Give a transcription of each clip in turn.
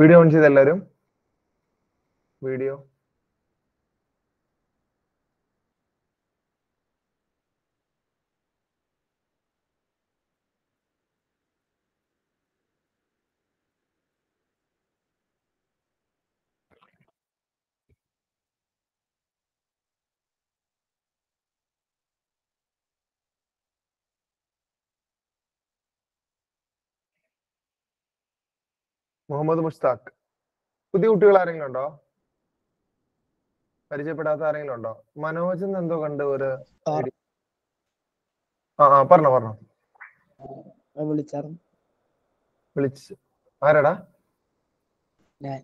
Video on ചെയ്ത് എല്ലാവരും. Video. Muhammad Mushtaq. പുതിയ കുട്ടികൾ ആരെങ്കിലും ഉണ്ടോ? പരിചയപ്പെടാത്ത ആരെങ്കിലും ഉണ്ടോ? മനോജ് എന്ന് എന്തോ കണ്ട് ഒരു ആ. ആ പറഞ്ഞോ പറഞ്ഞോ. വിളിച്ചായിരുന്നു. വിളിച്ച്. ആരാടാ? ഞാൻ.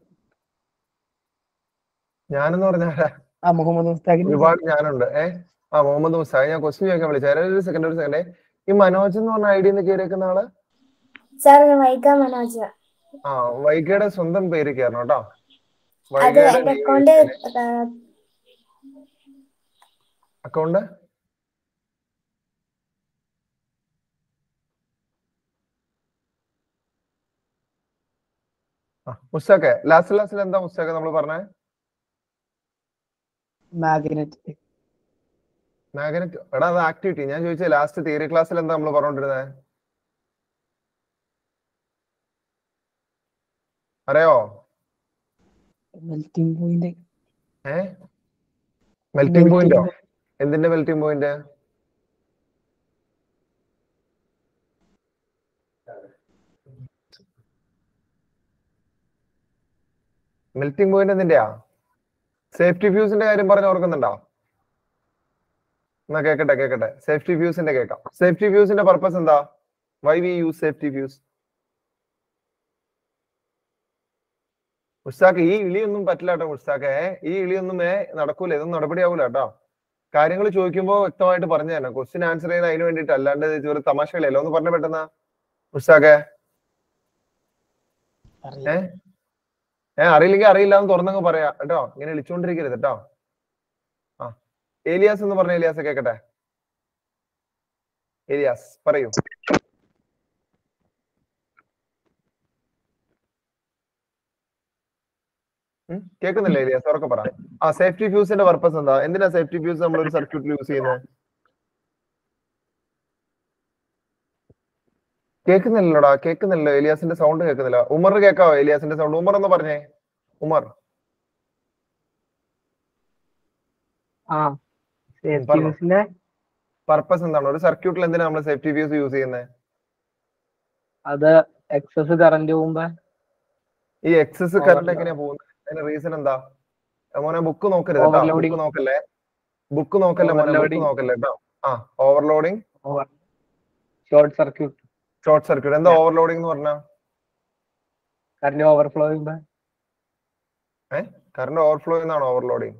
ഞാനെന്ന് പറഞ്ഞ ആരാ? മുഹമ്മദ് മുസ്താഖിന് ഒരുപാട് ഞാനുണ്ട്. ഏ? ആ മുഹമ്മദ് മുസ്താഖ് ഞാൻ ക്വസ്റ്റ്യൻ ചോദിക്കാൻ വിളിച്ചാൽ ഒരു സെക്കൻഡ് ഒരു സെക്കൻഡ് ഈ മനോജ് എന്ന് പറഞ്ഞ ഐഡിയിൽ നിന്ന് കയറിയേക്കുന്ന ആൾ? സാർ വൈക്കം മനോജ്. ആ വൈഗയുടെ സ്വന്തം പേര് കയറണം കേട്ടോ. അക്കൗണ്ട് മുസ്താഖെ ലാസ്റ്റ് ലാസ്റ്റിൽ എന്താ മുസ്താഖെ നമ്മൾ പറഞ്ഞേ? മാഗ്നറ്റ് മാഗ്നറ്റ് എടാ അത് ആക്ടിവിറ്റി ഞാൻ ചോദിച്ചത് ലാസ്റ്റ് തിയറി ക്ലാസ്സിൽ എന്താ നമ്മൾ പറഞ്ഞോണ്ടിരുന്നത് അറിയോ? മെൽറ്റിംഗ് പോയിന്റ് ഏ? മെൽറ്റിംഗ് പോയിന്റോ എന്തിന്റെ മെൽറ്റിംഗ് പോയിന്റ് മെൽറ്റിംഗ് പോയിന്റ് എന്തിന്റെയാ? സേഫ്റ്റി ഫ്യൂസിന്റെ കാര്യം പറഞ്ഞ് ഓർക്കുന്നുണ്ടോ? എന്നാ കേക്കട്ടെ കേക്കട്ടെ. സേഫ്റ്റി ഫ്യൂസിന്റെ കേൾക്കാം. സേഫ്റ്റി ഫ്യൂസിന്റെ പർപ്പസ് എന്താ? Why we use safety fuse Mushtaq ഈ ഇളിയൊന്നും പറ്റില്ല കേട്ടോ മുസ്താഖെ ഈ ഇളിയൊന്നും നടക്കൂല. ഇതൊന്നും നടപടിയാവൂല കേട്ടോ കാര്യങ്ങൾ ചോദിക്കുമ്പോൾ വ്യക്തമായിട്ട് പറഞ്ഞു തന്നെ ക്വസ്റ്റ്യൻ ആൻസർ ചെയ്യുന്ന അതിന് വേണ്ടിട്ട് അല്ലാണ്ട് ചെറിയ തമാശകളല്ലോ? ഒന്ന് പറഞ്ഞ പെട്ടെന്ന്. മുസ്താഖെ ഏ? ഏ അറിയില്ലെങ്കിൽ അറിയില്ല എന്ന് തുറന്നങ്ങ് പറയാ. കേട്ടോ? ഇങ്ങനെ വിളിച്ചുകൊണ്ടിരിക്കരുത് കേട്ടോ ആ. ഏലിയാസ് എന്ന് പറഞ്ഞ ഏലിയാസ് കേക്കട്ടെ? ഏലിയാസ് പറയൂ ഉം, കേൾക്കുന്നില്ല ഇലിയാസ്? ഉറക്കെ പറ. ആ സേഫ്റ്റി ഫ്യൂസിന്റെ പർപ്പസ് എന്താ? എന്തിനാ സേഫ്റ്റി ഫ്യൂസ് നമ്മൾ ഒരു സർക്യൂട്ടിൽ യൂസ് ചെയ്യുന്നത് കേൾക്കുന്നില്ലടാ കേൾക്കുന്നില്ല. എലിയാസിന്റെ സൗണ്ട് കേൾക്കുന്നില്ല. ഉമർ കേൾക്കാവോ? എലിയാസിന്റെ സൗണ്ട് ഉമർ എന്ന് പറഞ്ഞേ? ഉമർ. പർപ്പസ് എന്താണ്? ഒരു സർക്യൂട്ടിൽ എന്തിനാ നമ്മൾ സേഫ്റ്റി ഫ്യൂസ് യൂസ് ചെയ്യുന്നത് അത് എക്സസ് കറന്റ് പോകുമ്പോ ഈ എക്സസ് കറന്റ് എങ്ങനെയാ പോകുന്നത് അതിന് റീസൺ എന്താ? മോനെ ബുക്ക് നോക്കരുത് ബുക്ക് നോക്കല്ലേ? ബുക്ക് നോക്കല്ലേ മോനെ? ബുക്ക് നോക്കല്ലേ കേട്ടോ. ആ overloading short circuit short circuit എന്താ ഓവർലോഡിങ് ഓവർലോഡിംഗ് എന്ന് പറഞ്ഞാ? കറന്റ് ഓവർഫ്ലോ ഏ? കറണ്ട് ഓവർഫ്ലോ എന്നാണ് ഓവർലോഡിങ്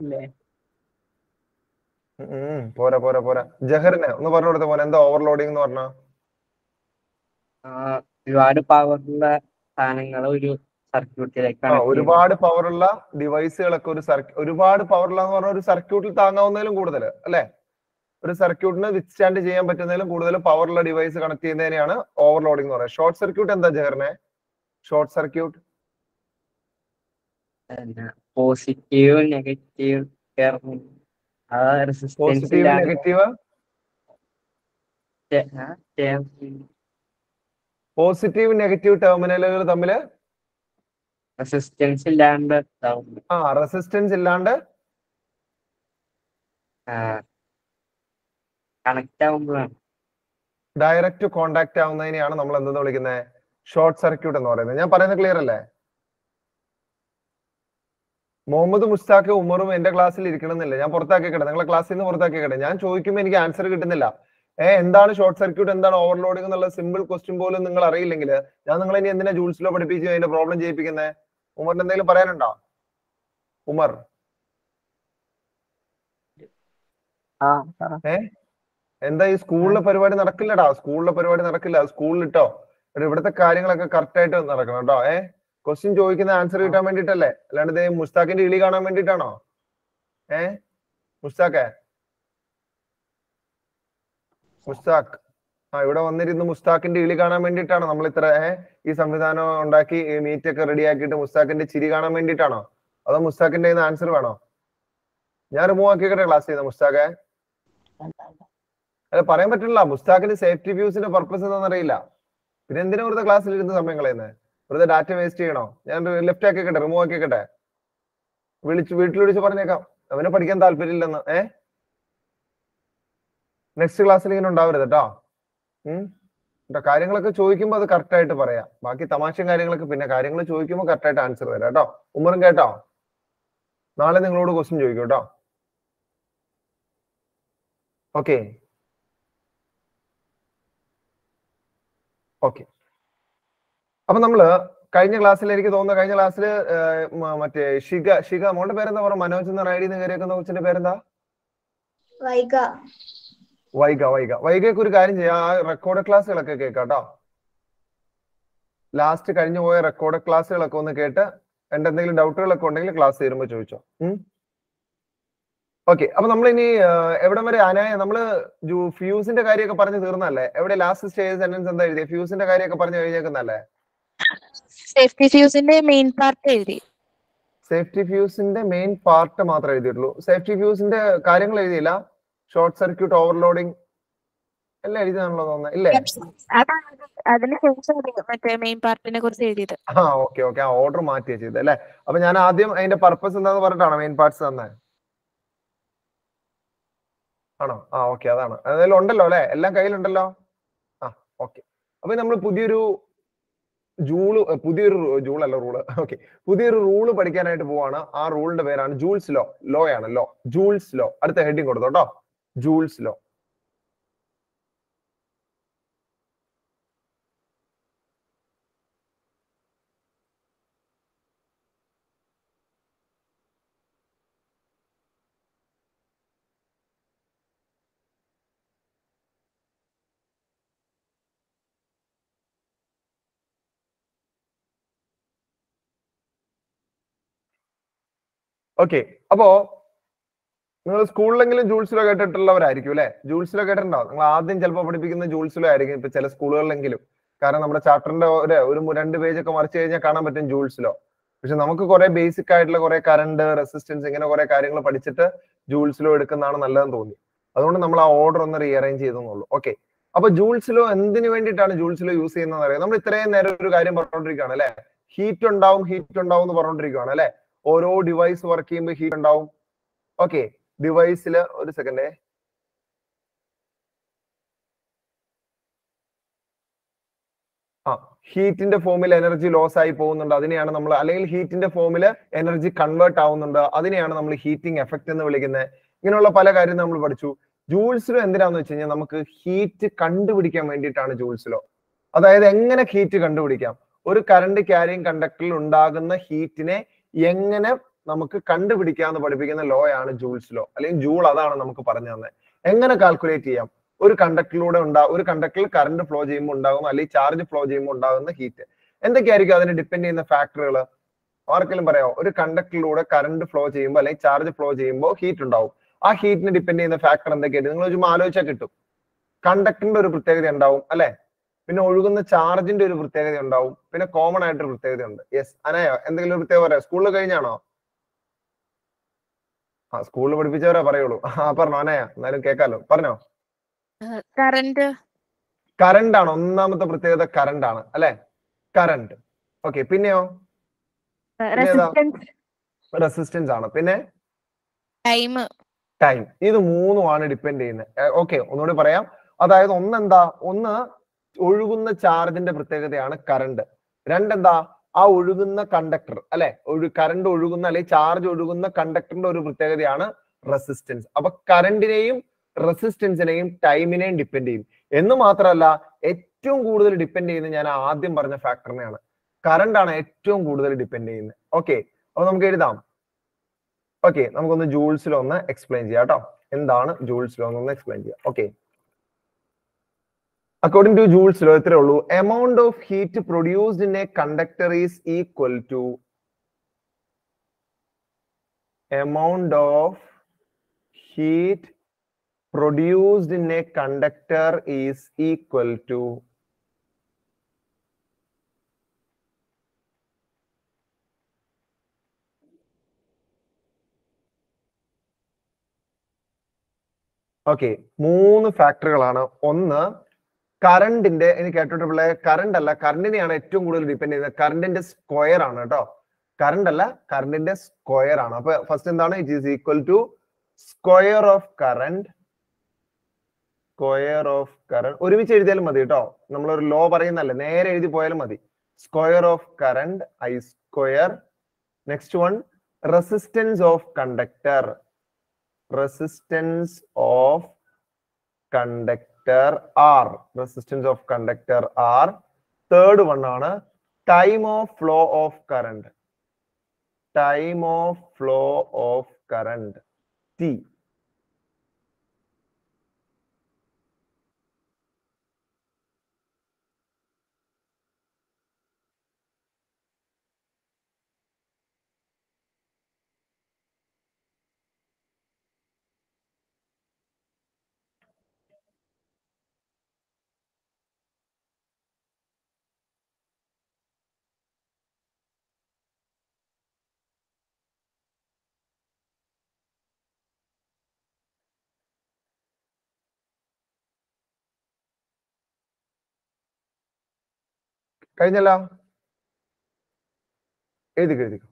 ഇല്ലേ. പോരാ പോരാ പോരാ. ജഹറിനെ ഒന്ന് പറഞ്ഞു കൊടുത്ത പോലെ എന്താ ഓവർലോഡിംഗ് എന്ന് പറഞ്ഞാ? ഒരുപാട് പവറുള്ള സാധനങ്ങൾ ഒരു സർക്യൂട്ടിലേക്ക് ആ ഒരുപാട് പവറുള്ള ഡിവൈസുകളൊക്കെ ഒരു സർക്യൂ ഒരുപാട് പവറുള്ള എന്ന് പറഞ്ഞാൽ ഒരു സർക്യൂട്ടിൽ താങ്ങാവുന്നതിലും കൂടുതൽ അല്ലെ? ഒരു സർക്യൂട്ടിന് വിത്ത്സ്റ്റാൻഡ് ചെയ്യാൻ പറ്റുന്നതിലും കൂടുതൽ പവറുള്ള ഡിവൈസ് കണക്ട് ചെയ്യുന്നതിനെയാണ് ഓവർലോഡിംഗ് എന്ന് പറയുന്നത്. ഷോർട്ട് സർക്യൂട്ട് എന്താ ജഹറിനെ? Short circuit positive negative positive negative positive negative ടെർമിനലുകൾ തമ്മിൽ റെസിസ്റ്റൻസ് ഇല്ലാണ്ട്. ആ റെസിസ്റ്റൻസ് ഇല്ലാണ്ട്? കണക്ട് ആവുമ്പോഴാണ്. ഡയറക്റ്റ് കോണ്ടാക്ട് ആവുന്നതിനെയാണ് നമ്മൾ എന്തെന്ന് വിളിക്കുന്നത് ഷോർട്ട് സർക്യൂട്ട് എന്ന് പറയുന്നത്. ഞാൻ പറയുന്നത് ക്ലിയർ അല്ലേ? മുഹമ്മദ് മുസ്താഖ് ഉമറും എന്റെ ക്ലാസ്സിൽ ഇരിക്കണമെന്നില്ല. ഞാൻ പുറത്താക്കിക്കട്ടെ നിങ്ങളെ ക്ലാസ്സിൽ നിന്ന് പുറത്താക്കിക്കട്ടെ ഞാൻ ചോദിക്കുമ്പോൾ എനിക്ക് ആൻസർ കിട്ടുന്നില്ല. ഏ എന്താണ് ഷോർട്ട് സർക്യൂട്ട് എന്താണ് ഓവർലോഡിംഗ് എന്നുള്ള സിമ്പിൾ ക്വസ്റ്റ്യൻ പോലും നിങ്ങൾ അറിയില്ലെങ്കിൽ ഞാൻ നിങ്ങളെ ഇനി എന്തിനാ ജൂൾസിലോ പഠിപ്പിച്ച് അതിന്റെ പ്രോബ്ലം ചെയ്യിപ്പിക്കുന്നത് ഉമറിന് എന്തെങ്കിലും പറയാനുണ്ടോ? ഉമർ. പറ എന്താ ഈ സ്കൂളിലെ പരിപാടി നടക്കില്ലടാ? സ്കൂളിലെ പരിപാടി നടക്കില്ല. സ്കൂളിൽ ഇട്ടോ ഇവിടുത്തെ കാര്യങ്ങളൊക്കെ കറക്റ്റ് ആയിട്ട് നടക്കണം കേട്ടോ. ഏ? ക്വസ്റ്റ്യൻ ചോദിക്കുന്ന ആൻസർ കിട്ടാൻ വേണ്ടിട്ടല്ലേ? അല്ലാണ്ട് ഇതേ മുസ്താഖിന്റെ ഇളി കാണാൻ വേണ്ടിട്ടാണോ? ഏ? മുസ്താഖേ? മുസ്താഖ്. ആ ഇവിടെ വന്നിരുന്ന് മുസ്താഖിന്റെ ഇളി കാണാൻ വേണ്ടിയിട്ടാണോ നമ്മൾ ഇത്ര ഈ സംവിധാനം ഉണ്ടാക്കി മീറ്റ് ഒക്കെ റെഡി ആക്കിയിട്ട് മുസ്താഖിന്റെ ചിരി കാണാൻ വേണ്ടിയിട്ടാണോ? അതോ മുസ്താഖിന്റെ ആൻസർ വേണോ? ഞാൻ റിമൂവ് ആക്കിക്കട്ടെ ക്ലാസ് ചെയ്യുന്ന മുസ്താഖെ. അല്ല പറയാൻ പറ്റില്ല മുസ്താഖിന്റെ സേഫ്റ്റി വ്യൂസിന്റെ പർപ്പസ് എന്താണെന്ന് അറിയില്ല. പിന്നെ എന്തിനാ വെറുതെ ക്ലാസ്സിൽ ഇരുന്ന സമയം കളയുന്നത് വെറുതെ ഡാറ്റ വേസ്റ്റ് ചെയ്യണോ? ഞാൻ ലെഫ്റ്റ് ആക്കിക്കട്ടെ റിമൂവ് ആക്കിക്കട്ടെ വിളിച്ച് വീട്ടിൽ വിളിച്ച് പറഞ്ഞേക്കാം. അവന് പഠിക്കാൻ താല്പര്യമില്ലെന്ന് ഏ? നെക്സ്റ്റ് ക്ലാസ്സിൽ ഇങ്ങനെ ഉണ്ടാവരുത് കേട്ടോ കാര്യങ്ങളൊക്കെ ചോദിക്കുമ്പോൾ അത് കറക്റ്റ് ആയിട്ട് പറയാം. ബാക്കി തമാശയും കാര്യങ്ങളൊക്കെ പിന്നെ കാര്യങ്ങൾ ചോദിക്കുമ്പോൾ കറക്റ്റ് ആയിട്ട് ആൻസർ തരാം കേട്ടോ. ഉമ്മറും കേട്ടോ? നാളെ നിങ്ങളോട് ക്വസ്റ്റ്യൻ ചോദിക്കും കേട്ടോ. ഓക്കെ ഓക്കെ അപ്പൊ നമ്മൾ കഴിഞ്ഞ ക്ലാസ്സിൽ എനിക്ക് തോന്നുന്നു കഴിഞ്ഞ ക്ലാസ്സിൽ മറ്റേ ഷിഗ ഷിഗ മോളുടെ പേരെന്താ പറഞ്ഞു മനോജ് എന്ന ഡി കയറിയേക്കുന്ന കൊച്ചിന്റെ പേരെന്താ? വൈക വൈക വൈകയ്ക്ക് ഒരു കാര്യം ചെയ്യാം. ആ റെക്കോർഡ് ക്ലാസ്സുകളൊക്കെ കേൾക്കാം കേട്ടോ ലാസ്റ്റ് കഴിഞ്ഞു പോയ റെക്കോർഡ് ക്ലാസ്സുകളൊക്കെ ഒന്ന് കേട്ട് എന്റെ എന്തെങ്കിലും ഡൗട്ടുകളൊക്കെ ഉണ്ടെങ്കിൽ ക്ലാസ് തീരുമ്പോൾ ചോദിച്ചോ. ഓക്കെ അപ്പൊ നമ്മൾ ഇനി എവിടം വരെ അനായ നമ്മൾ ഫ്യൂസിന്റെ കാര്യമൊക്കെ പറഞ്ഞു തീർന്നല്ലേ എവിടെ ലാസ്റ്റ് സ്റ്റേജ് സെന്റൻസ് എന്താ എഴുതിയ? ഫ്യൂസിന്റെ കാര്യമൊക്കെ പറഞ്ഞു കഴിഞ്ഞേക്കുന്നല്ലേ സേഫ്റ്റി ഫ്യൂസിന്റെ മെയിൻ പാർട്ട് എഴുതി. സേഫ്റ്റി ഫ്യൂസിന്റെ മെയിൻ പാർട്ട് മാത്രമേ എഴുതിയിട്ടുള്ളൂ. സേഫ്റ്റി ഫ്യൂസിന്റെ കാര്യങ്ങൾ എഴുതിയില്ല. ഷോർട്ട് സർക്യൂട്ട് ഓവർലോഡിങ് എല്ലാം എഴുതിയാണല്ലോ തോന്നുന്നത് ഇല്ലേ? മറ്റേ മെയിൻ പാർട്ടിനെ കുറിച്ച് എഴുതിയത്. ആ ഓക്കെ ഓക്കെ ആ ഓർഡർ മാറ്റിയാ ചെയ്തത് അല്ലേ? അപ്പൊ ഞാൻ ആദ്യം അതിന്റെ പർപ്പസ് എന്താന്ന് പറഞ്ഞിട്ടാണ് മെയിൻ പാർട്സ് തന്നെ ആണോ? ആ ഓക്കെ അതാണ്. അതെല്ലാം ഉണ്ടല്ലോ അല്ലെ? എല്ലാം കയ്യിലുണ്ടല്ലോ? ആ ഓക്കെ അപ്പൊ നമ്മൾ പുതിയൊരു ജൂൾ പുതിയൊരു ജൂൾ അല്ല റൂൾ. ഓക്കെ പുതിയൊരു റൂൾ പഠിക്കാനായിട്ട് പോവാണ്. ആ റൂളിന്റെ പേരാണ് ജൂൾസ് ലോ. ലോ ആണ് ലോ. Joule's law. അടുത്ത ഹെഡിങ് കൊടുത്തു കേട്ടോ ജൂൾസ് ലോ ഓക്കെ അപ്പോ നിങ്ങൾ സ്കൂളിലെങ്കിലും ജൂൾസിലോ കേട്ടിട്ടുള്ളവരായിരിക്കും അല്ലെ? ജൂൾസിലോ കേട്ടിട്ടുണ്ടാവും. നിങ്ങൾ ആദ്യം ചിലപ്പോൾ പഠിപ്പിക്കുന്ന ജൂൾസിലോ ആയിരിക്കും ഇപ്പൊ ചില സ്കൂളുകളിലെങ്കിലും. കാരണം നമ്മുടെ ചാപ്റ്ററിന്റെ ഒരു ഒരു രണ്ട് പേജ് ഒക്കെ മറിച്ച് കഴിഞ്ഞാൽ കാണാൻ പറ്റും ജൂൾസിലോ. പക്ഷെ നമുക്ക് കുറെ ബേസിക് ആയിട്ടുള്ള കുറെ കറണ്ട് റെസിസ്റ്റൻസ് ഇങ്ങനെ കുറെ കാര്യങ്ങൾ പഠിച്ചിട്ട് ജൂൾസിലോ എടുക്കുന്നതാണ് നല്ലതെന്ന് തോന്നി. അതുകൊണ്ട് നമ്മൾ ആ ഓർഡർ ഒന്ന് റീഅറേഞ്ച് ചെയ്തെന്നുള്ളൂ. ഓക്കെ അപ്പൊ ജൂൾസിലോ എന്തിനു വേണ്ടിയിട്ടാണ് ജൂൾസിലോ യൂസ് ചെയ്യുന്നത് അറിയാം? നമ്മൾ ഇത്രയും നേരം ഒരു കാര്യം പറഞ്ഞുകൊണ്ടിരിക്കുകയാണ് അല്ലെ? ഹീറ്റ് ഉണ്ടാവും ഹീറ്റ് ഉണ്ടാവും എന്ന് പറഞ്ഞുകൊണ്ടിരിക്കുകയാണ് അല്ലെ? ഓരോ ഡിവൈസ് വർക്ക് ചെയ്യുമ്പോൾ ഹീറ്റ് ഉണ്ടാവും. ഓക്കെ ഡിവൈസിൽ ഒരു സെക്കൻഡേ ആ ഹീറ്റിന്റെ ഫോമിൽ എനർജി ലോസ് ആയി പോകുന്നുണ്ട്. അതിനെയാണ് നമ്മൾ അല്ലെങ്കിൽ ഹീറ്റിന്റെ ഫോമിൽ എനർജി കൺവേർട്ട് ആവുന്നുണ്ട്. അതിനെയാണ് നമ്മൾ ഹീറ്റിംഗ് എഫക്റ്റ് എന്ന് വിളിക്കുന്നത് ഇങ്ങനെയുള്ള പല കാര്യം നമ്മൾ പഠിച്ചു. ജൂൾസിലോ എന്തിനാന്ന് വെച്ച് കഴിഞ്ഞാൽ നമുക്ക് ഹീറ്റ് കണ്ടുപിടിക്കാൻ വേണ്ടിയിട്ടാണ് ജൂൾസിലോ. അതായത് എങ്ങനെ ഹീറ്റ് കണ്ടുപിടിക്കാം? ഒരു കറണ്ട് ക്യാരിങ് കണ്ടക്ടറിൽ ഉണ്ടാകുന്ന ഹീറ്റിനെ എങ്ങനെ നമുക്ക് കണ്ടുപിടിക്കാന്ന് പഠിപ്പിക്കുന്ന ലോ ആണ് ജൂൾസ് ലോ അല്ലെങ്കിൽ ജൂൾ അതാണ് നമുക്ക് പറഞ്ഞു തന്നെ എങ്ങനെ കാൽക്കുലേറ്റ് ചെയ്യാം? ഒരു കണ്ടക്ടറിലൂടെ ഉണ്ടാ ഒരു കണ്ടക്ടറിൽ കറണ്ട് ഫ്ലോ ചെയ്യുമ്പോൾ ഉണ്ടാകുന്ന അല്ലെങ്കിൽ ചാർജ് ഫ്ലോ ചെയ്യുമ്പോൾ ഉണ്ടാകുന്ന ഹീറ്റ് എന്തൊക്കെയായിരിക്കും അതിന് ഡിപ്പെൻഡ് ചെയ്യുന്ന ഫാക്ടറുകൾ ആർക്കെങ്കിലും പറയാമോ ഒരു കണ്ടക്ടറിലൂടെ കറണ്ട് ഫ്ലോ ചെയ്യുമ്പോൾ അല്ലെങ്കിൽ ചാർജ് ഫ്ലോ ചെയ്യുമ്പോൾ ഹീറ്റ് ഉണ്ടാവും. ആ ഹീറ്റിനെ ഡിപ്പെൻഡ് ചെയ്യുന്ന ഫാക്ടർ എന്തൊക്കെയായിട്ട് നിങ്ങൾ ചുമ്മാ ആലോചിച്ചാൽ കിട്ടും. കണ്ടക്ടറിന്റെ ഒരു പ്രത്യേകത ഉണ്ടാവും അല്ലെ? പിന്നെ ഒഴുകുന്ന ചാർജിന്റെ ഒരു പ്രത്യേകത ഉണ്ടാവും. പിന്നെ കോമൺ ആയിട്ടൊരു പ്രത്യേകത ഉണ്ട് യെസ് അനയോ? എന്തെങ്കിലും പ്രത്യേകത പറയാം സ്കൂളിൽ കഴിഞ്ഞാണോ? സ്കൂളിൽ പഠിപ്പിച്ചവരെ പറയുള്ളൂ. ആ പറഞ്ഞോ അനയ എന്നാലും കേക്കാലോ. പറഞ്ഞോ? കറണ്ട് കറണ്ട് ആണ്. ഒന്നാമത്തെ പ്രത്യേകത കറണ്ട് ആണ്. അല്ലെ? കറണ്ട് ഓക്കെ പിന്നെയോ? റെസിസ്റ്റൻസ് ആണ്. പിന്നെ? ടൈം ടൈം ഇത് മൂന്നുമാണ് ഡിപ്പെൻഡ് ചെയ്യുന്നത്. ഓക്കെ ഒന്നുകൂടി പറയാം. അതായത് ഒന്നെന്താ? ഒന്ന് ഒഴുകുന്ന ചാർജിന്റെ പ്രത്യേകതയാണ് കറണ്ട് രണ്ടെന്താ? ആ ഒഴുകുന്ന കണ്ടക്ടർ അല്ലെ? ഒഴു കറണ്ട് ഒഴുകുന്ന അല്ലെങ്കിൽ ചാർജ് ഒഴുകുന്ന കണ്ടക്ടറിന്റെ ഒരു പ്രത്യേകതയാണ് റെസിസ്റ്റൻസ് അപ്പൊ കറണ്ടിനെയും റെസിസ്റ്റൻസിനെയും ടൈമിനെയും ഡിപ്പെൻഡ് ചെയ്യും. എന്ന് മാത്രമല്ല ഏറ്റവും കൂടുതൽ ഡിപ്പെൻഡ് ചെയ്യുന്നത് ഞാൻ ആദ്യം പറഞ്ഞ ഫാക്ടറിനെയാണ് കറണ്ട് ആണ് ഏറ്റവും കൂടുതൽ ഡിപ്പെൻഡ് ചെയ്യുന്നത്. ഓക്കെ അപ്പൊ നമുക്ക് എഴുതാം. ഓക്കെ നമുക്കൊന്ന് ജൂൾസിലൊന്ന് എക്സ്പ്ലെയിൻ ചെയ്യാം കേട്ടോ. എന്താണ് ജൂൾസ് ലോ എന്നൊന്ന് എക്സ്പ്ലെയിൻ ചെയ്യാം. Okay according to Joule's law എത്രേ ഉള്ളൂ. Amount of heat produced in a conductor is equal to amount of heat produced in a conductor is equal to okay മൂന്ന് ഫാക്ടറുകളാണ് ഒന്ന് കറണ്ടിന്റെ എനിക്ക് കേട്ടിട്ടുള്ള കറണ്ട് അല്ല കറണ്ടിനെയാണ് ഏറ്റവും കൂടുതൽ ഡിപെൻഡ് ചെയ്യുന്നത്. കറണ്ടിന്റെ സ്ക്വയർ ആണ് കേട്ടോ. കറണ്ട് അല്ല കറണ്ടിന്റെ സ്ക്വയർ ആണ്. അപ്പൊ ഫസ്റ്റ് എന്താണ്? It is equal to square of current square of current ഒരുമിച്ച് എഴുതിയാലും മതി കേട്ടോ. നമ്മളൊരു ലോ പറയുന്നല്ല നേരെ എഴുതി പോയാലും മതി. Square of current I square next one resistance of conductor resistance of of conductor R. Resistance of conductor R. Third one ആണ് time of flow of current. Time of flow of current. T. കഴിഞ്ഞല്ലോ? എഴുതി എഴുതിക്കോ.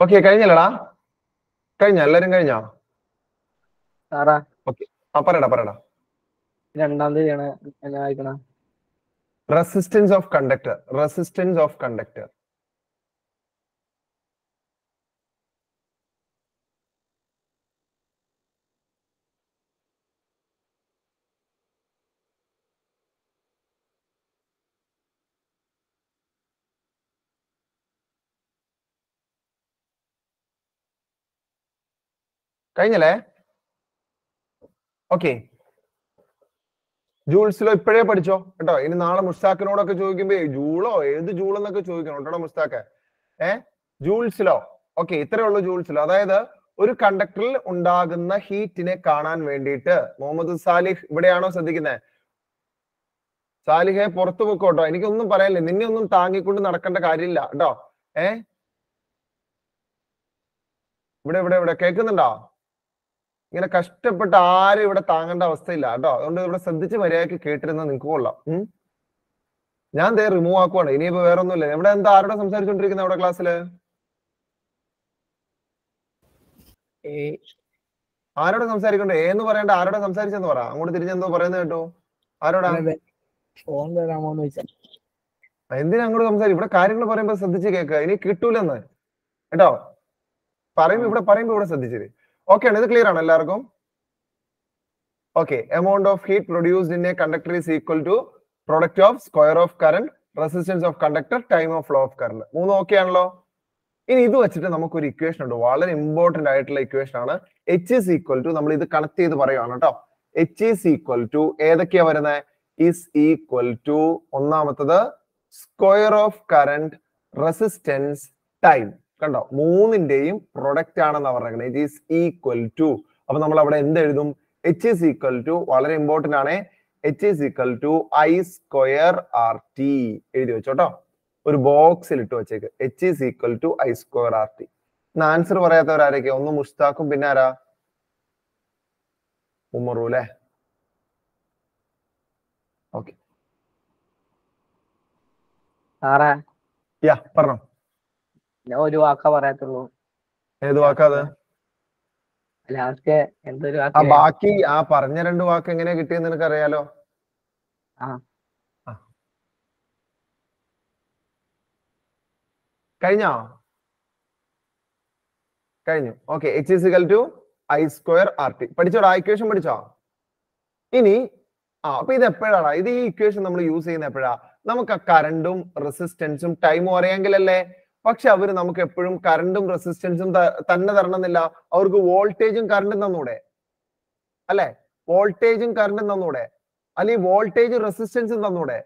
Okay കഴിഞ്ഞല്ലടാ. കഴിഞ്ഞ? എല്ലാരും കഴിഞ്ഞോ? പറയടാ പറയടാ. രണ്ടാം തീയതിയാണ് resistance of conductor resistance of conductor കഴിഞ്ഞല്ലേ? ഓക്കെ ജൂൾസിലോ ഇപ്പോഴേ പഠിച്ചോ? കേട്ടോ ഇനി നാളെ മുസ്താഖിനോടൊക്കെ ചോദിക്കുമ്പോ "ഏയ് ജൂളോ? ഏത് ജൂൾ എന്നൊക്കെ ചോദിക്കണം കേട്ടോ മുസ്താഖ്. ഏ? ജൂൾസിലോ? ഓക്കെ ഇത്രയേ ഉള്ളൂ ജൂൾസിലോ. അതായത് ഒരു കണ്ടക്ടറിൽ ഉണ്ടാകുന്ന ഹീറ്റിനെ കാണാൻ വേണ്ടിയിട്ട്. മുഹമ്മദ് സാലിഹ് ഇവിടെയാണോ ശ്രദ്ധിക്കുന്നത് സാലിഹെ പുറത്തു പൊക്കോട്ടോ എനിക്കൊന്നും പറയാനില്ല. നിന്നെ ഒന്നും താങ്ങിക്കൊണ്ട് നടക്കേണ്ട കാര്യമില്ല കേട്ടോ. ഏ? ഇവിടെ ഇവിടെ ഇവിടെ. കേൾക്കുന്നുണ്ടോ? ഇങ്ങനെ കഷ്ടപ്പെട്ട് ആരും ഇവിടെ താങ്ങേണ്ട അവസ്ഥയില്ല കേട്ടോ. അതുകൊണ്ട് ഇവിടെ ശ്രദ്ധിച്ച് മര്യാദയ്ക്ക് കേട്ടിരുന്ന നിങ്ങൾക്ക് കൊള്ളാം. ഞാൻ ദേ റിമൂവ് ആക്കുവാണ്. ഇനിയിപ്പോ വേറെ ഒന്നുമില്ല ഇവിടെ എന്താ ആരോടെ സംസാരിച്ചോണ്ടിരിക്കുന്ന അവിടെ ക്ലാസ്സിൽ ആരോടെ സംസാരിക്കണ്ട? ഏന്ന് പറയണ്ട ആരോടെ സംസാരിച്ചെന്ന് പറ. അങ്ങോട്ട് തിരിഞ്ഞെന്തോ പറയുന്നത് കേട്ടോ. ആരോടാ? ഫോൺ തരാമോന്ന് ചോദിച്ചാ എന്തിനാ അങ്ങോട്ട് സംസാരിക്കും ഇവിടെ കാര്യങ്ങൾ പറയുമ്പോ ശ്രദ്ധിച്ച് കേക്ക. ഇനി കിട്ടൂലെന്ന്. കേട്ടോ? പറയുമ്പോ ഇവിടെ പറയുമ്പോ ഇവിടെ ശ്രദ്ധിച്ചത് ഓക്കെ ആണ് ഇത് ക്ലിയർ ആണ് എല്ലാവർക്കും? Okay amount of heat produced in a conductor is equal to product of square of current resistance of conductor time of flow of current മൂന്ന് ഓക്കെ ആണല്ലോ? ഇനി ഇത് വെച്ചിട്ട് നമുക്കൊരു ഇക്വേഷൻ ഉണ്ട്. വളരെ ഇമ്പോർട്ടന്റ് ആയിട്ടുള്ള ഇക്വേഷൻ ആണ്. എച്ച് ഇസ് ഈക്വൽ ടു നമ്മൾ ഇത് കണക്ട് ചെയ്ത് പറയുകയാണ് കേട്ടോ. എച്ച് ഈസ് ഈക്വൽ ടു ഏതൊക്കെയാ വരുന്നത് ഈസ് ഈക്വൽ ടു ഒന്നാമത്തത് square of current resistance time കണ്ടോ? മൂന്നിന്റെയും പ്രൊഡക്റ്റ് ആണെന്നാ പറഞ്ഞത് ഇറ്റ് ഈസ് ഈക്വൽ ടു അപ്പൊ നമ്മൾ അവിടെ എന്ത് എഴുതും എച്ച് ഈസ് ഈക്വൽ ടു വളരെ ഇമ്പോർട്ടന്റ് ആണ്. H is equal to I square R T എഴുതി വെച്ചോട്ടോ. ഒരു ബോക്സിൽ ഇട്ട് വെച്ചേക്ക്. H is equal to I square R T answer പറയാത്തവരാരൊക്കെ ഒന്ന് മുഷ്താക്കും പിന്നെ ആരാ? ഉമറു അല്ലേ? ഓക്കെ പറഞ്ഞോ. ഞാൻ ഒരു വാക്ക പറയാത്തുള്ളൂ. ഏത് വാക്കാത് ലാസ്റ്റ് എന്തൊരു ആ വാക്ക് ബാക്കി ആ പറഞ്ഞ രണ്ട് വാക്ക് എങ്ങനെയാ കിട്ടിയെന്ന് നിനക്ക് അറിയാലോ ആ. ആ. കഴിഞ്ഞോ? കഴിഞ്ഞു. Okay H is equal to I square R T പഠിച്ചോടാ equation പഠിച്ചോ? ഇനി ആ അപ്പൊ ഇത് എപ്പോഴാണ് ഇത് ഈ ഇക്വേഷൻ നമ്മൾ യൂസ് ചെയ്യുന്ന എപ്പോഴാ? നമുക്ക് ആ കറണ്ടും റെസിസ്റ്റൻസും ടൈമും അറിയാമെങ്കിലല്ലേ പക്ഷെ അവർ നമുക്ക് എപ്പോഴും കറണ്ടും റെസിസ്റ്റൻസും തന്നെ തരണമെന്നില്ല. അവർക്ക് വോൾട്ടേജും കറണ്ടും തന്നൂടെ? അല്ലെ? വോൾട്ടേജും കറണ്ടും തന്നൂടെ? അല്ലെങ്കിൽ വോൾട്ടേജ് റെസിസ്റ്റൻസും തന്നൂടെ?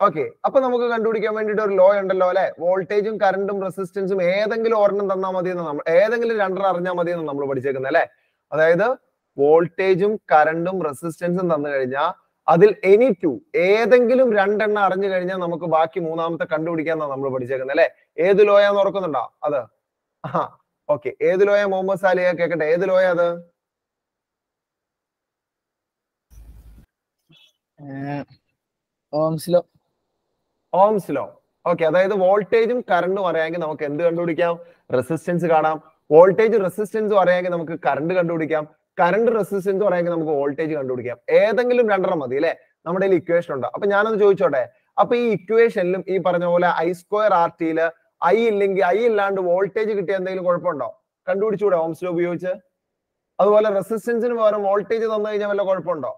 ഓക്കെ അപ്പൊ നമുക്ക് കണ്ടുപിടിക്കാൻ വേണ്ടിട്ട് ഒരു ലോ ഉണ്ടല്ലോ അല്ലെ? വോൾട്ടേജും കറണ്ടും റെസിസ്റ്റൻസും ഏതെങ്കിലും ഒരെണ്ണം തന്നാൽ മതി എന്ന് നമ്മൾ ഏതെങ്കിലും രണ്ടെണ്ണം അറിഞ്ഞാൽ മതി എന്ന് നമ്മൾ പഠിച്ചേക്കുന്നത് അല്ലെ? അതായത് വോൾട്ടേജും കറണ്ടും റെസിസ്റ്റൻസും തന്നു കഴിഞ്ഞാൽ അതിൽ എനി ടു ഏതെങ്കിലും രണ്ടെണ്ണം അറിഞ്ഞു കഴിഞ്ഞാൽ നമുക്ക് ബാക്കി മൂന്നാമത്തെ കണ്ടുപിടിക്കാന്നാണ് നമ്മൾ പഠിച്ചേക്കുന്നത് അല്ലെ? ഏത് ലോയാന്ന് ഓർക്കുന്നുണ്ടോ? അത്. ആ ഓക്കെ. ഏത് ലോയ മുഹമ്മദ് സാലിയ കേക്കട്ടെ. ഏത് ലോയ അത്? ഓംസിലോ. ഓംസ് ലോ ഓക്കെ അതായത് വോൾട്ടേജും കറണ്ടും അറിയാമെങ്കിൽ നമുക്ക് എന്ത് കണ്ടുപിടിക്കാം? റെസിസ്റ്റൻസ് കാണാം. വോൾട്ടേജ് റെസിസ്റ്റൻസും അറിയാമെങ്കിൽ നമുക്ക് കറണ്ട് കണ്ടുപിടിക്കാം. കറണ്ട് റെസിസ്റ്റൻസും അറിയാമെങ്കിൽ നമുക്ക് വോൾട്ടേജ് കണ്ടുപിടിക്കാം. ഏതെങ്കിലും രണ്ടെണ്ണം മതി അല്ലെ? നമ്മുടെ ഇക്വേഷൻ ഉണ്ട്. അപ്പൊ ഞാനൊന്ന് ചോദിച്ചോട്ടെ? അപ്പൊ ഈ ഇക്വേഷനിലും ഈ പറഞ്ഞ പോലെ ഐ സ്ക്വയർ ആർ ടിയിൽ ഐ ഇല്ലെങ്കിൽ ഐ ഇല്ലാണ്ട് വോൾട്ടേജ് കിട്ടിയ എന്തെങ്കിലും കുഴപ്പമുണ്ടോ? കണ്ടുപിടിച്ചൂടെ ഓംസ് ലോ ഉപയോഗിച്ച്? അതുപോലെ റെസിസ്റ്റൻസിന് പകരം വോൾട്ടേജ് തന്നു കഴിഞ്ഞാൽ വല്ല കുഴപ്പമുണ്ടോ?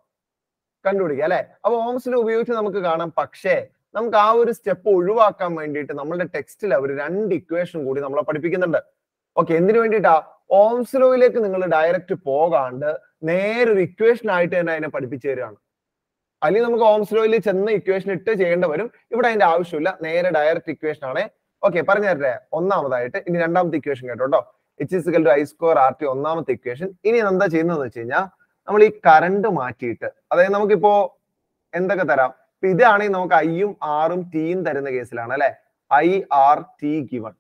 കണ്ടുപിടിക്കുക അല്ലെ? അപ്പൊ ഓംസ് ലോ ഉപയോഗിച്ച് നമുക്ക് കാണാം. പക്ഷേ നമുക്ക് ആ ഒരു സ്റ്റെപ്പ് ഒഴിവാക്കാൻ വേണ്ടിയിട്ട് നമ്മളുടെ ടെക്സ്റ്റിൽ അവർ രണ്ട് ഇക്വേഷൻ കൂടി നമ്മളെ പഠിപ്പിക്കുന്നുണ്ട്. ഓക്കെ എന്തിനു വേണ്ടിയിട്ടാ? ഓംസ് ലോയിലേക്ക് നിങ്ങൾ ഡയറക്റ്റ് പോകാണ്ട് നേരെ ഒരു ഇക്വേഷൻ ആയിട്ട് തന്നെ അതിനെ പഠിപ്പിച്ചു തരികയാണ് അല്ലെങ്കിൽ നമുക്ക് ഓംസ് ലോയിൽ ചെന്ന് ഇക്വേഷൻ ഇട്ട് ചെയ്യേണ്ടി വരും. ഇവിടെ അതിന്റെ ആവശ്യമില്ല. നേരെ ഡയറക്റ്റ് ഇക്വേഷൻ ആണ് ഓക്കെ പറഞ്ഞു തരട്ടെ. ഒന്നാമതായിട്ട് ഇനി രണ്ടാമത്തെ ഇക്വേഷൻ കേട്ടോ H is equal to I square R T ഒന്നാമത്തെ ഇക്വേഷൻ ഇനി എന്താ ചെയ്യുന്നതെന്ന് വെച്ച് കഴിഞ്ഞാൽ നമ്മൾ ഈ കറണ്ട് മാറ്റിയിട്ട് അതായത് നമുക്കിപ്പോ എന്തൊക്കെ തരാം? ഇപ്പൊ ഇതാണെങ്കിൽ നമുക്ക് ഐയും ആറും ടിയും തരുന്ന കേസിലാണ് അല്ലെ? ഐ ആർ ടി ഗിവൺ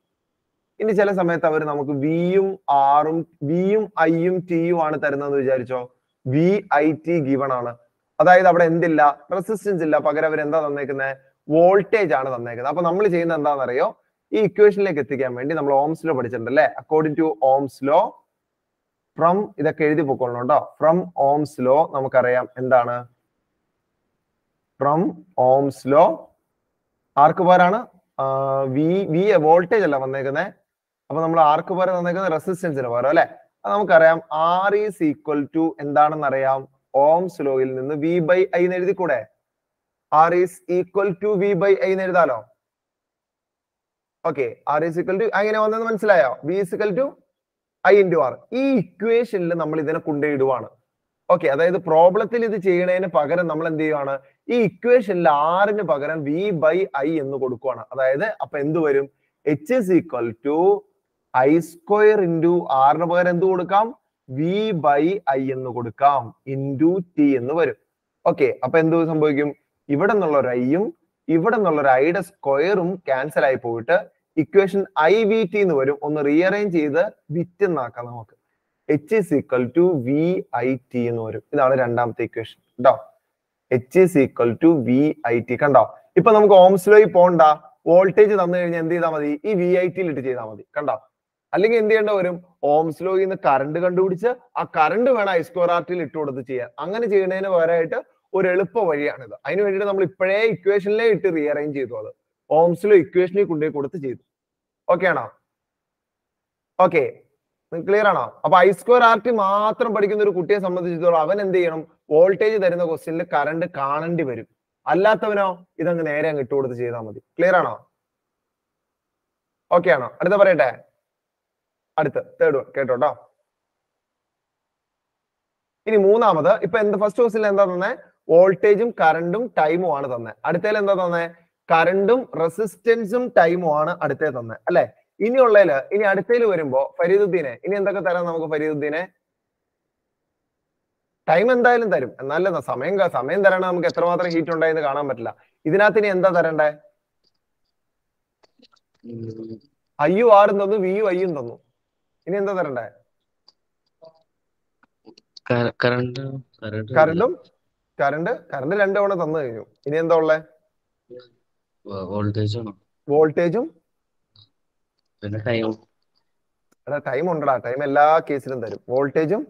ഇനി ചില സമയത്ത് അവർ നമുക്ക് വിയും ആറും വിയും ഐയും ടിയും ആണ് തരുന്നതെന്ന് വിചാരിച്ചോ? വി ഐ ടി ഗിവൺ ആണ്. അതായത് അവിടെ എന്തില്ല? റെസിസ്റ്റൻസ് ഇല്ല. പകരം അവർ എന്താ തന്നേക്കുന്നത് വോൾട്ടേജ് ആണ് തന്നേക്കുന്നത് അപ്പൊ നമ്മൾ ചെയ്യുന്നത് എന്താണെന്നറിയോ? ഈ ഇക്വേഷനിലേക്ക് എത്തിക്കാൻ വേണ്ടി നമ്മൾ ഓംസ് ലോ പഠിച്ചിട്ടുണ്ട് അല്ലെ according to Ohm's law from ഇതൊക്കെ എഴുതി പൊക്കോളണം കേട്ടോ ഫ്രം ഓംസ് ലോ നമുക്കറിയാം എന്താണ്? ഫ്രം ഓംസ് ലോ ആർക്ക് പകരാണ് വി വി വോൾട്ടേജ് അല്ല വന്നേക്കുന്നത് അപ്പൊ നമ്മൾ ആർക്ക് പകരം വന്നേക്കുന്നത് റെസിസ്റ്റൻസിന് പകരം അല്ലെ? അത് നമുക്കറിയാം ആർ ഈസ് ഈക്വൽ ടു എന്താണെന്ന് അറിയാം? ഓംസ് ലോയിൽ നിന്ന് വി ബൈ ഐ എന്ന് എഴുതിക്കൂടെ? R is equal to V by I എന്ന് എഴുതാലോ? Okay R is equal to അങ്ങനെ വന്നത് മനസ്സിലായോ? Is equal to I into R ഈ ഇക്വേഷനിൽ നമ്മൾ ഇതിനെ കൊണ്ടുപോയിടുവാണ് ഓക്കെ അതായത് പ്രോബ്ലത്തിൽ ഇത് ചെയ്യണതിന് പകരം നമ്മൾ എന്ത് ചെയ്യുവാണ്? ഈ ഇക്വേഷനിൽ ആറിന് പകരം വി ബൈ ഐ എന്ന് കൊടുക്കുവാണ്. അതായത് അപ്പൊ എന്ത് വരും? H is equal to I square into ആറിന് പകരം എന്ത് കൊടുക്കാം? വി ബൈ ഐ എന്ന് കൊടുക്കാം. ഇന്റു ടി എന്ന് വരും. ഓക്കെ അപ്പൊ എന്ത് സംഭവിക്കും? ഇവിടെ നിന്നുള്ള ഒരു ഐയും ഇവിടെ നിന്നുള്ള ഒരു ഐയുടെ സ്ക്വയറും ക്യാൻസൽ ആയി പോയിട്ട് ഇക്വേഷൻ ഐ വി ടി എന്ന് വരും. ഒന്ന് റീഅറേഞ്ച് ചെയ്ത് വിറ്റ് എന്നാക്കാം നമുക്ക്. H is equal to V I T എന്ന് വരും. ഇതാണ് രണ്ടാമത്തെ ഇക്വേഷൻ കേട്ടോ H is equal to V I T കണ്ടോ? ഇപ്പൊ നമുക്ക് ഓംസ്ലോയിൽ പോണ്ട വോൾട്ടേജ് തന്നു കഴിഞ്ഞാൽ എന്ത് ചെയ്താൽ മതി? ഈ വി ഐ ടിയിൽ ഇട്ട് ചെയ്താൽ മതി. കണ്ടോ? അല്ലെങ്കിൽ എന്ത് ചെയ്യേണ്ട വരും? ഓംസ്ലോയിൽ നിന്ന് കറണ്ട് കണ്ടുപിടിച്ച് ആ കറണ്ട് വേണം ഐ സ്ക്വയർ ആർട്ടിൽ ഇട്ട് കൊടുത്ത് ചെയ്യാൻ. അങ്ങനെ ചെയ്യുന്നതിന് പകരമായിട്ട് ഒരു എളുപ്പ വഴിയാണിത്. അതിന് വേണ്ടിയിട്ട് നമ്മൾ ഇപ്പോഴേ ഇക്വേഷനിലേ ഇട്ട് റീഅറേഞ്ച് ചെയ്തു അത്. ഓംസിലോ ഇക്വേഷനിൽ കൊണ്ടുപോയി കൊടുത്ത് ചെയ്തു. ഓക്കെ ആണോ? ഓക്കെ ക്ലിയർ ആണോ? അപ്പൊ ഐ സ്ക്വയർ ആർ ടി മാത്രം പഠിക്കുന്ന ഒരു കുട്ടിയെ സംബന്ധിച്ചിടത്തോളം അവൻ എന്ത് ചെയ്യണം? വോൾട്ടേജ് തരുന്ന ക്വസ്റ്റ്യനിൽ കറണ്ട് കാണേണ്ടി വരും. അല്ലാത്തവനോ ഇതങ്ങ് നേരെ അങ്ങ് ഇട്ട് കൊടുത്ത് ചെയ്താൽ മതി. ക്ലിയർ ആണോ? ഓക്കെ ആണോ? അടുത്ത പറയട്ടെ. അടുത്ത്. തേർഡ് വൺ കേട്ടോട്ടോ ഇനി മൂന്നാമത്. ഇപ്പൊ എന്ത് ഫസ്റ്റ് ക്വസ്റ്റിൽ എന്താ തന്നെ? വോൾട്ടേജും കറണ്ടും ടൈമും ആണ് തന്നെ. അടുത്തേൽ എന്താ തന്നെ? കറണ്ടും റെസിസ്റ്റൻസും ടൈമും ആണ് അടുത്തേ തന്നെ. അല്ലെ? ഇനിയുള്ളതിൽ ഇനി അടുത്തേൽ വരുമ്പോ ഫരീദുദ്ദീനെ ഇനി എന്തൊക്കെ തരാം നമുക്ക് ഫരീദുദ്ദീനെ? ടൈം എന്തായാലും തരും. എന്നാലും സമയം സമയം തരണ നമുക്ക് എത്രമാത്രം ഹീറ്റ് ഉണ്ടായെന്ന് കാണാൻ പറ്റില്ല. ഇതിനകത്ത് ഇനി എന്താ തരണ്ടേ? ഐയു ആറും തന്നു വിയു ഐയും തന്നു. ഇനി എന്താ തരണ്ടേ? കറണ്ട് കറണ്ട് കറണ്ടും രണ്ടു തവണ തന്നു കഴിഞ്ഞു. ഇനി എന്താ ഉള്ളേ? വോൾട്ടേജ് പിന്നെ ടൈം ഉണ്ടടാ. ടൈം എല്ലാ കേസിലും തരും. വോൾട്ടേജും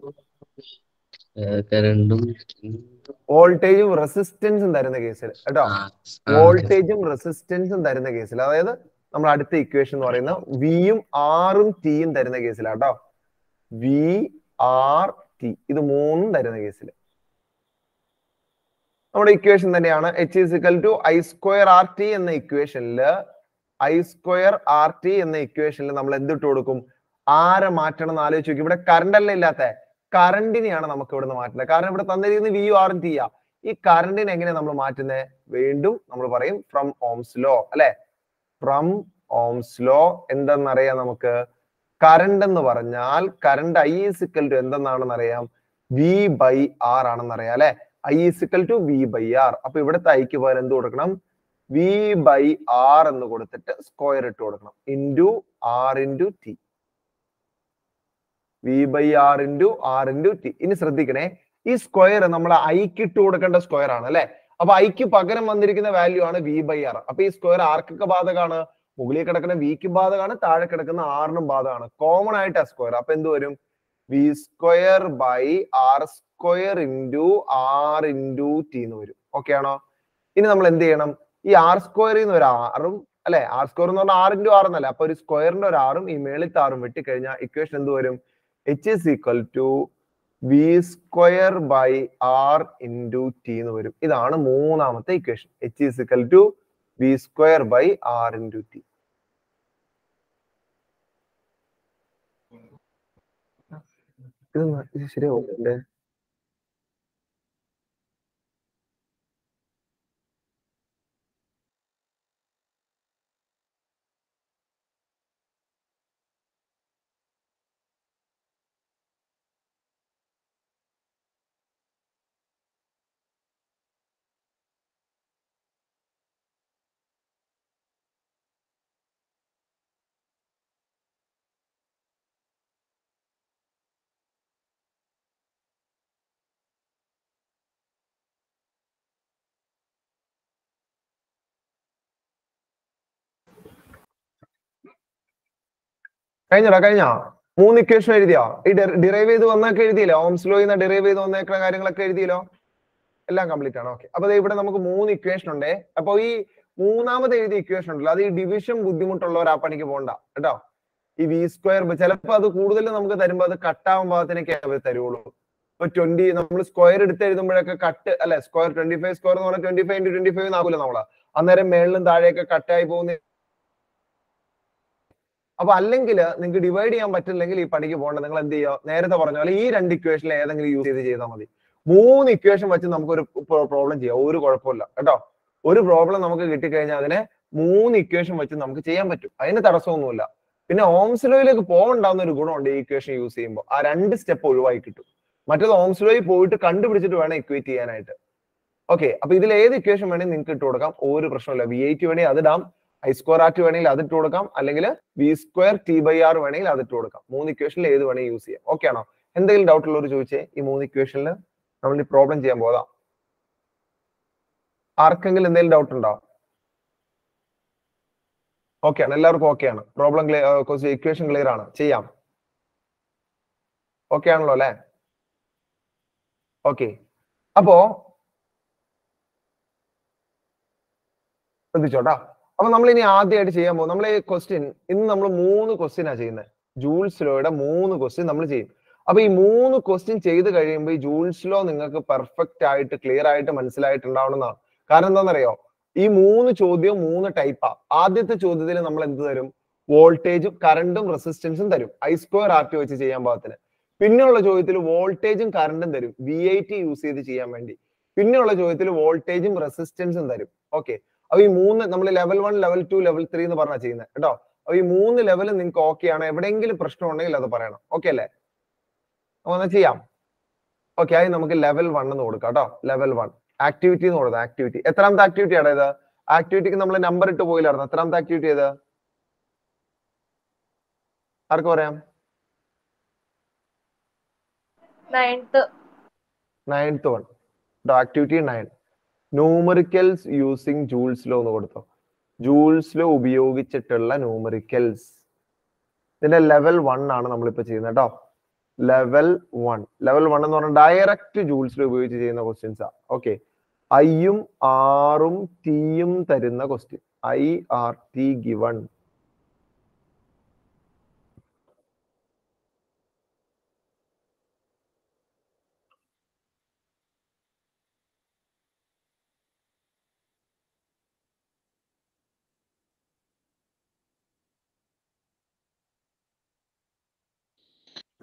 വോൾട്ടേജും റെസിസ്റ്റൻസും തരുന്ന കേസിൽ കേട്ടോ? വോൾട്ടേജും റെസിസ്റ്റൻസും തരുന്ന കേസിൽ അതായത് നമ്മൾ അടുത്ത ഇക്വേഷൻ എന്ന് പറയുന്ന വിയും ആറും ടിയും തരുന്ന കേസിലാട്ടോ വി ആർ ടി ഇത് മൂന്നും തരുന്ന കേസിൽ നമ്മുടെ ഇക്വേഷൻ തന്നെയാണ്. H is equal to I square R T എന്ന ഇക്വേഷനിൽ ഐ സ്ക്വയർ ആർ ടി എന്ന ഇക്വേഷനിൽ നമ്മൾ എന്തിട്ട് കൊടുക്കും? ആരെ മാറ്റണം എന്ന് ആലോചിച്ച് നോക്കി. ഇവിടെ കറണ്ട് അല്ല ഇല്ലാത്ത. കറണ്ടിനെയാണ് നമുക്ക് ഇവിടെ നിന്ന് മാറ്റുന്നത്. കാരണം ഇവിടെ തന്നിരിക്കുന്നത് വി യു ആറും ടി ഈ കറണ്ടിനെ എങ്ങനെ നമ്മൾ മാറ്റുന്നത് വീണ്ടും നമ്മൾ പറയും ഫ്രം ഓംസ് ലോ അല്ലെ? ഫ്രം ഓംസ് ലോ എന്തെന്നറിയാം നമുക്ക്? കറണ്ട് എന്ന് പറഞ്ഞാൽ current I is equal to എന്തെന്നാണെന്ന് അറിയാം വി ബൈ ആർ ആണെന്ന് അറിയാം അല്ലെ? I is equal to V by R അപ്പൊ ഇവിടുത്തെ ഐക്ക് പകരം എന്ത് കൊടുക്കണം? വി ബൈ ആർ എന്ന് കൊടുത്തിട്ട് സ്ക്വയർ ഇട്ട് കൊടുക്കണം. Into R into T V by R into R into T ഇനി ശ്രദ്ധിക്കണേ. ഈ സ്ക്വയർ നമ്മൾ ഐക്ക് ഇട്ട് കൊടുക്കേണ്ട സ്ക്വയർ ആണ് അല്ലെ? അപ്പൊ ഐക്ക് പകരം വന്നിരിക്കുന്ന വാല്യൂ ആണ് വി ബൈ ആർ അപ്പൊ ഈ സ്ക്വയർ ആർക്കൊക്കെ ബാധകമാണ് മുകളിൽ കിടക്കുന്ന വിക്ക് ബാധകമാണ് താഴെ കിടക്കുന്ന ആറിനും ബാധകമാണ് കോമൺ ആയിട്ട് ആ സ്ക്വയർ അപ്പൊ എന്ത് വരും? V square by R square into R into T എന്ന് വരും. ഓക്കെ ആണോ? ഇനി നമ്മൾ എന്ത് ചെയ്യണം? ഈ ആർ സ്ക്വയറിൽ നിന്ന് ഒരു ആറും അല്ലെ? ആർ സ്ക്വയർ എന്ന് പറഞ്ഞാൽ ആർ ഇന്റു ആർ എന്നല്ല? അപ്പൊ ഒരു സ്ക്വയറിന്റെ ഒരു ആറും ഈ മേളിത്തെ ആറും വെട്ടിക്കഴിഞ്ഞാൽ ഇക്വേഷൻ എന്ത് വരും? H is equal to V square by R into T എന്ന് വരും. ഇതാണ് മൂന്നാമത്തെ equation H is equal to V square by R into T ഇത് ന- ഇത് കഴിഞ്ഞടാ കഴിഞ്ഞ? മൂന്ന് ഇക്വേഷൻ എഴുതിയോ? ഈ ഡിറൈവ് ചെയ്ത് വന്നൊക്കെ എഴുതിയില്ലോ? ഓംസ് ലോയിൽ നിന്ന് ഡിറൈവ് ചെയ്ത് വന്നേക്കുന്ന കാര്യങ്ങളൊക്കെ എഴുതിയല്ലോ? എല്ലാം കംപ്ലീറ്റ് ആണ്. ഓക്കെ അപ്പൊ ഇവിടെ നമുക്ക് മൂന്ന് ഇക്വേഷൻ ഉണ്ട്. അപ്പൊ ഈ മൂന്നാമത് എഴുതിയ ഇക്വേഷൻ ഉണ്ടല്ലോ. അത് ഈ ഡിവിഷൻ ബുദ്ധിമുട്ടുള്ളവർ ആ പണിക്ക് പോകണ്ട. കേട്ടോ? ഈ വി സ്ക്വയർ ചിലപ്പോ അത് കൂടുതൽ നമുക്ക് തരുമ്പോ അത് കട്ടാവാൻ ഭാഗത്തിനൊക്കെ അവർ തരുള്ളൂ. ഇപ്പൊ ട്വന്റി നമ്മൾ സ്ക്വയർ എടുത്ത് എഴുതുമ്പോഴൊക്കെ കട്ട് അല്ലെ സ്ക്വയർ ട്വന്റി ഫൈവ് സ്ക്വയർ എന്ന് പറഞ്ഞാൽ twenty five into twenty five ആകൂല നമ്മൾ. അന്നേരം മേളിലും താഴെയൊക്കെ കട്ടായി പോകുന്ന അപ്പൊ അല്ലെങ്കിൽ നിങ്ങൾക്ക് ഡിവൈഡ് ചെയ്യാൻ പറ്റില്ലെങ്കിൽ ഈ പണിക്ക് പോകണ്ട. നിങ്ങൾ എന്ത് ചെയ്യുക? നേരത്തെ പറഞ്ഞ പോലെ ഈ രണ്ട് ഇക്വേഷനിൽ ഏതെങ്കിലും യൂസ് ചെയ്ത് ചെയ്താൽ മതി. മൂന്ന് ഇക്വേഷൻ വെച്ച് നമുക്ക് ഒരു പ്രോബ്ലം ചെയ്യാം. ഒരു കുഴപ്പമില്ല. കേട്ടോ? ഒരു പ്രോബ്ലം നമുക്ക് കിട്ടിക്കഴിഞ്ഞാൽ അതിനെ മൂന്ന് ഇക്വേഷൻ വെച്ച് നമുക്ക് ചെയ്യാൻ പറ്റും. അതിന് തടസ്സമൊന്നുമില്ല. പിന്നെ ഓംസ്ലോയിലേക്ക് പോകണ്ടാവുന്ന ഒരു ഗുണമുണ്ട് ഈ ഇക്വേഷൻ യൂസ് ചെയ്യുമ്പോൾ. ആ രണ്ട് സ്റ്റെപ്പ് ഒഴിവായി കിട്ടും. മറ്റേത് ഓംസ്ലോയിൽ പോയിട്ട് കണ്ടുപിടിച്ചിട്ട് വേണം ഇക്വേറ്റ് ചെയ്യാനായിട്ട്. ഓക്കെ അപ്പൊ ഇതിൽ ഏത് ഇക്വേഷൻ വേണമെങ്കിൽ നിങ്ങൾക്ക് ഇട്ട് കൊടുക്കാം ഒരു പ്രശ്നമില്ല. വി എയ്റ്റ് വേണമെങ്കിൽ അത് ഐ സ്ക്വയർ ആക്കി ടി വേണമെങ്കിൽ അത് ഇട്ട് കൊടുക്കാം. അല്ലെങ്കിൽ V square T by R വേണമെങ്കിൽ അത് ഇട്ട് കൊടുക്കാം. മൂന്ന് ഇക്വേഷനിൽ ഏത് വേണമെങ്കിൽ യൂസ് ചെയ്യാം. ഓക്കെ ആണോ? എന്തെങ്കിലും ഡൗട്ട് ഉള്ളവർ ചോദിച്ചേ ഈ മൂന്ന് ഇക്വേഷനിൽ നമ്മൾ ഈ പ്രോബ്ലം ചെയ്യാൻ പോകാം. ആർക്കെങ്കിലും എന്തെങ്കിലും ഡൗട്ട് ഉണ്ടോ? ഓക്കെ ആണ്. എല്ലാവർക്കും ഓക്കെ ആണ്. പ്രോബ്ലം ഇക്വേഷൻ ക്ലിയർ ആണ്. ചെയ്യാം. ഓക്കെ ആണല്ലോ അല്ലെ? ഓക്കെ അപ്പോ ശ്രദ്ധിച്ചോട്ടാ. അപ്പൊ നമ്മൾ ഇനി ആദ്യമായിട്ട് ചെയ്യാൻ പോകും നമ്മൾ ഈ ക്വസ്റ്റ്യൻ ഇന്ന് നമ്മൾ മൂന്ന് ക്വസ്റ്റ്യനാണ് ചെയ്യുന്നത് ജൂൾസ് ലോയുടെ മൂന്ന് ക്വസ്റ്റ്യൻ നമ്മൾ ചെയ്യും. അപ്പൊ ഈ മൂന്ന് ക്വസ്റ്റ്യൻ ചെയ്ത് കഴിയുമ്പോൾ ഈ ജൂൾസ് ലോ നിങ്ങൾക്ക് പെർഫെക്റ്റ് ആയിട്ട് ക്ലിയർ ആയിട്ട് മനസ്സിലായിട്ടുണ്ടാവണമെന്നാണ്. കാരണം എന്താണെന്നറിയോ? ഈ മൂന്ന് ചോദ്യവും മൂന്ന് ടൈപ്പാ ആദ്യത്തെ ചോദ്യത്തിൽ നമ്മൾ എന്ത് തരും? വോൾട്ടേജും കറണ്ടും റെസിസ്റ്റൻസും തരും. ഐ സ്ക്വയർ ആർ ടി വെച്ച് ചെയ്യാൻ പാകത്തിന്. പിന്നെയുള്ള ചോദ്യത്തിൽ വോൾട്ടേജും കറണ്ടും തരും. വി ഐ ടി യൂസ് ചെയ്ത് ചെയ്യാൻ വേണ്ടി. പിന്നെയുള്ള ചോദ്യത്തിൽ വോൾട്ടേജും റെസിസ്റ്റൻസും തരും. ഓക്കെ അപ്പൊ ഈ മൂന്ന് നമ്മൾ level one level two level three എന്ന് പറഞ്ഞാൽ ചെയ്യുന്നത് കേട്ടോ? അപ്പൊ ഈ മൂന്ന് ലെവൽ നിങ്ങൾക്ക് ഓക്കെ ആണ്. എവിടെയെങ്കിലും പ്രശ്നം ഉണ്ടെങ്കിൽ അത് പറയണം. ഓക്കെ അല്ലേ? അപ്പൊ എന്നാ ചെയ്യാം? ഓക്കെ ആയി നമുക്ക് ലെവൽ വൺ എന്ന് കൊടുക്കാം കേട്ടോ. ലെവൽ വൺ ആക്ടിവിറ്റി എന്ന് കൊടുക്കാം. ആക്ടിവിറ്റി എത്രാമത്തെ ആക്ടിവിറ്റി ആണ് ഇത്? ആക്ടിവിറ്റിക്ക് നമ്മൾ നമ്പർ ഇട്ട് പോയില്ലായിരുന്നു? എത്രാമത്തെ ആക്ടിവിറ്റി ഏത്? ആർക്ക് പറയാം? Ninth one activity nine numericals using joule's law എന്ന് കൊടുത്തോ. ജൂൾസ് ലോ ഉപയോഗിച്ചിട്ടുള്ള ന്യൂമറിക്കൽസ് ഇതിന്റെ ലെവൽ വൺ ആണ് നമ്മളിപ്പോ ചെയ്യുന്നത് കേട്ടോ ലെവൽ വൺ ലെവൽ വൺ എന്ന് പറഞ്ഞാൽ ഡയറക്റ്റ് ജൂൾസ് ലോ ഉപയോഗിച്ച് ചെയ്യുന്ന ക്വസ്റ്റ്യൻസ് ഓക്കെ ഐയും ആറും ടിയും തരുന്ന question I R T given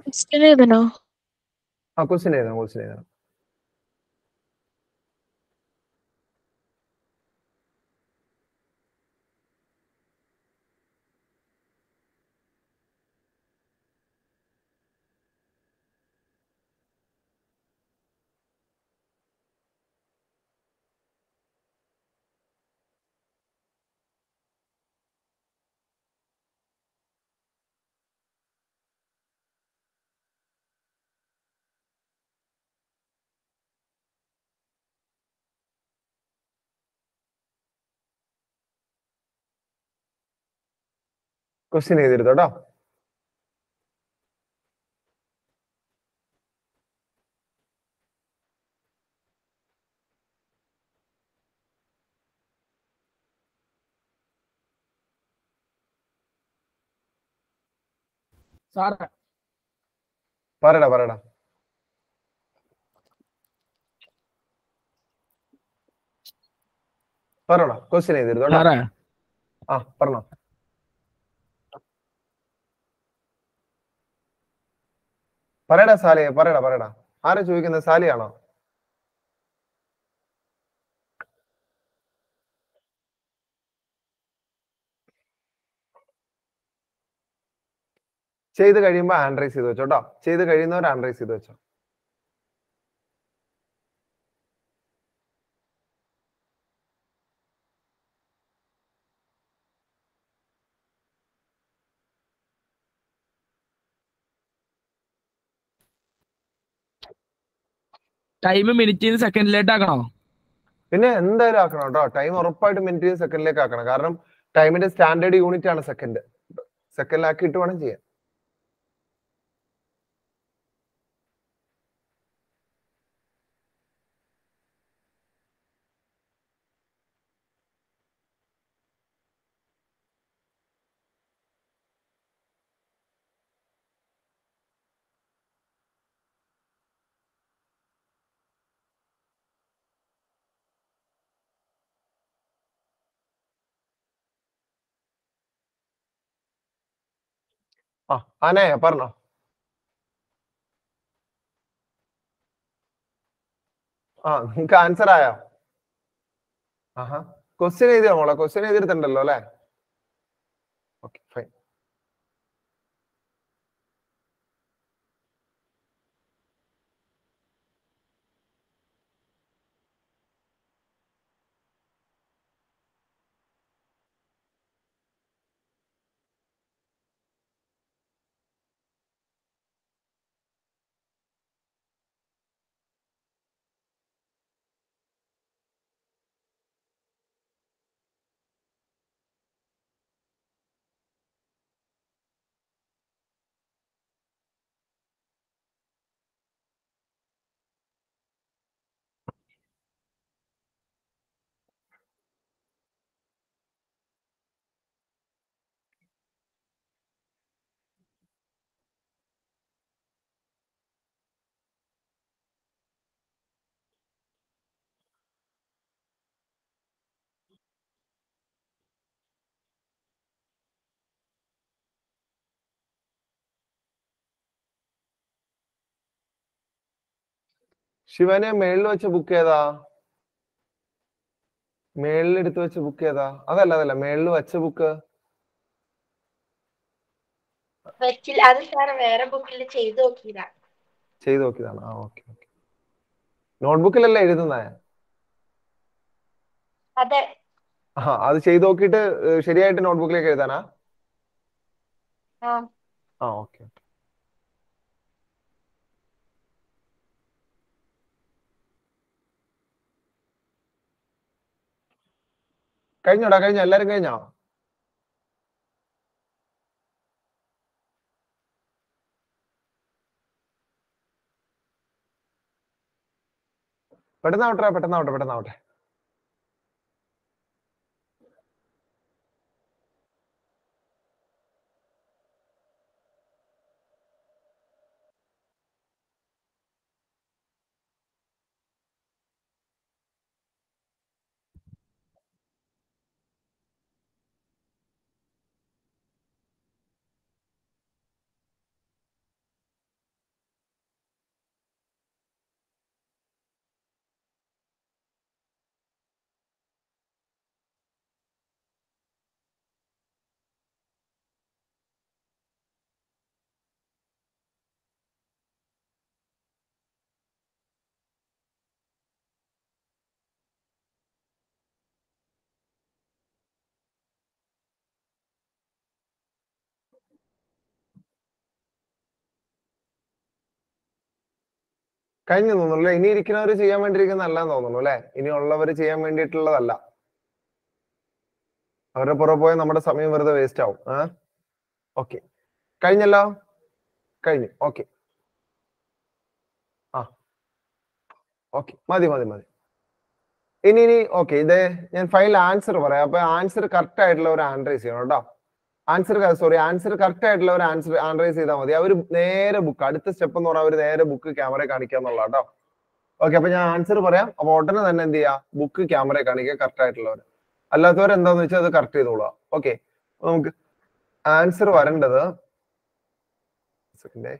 question എഴുതണോ ആ ക്വസ്റ്റ്യൻ എഴുതാം ക്വസ്റ്റ്യൻ എഴുതാം ക്വസ്റ്റ്യൻ എഴുതിരുത്തോ കേട്ടോ സാറേ പറയടാ പറയടാ പറഞ്ഞോടാ ക്വസ്റ്റ്യൻ എഴുതിരുത്തോ കേട്ടോ സാറേ ആ പറഞ്ഞോ പറയടാ സാലിയെ പറയടാ പറയടാ. ആരാ ചോദിക്കുന്നത്? സാലിയാണോ? ചെയ്ത് കഴിയുമ്പോ ആൻഡ്രൈസ് ചെയ്ത് വെച്ചോട്ടോ ചെയ്ത് കഴിയുന്നവർ ആൻഡ്രൈസ് ചെയ്ത് വെച്ചോ. ടൈം മിനിറ്റിന് സെക്കൻഡിലേട്ട് ആക്കണോ പിന്നെ എന്തായാലും ആക്കണം കേട്ടോ. ടൈം ഉറപ്പായിട്ട് മിനിറ്റ് സെക്കൻഡിലേക്ക് ആക്കണം കാരണം ടൈമിന്റെ സ്റ്റാൻഡേർഡ് യൂണിറ്റ് ആണ് സെക്കൻഡ്. സെക്കൻഡിലാക്കിയിട്ട് വേണം ചെയ്യാൻ. ആ ആനയ പറഞ്ഞോ. ആ നിങ്ങക്ക് ആൻസർ ആയോ? ആഹാ. ക്വസ്റ്റ്യൻ എഴുതിയോ മോളെ? ക്വസ്റ്റ്യൻ എഴുതിയിട്ടുണ്ടല്ലോ അല്ലെ? ഓക്കെ ഫൈൻ ശിവനെ മേളിൽ വെച്ച ബുക്ക് ഏതാ? മേളിൽ എടുത്ത് വെച്ച ബുക്ക് ഏതാ? അതല്ല അതല്ല. മേളിൽ വെച്ച ബുക്ക് വെച്ചില്ല. അത് വേറെ ബുക്കിൽ ചെയ്തു നോക്കിയതാ. ചെയ്ത് നോക്കിയതാണ്. ആ ഓക്കെ ഓക്കെ നോട്ട്ബുക്കിലല്ലേ എഴുതുന്നേ? അതെ. ആ അത് ചെയ്തു നോക്കിയിട്ട് ശരിയായിട്ട് നോട്ട്ബുക്കിലേക്ക് എഴുതാനാ? ആ. ഓക്കെ കഴിഞ്ഞോടാ കഴിഞ്ഞോ? എല്ലാരും കഴിഞ്ഞോ? പെട്ടെന്നാവട്ടെ പെട്ടെന്നാവട്ടെ പെട്ടെന്നാവട്ടെ. കഴിഞ്ഞു തോന്നുന്നു അല്ലേ ഇനി ഇരിക്കുന്നവർ ചെയ്യാൻ വേണ്ടിയിരിക്കുന്ന അല്ലാന്ന് തോന്നുന്നു അല്ലെ? ഇനി ഉള്ളവർ ചെയ്യാൻ വേണ്ടിയിട്ടുള്ളതല്ല. അവരുടെ പുറകെ പോയാൽ നമ്മുടെ സമയം വെറുതെ വേസ്റ്റ് ആവും. ആ? ഓക്കെ കഴിഞ്ഞല്ലോ? കഴിഞ്ഞു. ഓക്കെ ആ. ഓക്കെ മതി മതി മതി. ഇനി ഇനി ഓക്കെ ഇത് ഞാൻ ഫൈനൽ ആൻസർ പറയാം. അപ്പൊ ആൻസർ കറക്റ്റ് ആയിട്ടുള്ള ഒരു ആൻഡ്രൈസ് ചെയ്യണം കേട്ടോ. ആൻസർ സോറി ആൻസർ കറക്റ്റ് ആയിട്ടുള്ള ഒരു ആൻസർ ആൻഡ്രൈസ് ചെയ്താൽ മതി. അവർ നേരെ ബുക്ക് അടുത്ത സ്റ്റെപ്പ് എന്ന് പറഞ്ഞാൽ അവർ നേരെ ബുക്ക് ക്യാമറ കാണിക്കുക എന്നുള്ള കേട്ടോ ഓക്കെ അപ്പൊ ഞാൻ ആൻസർ പറയാം. അപ്പൊ ഉടനെ തന്നെ എന്ത് ചെയ്യാ? ബുക്ക് ക്യാമറ കാണിക്കുക കറക്റ്റ് ആയിട്ടുള്ളവർ അല്ലാത്തവർ എന്താന്ന് വെച്ചാൽ അത് കറക്റ്റ് ചെയ്തോളുക. ഓക്കെ നമുക്ക് ആൻസർ വരേണ്ടത് സെക്കൻഡേ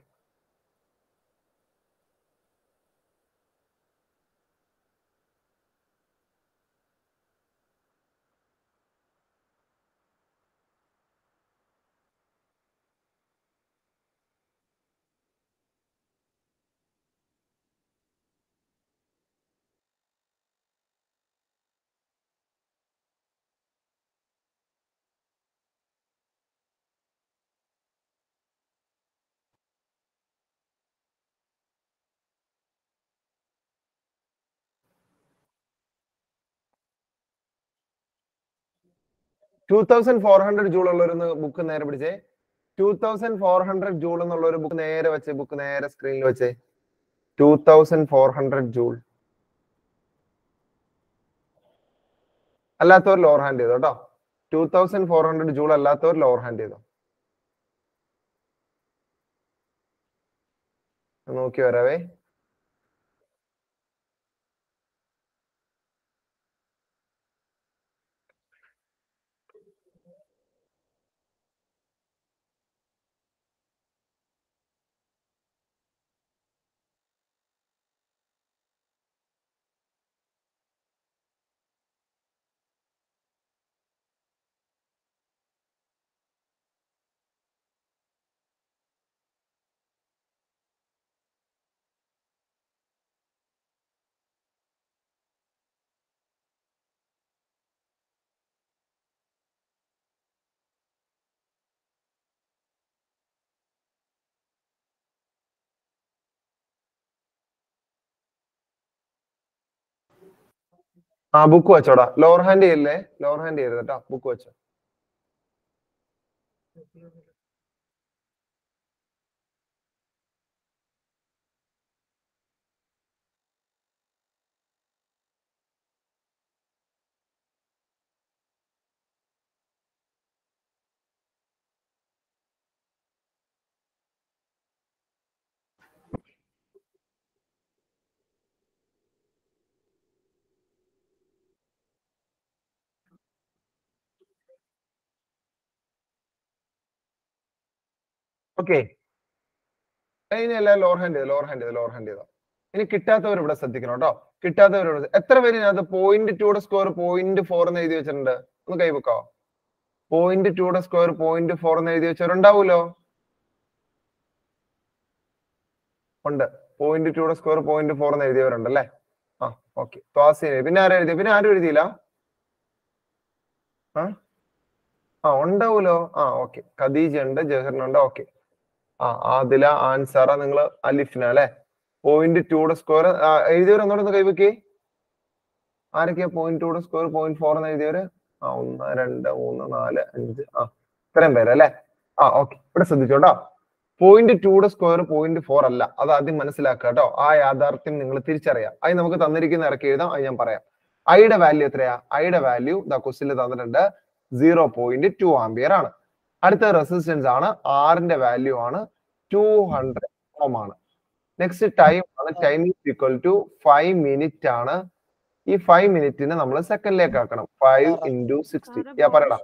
two thousand four hundred joule ഉള്ള ഒരു ബുക്ക് നേരെ പിടിച്ചേ. Two thousand four hundred joule എന്നുള്ള ഒരു ബുക്ക് നേരെ വെച്ചേ ബുക്ക് നേരെ സ്ക്രീനിൽ വെച്ചേ. Two thousand four hundred joule. അല്ലാത്തവർ ലോവർ ഹാൻഡ് ചെയ്തോ കേട്ടോ. Two thousand four hundred joule അല്ലാത്തവർ ലോവർ ഹാൻഡ് ചെയ്തോ. നോക്കി വരാവേ. ആ ബുക്ക് വെച്ചോടാ. ലോവർ ഹാൻഡ് ചെയ്യല്ലേ ലോവർ ഹാൻഡ് ചെയ്യരുത് കേട്ടോ ബുക്ക് വെച്ചോ ഓക്കെ. ഇനി എല്ലാം ലോവർ ഹാൻഡ് ചെയ്ത് ലോർ ഹാൻഡ് ചെയ്ത് ലോർ ഹാൻഡ് ചെയ്തോ. ഇനി കിട്ടാത്തവർ ഇവിടെ ശ്രദ്ധിക്കണം കേട്ടോ. കിട്ടാത്തവർ ഇവിടെ എത്ര പേര് ഇതിനകത്ത് പോയിന്റ് ടൂടെ സ്കോർ പോയിന്റ് ഫോർ എന്ന് എഴുതി വെച്ചിട്ടുണ്ട്? ഒന്ന് കൈവെക്കോ പോയിന്റ് ടൂടെ സ്കോർ പോയിന്റ് ഫോർ എന്ന് എഴുതി വെച്ചവരുണ്ടാവൂലോ? ഉണ്ട്. പോയിന്റ് ടൂടെ സ്കോർ പോയിന്റ് ഫോർ എന്ന് എഴുതിയവരുണ്ട് അല്ലേ? ആ ഓക്കെ ത്വാസിന് പിന്നെ ആരും എഴുതി പിന്നെ ആരും എഴുതിയില്ല? ആ? ആ ഉണ്ടാവൂലോ? ആ ഓക്കെ ഖദീജ ഉണ്ട് ജഹറിനുണ്ട് ഓക്കെ ആ ആദില ആൻസാറ നിങ്ങൾ അലിഫിന അല്ലെ? പോയിന്റ് ടൂടെ സ്കോർ എഴുതിയവർ ഒന്നോടൊന്ന് കൈവക്കി. ആരൊക്കെയാ പോയിന്റ് ടൂടെ സ്കോർ പോയിന്റ് ഫോർ എന്ന് എഴുതിയവര്? ആ ഒന്ന് രണ്ട് മൂന്ന് നാല് അഞ്ച് ആ ഇത്രയും പേര് അല്ലെ? ആ ഓക്കെ ഇവിടെ ശ്രദ്ധിച്ചോട്ടോ പോയിന്റ് ടൂടെ സ്ക്വയർ പോയിന്റ് ഫോർ അല്ല. അത് ആദ്യം മനസ്സിലാക്കുക കേട്ടോ ആ യാഥാർത്ഥ്യം നിങ്ങൾ തിരിച്ചറിയാം. അത് നമുക്ക് തന്നിരിക്കുന്ന ഇറക്കി എഴുതാം അത് ഞാൻ പറയാം. ഐയുടെ വാല്യൂ എത്രയാ? ഐയുടെ വാല്യൂ ദ ക്വസ്റ്റിൽ തന്നിട്ടുണ്ട് സീറോ പോയിന്റ് ടു ആംബിയർ ആണ്. അടുത്ത റെസിസ്റ്റൻസ് ആണ്. ആറിന്റെ വാല്യൂ ആണ് ടു ഹൺഡ്രഡ് ഓം ആണ്. നെക്സ്റ്റ് ടൈം ആണ് time is equal to five minute ആണ്. ഈ ഫൈവ് മിനിറ്റിനെ നമ്മൾ സെക്കൻഡിലേക്ക് ആക്കണം. ഫൈവ് ഇന്റു സിക്സ്റ്റി യാ പറയടാ.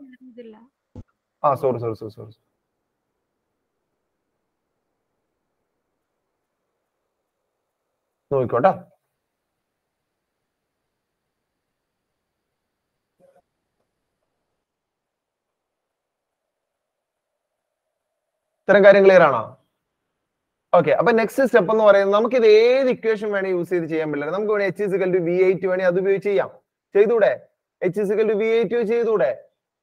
ആ സോറി സോറി സോറി സോറി നോക്കിക്കോട്ടോ. ഇത്തരം കാര്യം ക്ലിയർ ആണോ? ഓക്കെ അപ്പൊ നെക്സ്റ്റ് സ്റ്റെപ്പ് എന്ന് പറയുന്നത് നമുക്ക് ഇത് ഏത് ഇക്വേഷൻ വേണേ യൂസ് ചെയ്ത് ചെയ്യാൻ പറ്റില്ല. നമുക്ക് വേണേ H is equal to V eight വേണേ അത് ഉപയോഗിച്ച് ചെയ്യാം. ചെയ്തൂടെ? H is equal to V eight ചെയ്തൂടെ?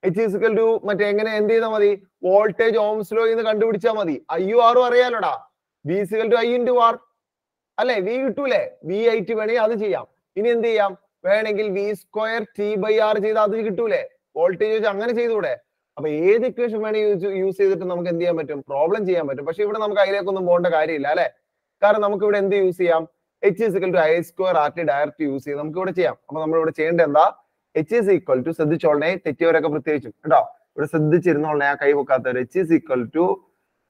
എച്ച് ഇസിക്കൽ ടു മറ്റേ എങ്ങനെ എന്ത് ചെയ്താൽ മതി? വോൾട്ടേജ് ഓംസ് ലോ എന്ന് കണ്ടുപിടിച്ചാൽ മതി. ഐ യു ആറും അറിയാലോടാ. V is equal to I into R അല്ലെ? വി കിട്ടൂലേ? വി എയ്റ്റ് വേണേ അത് ചെയ്യാം. ഇനി എന്ത് ചെയ്യാം? വേണമെങ്കിൽ V square T by R ചെയ്താൽ അത് കിട്ടൂലേ? വോൾട്ടേജ് വെച്ച് അങ്ങനെ ചെയ്തൂടെ? അപ്പൊ ഏത് ഇക്വേഷൻ വേണേ യൂസ് ചെയ്തിട്ട് നമുക്ക് എന്ത് ചെയ്യാൻ പറ്റും? പ്രോബ്ലം ചെയ്യാൻ പറ്റും. പക്ഷെ ഇവിടെ നമുക്ക് അതിലേക്കൊന്നും പോകേണ്ട കാര്യമില്ല അല്ലെ? കാരണം നമുക്ക് ഇവിടെ എന്ത് യൂസ് ചെയ്യാം? H is equal to I square R T direct use ചെയ്യാം. നമുക്ക് ഇവിടെ ചെയ്യാം. അപ്പൊ നമ്മൾ ഇവിടെ ചെയ്യേണ്ടത് എന്താ? എച്ച് ഇസ് ഈക്വൽ ടു ശ്രദ്ധിച്ചോളണേ. തെറ്റിയവരൊക്കെ പ്രത്യേകിച്ചും. കേട്ടോ? ഇവിടെ ശ്രദ്ധിച്ചിരുന്നോളണേ ആ കൈ വെക്കാത്തവർ H is equal to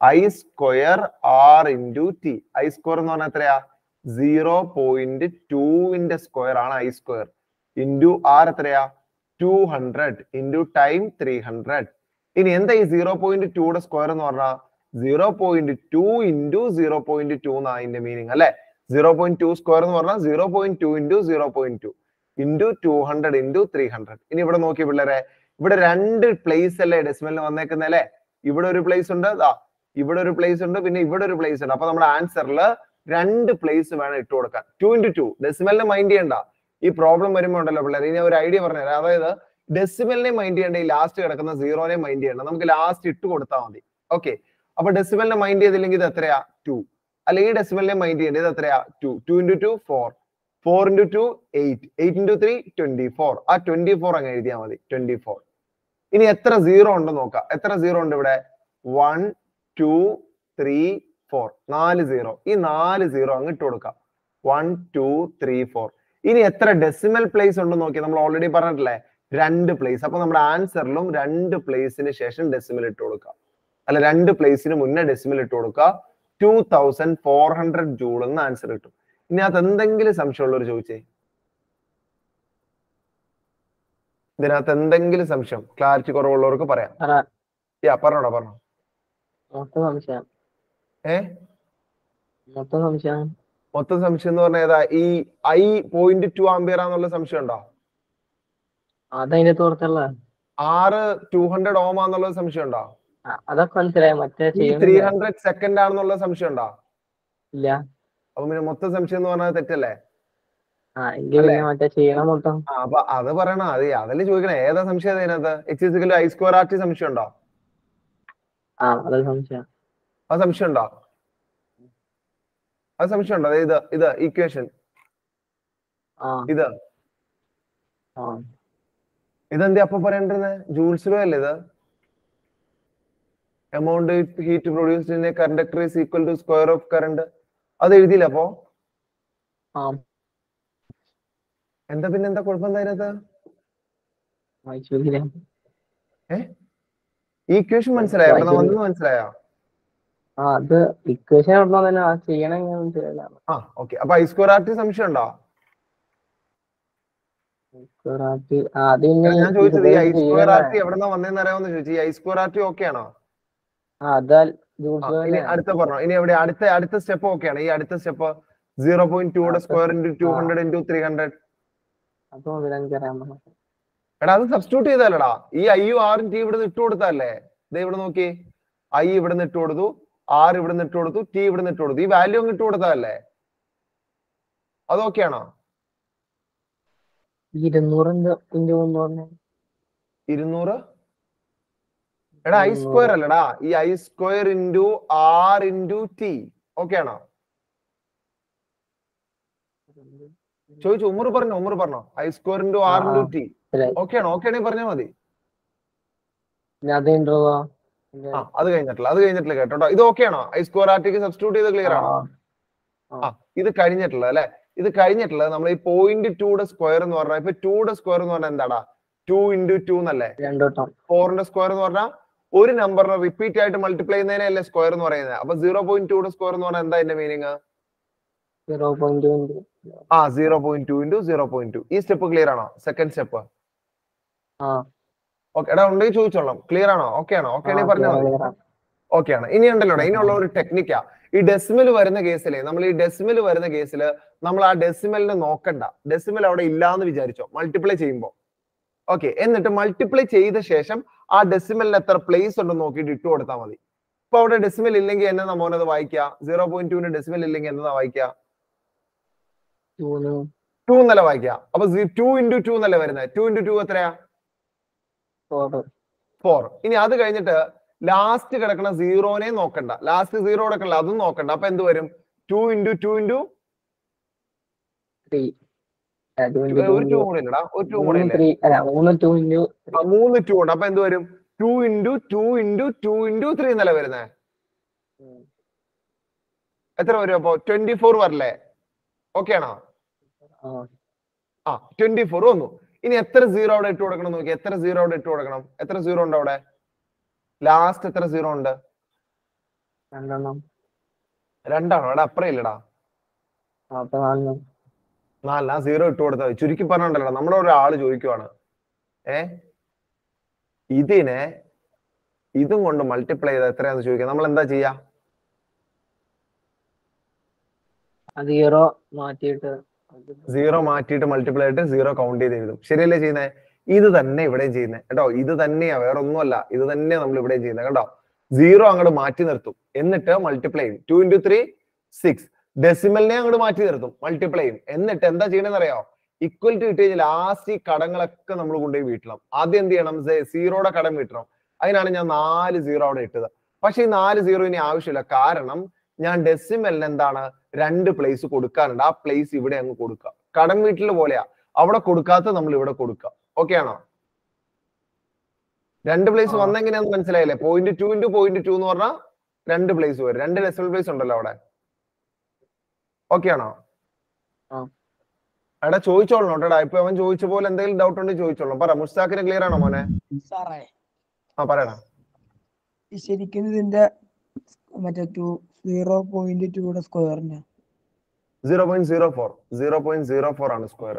I square R into T I square എന്ന് പറഞ്ഞാൽ എത്രയാ? സീറോ പോയിന്റ് സ്ക്വയർ ആണ് ഐ സ്ക്വയർ ഇന്റു ആർ എത്രയാ? Two hundred into time three hundred ഇനി എന്താ ഈ സീറോ പോയിന്റ് ടൂടെ സ്ക്വയർ എന്ന് പറഞ്ഞാൽ zero point two into zero point two എന്നാ അതിന്റെ മീനിങ് അല്ലെ? സീറോ പോയിന്റ് ടു സ്ക്വയർ എന്ന് പറഞ്ഞാൽ zero point two into zero point two into two hundred into three hundred ഇനി ഇവിടെ നോക്കി പിള്ളേരെ ഇവിടെ രണ്ട് പ്ലേസ് അല്ലേ ഡെസിമലിന് വന്നേക്കുന്നത് അല്ലേ? ഇവിടെ ഒരു പ്ലേസ് ഉണ്ട് ദാ ഇവിടെ ഒരു പ്ലേസ് ഉണ്ട് പിന്നെ ഇവിടെ ഒരു പ്ലേസ് ഉണ്ട്. അപ്പൊ നമ്മുടെ ആൻസറിൽ രണ്ട് പ്ലേസ് വേണം ഇട്ട് കൊടുക്കാൻ ടു ഇന്റു ടു ഡെസിമലിന് മൈൻഡ് ചെയ്യണ്ട. ഈ പ്രോബ്ലം വരുമ്പോൾ ഉണ്ടല്ലോ പിള്ളേർ ഇനി ഒരു ഐഡിയ പറഞ്ഞുതരാം. അതായത് ഡെസിമലിനെ മൈൻഡ് ചെയ്യേണ്ട ഈ ലാസ്റ്റ് കിടക്കുന്ന സീറോനെ മൈൻഡ് ചെയ്യണം. നമുക്ക് ലാസ്റ്റ് ഇട്ട് കൊടുത്താൽ മതി. ഓക്കെ അപ്പൊ ഡെസിമലിനെ മൈൻഡ് ചെയ്തില്ലെങ്കിൽ ഇത് എത്രയാ? ടു ഈ ഡെസിമലിനെ മൈൻഡ് ചെയ്യേണ്ടത് എത്രയാ? Two two into two four four into two eight eight into three twenty four ആ ട്വന്റി ഫോർ അങ്ങ് എഴുതിയാൽ മതി. ട്വന്റി ഫോർ ഇനി എത്ര സീറോ ഉണ്ട് നോക്കാം. എത്ര സീറോ ഉണ്ട് ഇവിടെ? വൺ ടു ത്രീ ഫോർ നാല് സീറോ ഈ നാല് സീറോ അങ്ങ് ഇട്ട് കൊടുക്കാം. വൺ ടു ത്രീ ഫോർ ഇനി എത്ര ഡെസിമൽ പ്ലേസ് ഉണ്ട് നോക്കി നമ്മൾ ഓൾറെഡി പറഞ്ഞിട്ടില്ലേ? രണ്ട് പ്ലേസ് അപ്പൊ നമ്മുടെ ആൻസറിലും രണ്ട് പ്ലേസിന് ശേഷം ഡെസിമൽ ഇട്ട് കൊടുക്കാം. അല്ല രണ്ട് പ്ലേസിന് മുന്നേ ഡെസിമൽ ഇട്ട് കൊടുക്കുക two thousand four hundred joule എന്ന് ആൻസർ കിട്ടും. ഇനി അത് എന്തെങ്കിലും സംശയമുള്ളവർ ചോദിച്ചേ? ഇതിനകത്ത് എന്തെങ്കിലും സംശയം? ക്ലാരിറ്റി കുറവുള്ളവർക്ക് പറയാം. യാ പറഞ്ഞോടാ പറഞ്ഞോ. മൊത്തം സംശയം. ഏ? മൊത്തം സംശയം. മൊത്തം സംശയം എന്ന് പറഞ്ഞ ഏതാ? ഈ ഐ പോയിന്റ് ടു ആംബിയർ ആണെന്നുള്ള സംശയം ഉണ്ടോ? ആറ് ടു ഹൺഡ്രഡ് ഓം ആണെന്നുള്ള സംശയം ഉണ്ടോ? അതൊക്കെ മനസ്സിലായി? മറ്റേ ത്രീ ഹൺഡ്രഡ് സെക്കൻഡ് ആണെന്നുള്ള സംശയം ഉണ്ടോ? ഇല്ല. അപ്പൊ പിന്നെ മൊത്തം സംശയം എന്ന് പറഞ്ഞാൽ തെറ്റല്ലേ? അപ്പൊ അത് പറയണ. അത് അതല്ലേ ചോദിക്കണേ? ഏതാ സംശയം അതിനകത്ത്? H is equal I square R T സംശയം ഉണ്ടോ? ആ സംശയം ഉണ്ടോ? അത് സംശയം ഉണ്ടോ ഇത് ഇത് ഇക്വേഷൻ ഇത്. ഇതെന്താ അപ്പൊ പറയണ്ടിരുന്നത് ജൂൾസിലോ അല്ലേ ഇത്? Amount heat produced in a conductor is equal to square of current അത് എഴുതിയില്ല അപ്പോ? എന്താ പിന്നെ എന്താ കുഴപ്പം എന്താ അതിനകത്ത് ഈ ഇക്വേഷൻ മനസ്സിലായോ? അവിടെ വന്നത് മനസ്സിലായോ? അത് ഇക്വേഷൻ ഉണ്ടോ തന്നെ ആ ചെയ്യണം ആ ഓക്കെ അപ്പൊ ഐ സ്ക്വയർ ആർട്ടി സംശയം ഉണ്ടോ? ഞാൻ ചോദിച്ചത് ഈ ഐ സ്ക്വയർ ആർ ടി ചെയ്യണേ. എവിടെ നിന്നാ വന്നതെന്ന് അറിയാമെന്ന് ചോദിച്ചു. ഈ I square R T okay ആണോ? ഇനി അടുത്ത പറഞ്ഞു. ഇനി എവിടെ? അടുത്ത അടുത്ത സ്റ്റെപ്പ് ഓക്കെ ആണ്. ഈ അടുത്ത step zero point ടൂടെ square two. Hundred three hundred എടാ അത് സബ്സ്റ്റിറ്റ്യൂട്ട് ചെയ്തല്ലടാ ഈ ഐയും ആറും ടി ഇവിടെ ഇട്ട് കൊടുത്തല്ലേ ദേ ഇവിടെ നോക്കി. ഐ ഇവിടെ നിന്ന് ഇട്ട് കൊടുത്തു. ആർ ഇവിടെ നിന്ന് ഇട്ട് കൊടുത്തു ടി ഇവിടെ നിന്ന് ഇട്ട് കൊടുത്തു. ഈ വാല്യൂ അങ്ങ് ഇട്ട് കൊടുത്തതല്ലേ? അത് ഓക്കെ ആണോ ഇരുന്നൂറ്? എടാ ഐ സ്ക്വയർ അല്ലടാ. ഈ I square into R into T okay ആണോ? ചോദിച്ചു ഉമർ പറഞ്ഞോ ഉമർ പറഞ്ഞോ? I square into R into T okay ആണോ? ഓക്കെ ആണെങ്കിൽ പറഞ്ഞാൽ മതി. ആ അത് കഴിഞ്ഞിട്ടില്ല അത് കഴിഞ്ഞിട്ടില്ല കേട്ടോ. ഇത് ഓക്കെ ആണോ? ഐ സ്ക്വയർ ആർ ടിക്ക് സബ്സ്റ്റിറ്റ്യൂട്ട് ചെയ്ത് ക്ലിയർ ആണോ? ആ ഇത് കഴിഞ്ഞിട്ടുള്ളത് അല്ലെ? ഇത് കഴിഞ്ഞിട്ടുള്ളത് നമ്മൾ ഈ പോയിന്റ് ടൂടെ സ്ക്വയർ എന്ന് പറഞ്ഞാൽ ഇപ്പൊ ടൂടെ സ്ക്വയർ എന്ന് പറഞ്ഞാൽ എന്താടാ? ടു ഇന്റു ടു എന്നല്ലേ? ഫോറിന്റെ സ്ക്വയർ എന്ന് പറഞ്ഞാൽ ഒരു നമ്പറിനെ റിപ്പീറ്റ് ആയിട്ട് മൾട്ടിപ്ലൈ ചെയ്യുന്നതിനല്ലേ സ്ക്വയർ എന്ന് പറയുന്നത് അപ്പൊ സീറോ പോയിന്റ് ടൂടെ സ്ക്വയർ എന്ന് പറഞ്ഞാൽ എന്താ അതിന്റെ മീനിങ് ആ zero point two into zero point two ഈ സ്റ്റെപ്പ് ക്ലിയർ ആണോ? സെക്കൻഡ് സ്റ്റെപ്പ് ഓക്കെ എടാ ഉണ്ടെങ്കിൽ ചോദിച്ചോളാം. ക്ലിയർ ആണോ? ഓക്കെ ആണോ? ഓക്കെ ആണെങ്കിൽ പറഞ്ഞാൽ മതി. ഓക്കെ ആണ്. ഇനി ഉണ്ടല്ലോ ഇനിയുള്ള ഒരു ടെക്നിക്കാ ഈ ഡെസിമൽ വരുന്ന കേസിലെ നമ്മൾ ഈ ഡെസിമൽ വരുന്ന കേസിൽ നമ്മൾ ആ ഡെസിമലിനെ നോക്കണ്ട. ഡെസിമൽ അവിടെ ഇല്ല എന്ന് വിചാരിച്ചോ. മൾട്ടിപ്ലൈ ചെയ്യുമ്പോൾ ഓക്കെ എന്നിട്ട് മൾട്ടിപ്ലൈ ചെയ്ത ശേഷം ആ ഡെസിമലിന് എത്ര പ്ലേസ് ഉണ്ടെന്ന് നോക്കിയിട്ട് ഇട്ടു കൊടുത്താൽ മതി. ഇപ്പൊ അവിടെ ഡെസിമൽ ഇല്ലെങ്കിൽ എന്നെ മോനത് വായിക്കുക സീറോ പോയിന്റ് ടുവിന് ഡെസിമൽ ഇല്ലെങ്കിൽ എന്നതാ വായിക്കുക ടു എന്നല്ല വായിക്കുക അപ്പൊ ടു ഇന്റു ടു എന്നല്ലേ വരുന്നത് ടു ഇന്റു ടു എത്രയാ? ഫോർ ഇനി അത് കഴിഞ്ഞിട്ട് ലാസ്റ്റ് കിടക്കുന്ന സീറോനെ നോക്കണ്ട. ലാസ്റ്റ് സീറോ കിടക്കണ്ട അതും നോക്കണ്ട. അപ്പൊ എന്ത് വരും? ടു ഇന്റു ടു ഇന്റു ഒരു ടു കൂടെ ഇല്ലടാ. ഒരു ടു കൂടെ മൂന്ന് ടു ഉണ്ട്. അപ്പൊ എന്ത് വരും? Two into two into two into three എന്നല്ലേ വരുന്നത് എത്ര വരും അപ്പോ? ട്വന്റി ഫോർ വരില്ലേ? ഓക്കെ ആണോ? ആ. ട്വന്റി ഫോർ വന്നു. ഇനി എത്ര സീറോ അവിടെ ഇട്ട് കൊടുക്കണം നോക്കി എത്ര സീറോ അവിടെ ഇട്ട് കൊടുക്കണം? എത്ര സീറോ ഉണ്ട് അവിടെ? ലാസ്റ്റ് എത്ര സീറോ ഉണ്ട്? രണ്ടെണ്ണം. രണ്ടാണോ? അവിടെ അപ്പുറം ഇല്ലടാ. നാലാ സീറോ ഇട്ട് കൊടുത്താൽ മതി. ചുരുക്കി പറഞ്ഞിട്ടല്ലോ നമ്മുടെ ഒരാൾ ചോദിക്കുവാണ്. ഏ? ഇതിനെ ഇതും കൊണ്ട് മൾട്ടിപ്ലൈ ചെയ്താൽ എത്രയാന്ന് ചോദിക്കാം. നമ്മൾ എന്താ ചെയ്യാ സീറോ മാറ്റിയിട്ട് സീറോ മാറ്റിയിട്ട് മൾട്ടിപ്ലൈ ആയിട്ട് സീറോ കൗണ്ട് ചെയ്ത് എഴുതും. ശരിയല്ലേ ചെയ്യുന്നത് ഇത് തന്നെ ഇവിടെയും ചെയ്യുന്നത് കേട്ടോ ഇത് തന്നെയാ വേറെ ഒന്നുമല്ല ഇത് തന്നെ നമ്മൾ ഇവിടെയും ചെയ്യുന്നത് കേട്ടോ സീറോ അങ്ങോട്ട് മാറ്റി നിർത്തും. എന്നിട്ട് മൾട്ടിപ്ലൈ ചെയ്യും. ടു ഇന്റു ത്രീ സിക്സ് ഡെസിമലിനെ അങ്ങോട്ട് മാറ്റി നിർത്തും. മൾട്ടിപ്ലൈ ചെയ്യും. എന്നിട്ട് എന്താ ചെയ്യണമെന്ന് അറിയോ? ടു കിട്ടി കഴിഞ്ഞാൽ ലാസ്റ്റ് ഈ കടങ്ങളൊക്കെ നമ്മൾ കൊണ്ടുപോയി വീട്ടണം. ആദ്യം എന്ത് ചെയ്യണം? സീറോയുടെ കടം വീട്ടണം. അതിനാണ് ഞാൻ നാല് സീറോ അവിടെ ഇട്ടത്. പക്ഷെ ഈ നാല് സീറോ ഇനി ആവശ്യമില്ല. കാരണം ഞാൻ ഡെസിമലിന് എന്താണ്? രണ്ട് പ്ലേസ് കൊടുക്കാറുണ്ട്. ആ പ്ലേസ് ഇവിടെ അങ്ങ് കൊടുക്കുക. കടം വീട്ടിൽ പോലെയാ. അവിടെ കൊടുക്കാത്ത നമ്മൾ ഇവിടെ കൊടുക്കുക. ഓക്കെ ആണോ? രണ്ട് പ്ലേസ്. വന്നെങ്ങനെയാന്ന് മനസ്സിലായില്ലേ? Point two into point two എന്ന് പറഞ്ഞാൽ രണ്ട് പ്ലേസ് വരും. രണ്ട് ഡെസിമൽ പ്ലേസ് ഉണ്ടല്ലോ അവിടെ. ഓക്കെ ആണോ. എടാ ചോദിച്ചോളണം കേട്ടോ. ഇപ്പൊ അവൻ ചോദിച്ച പോലെ എന്തെങ്കിലും ഡൗട്ട് ഉണ്ടെങ്കിൽ ചോദിച്ചോളണം. പറ മുസ്താഖിന് ക്ലിയർ ആണോ മോനെ? സാറേ. ആ പറയടാ. ഈ ശരിക്കും ഇതിന്റെ മറ്റേ ടു സീറോ പോയിന്റ് ടൂടെ സ്ക്വയറിന് zero point zero four zero point zero four ആണ് സ്ക്വയർ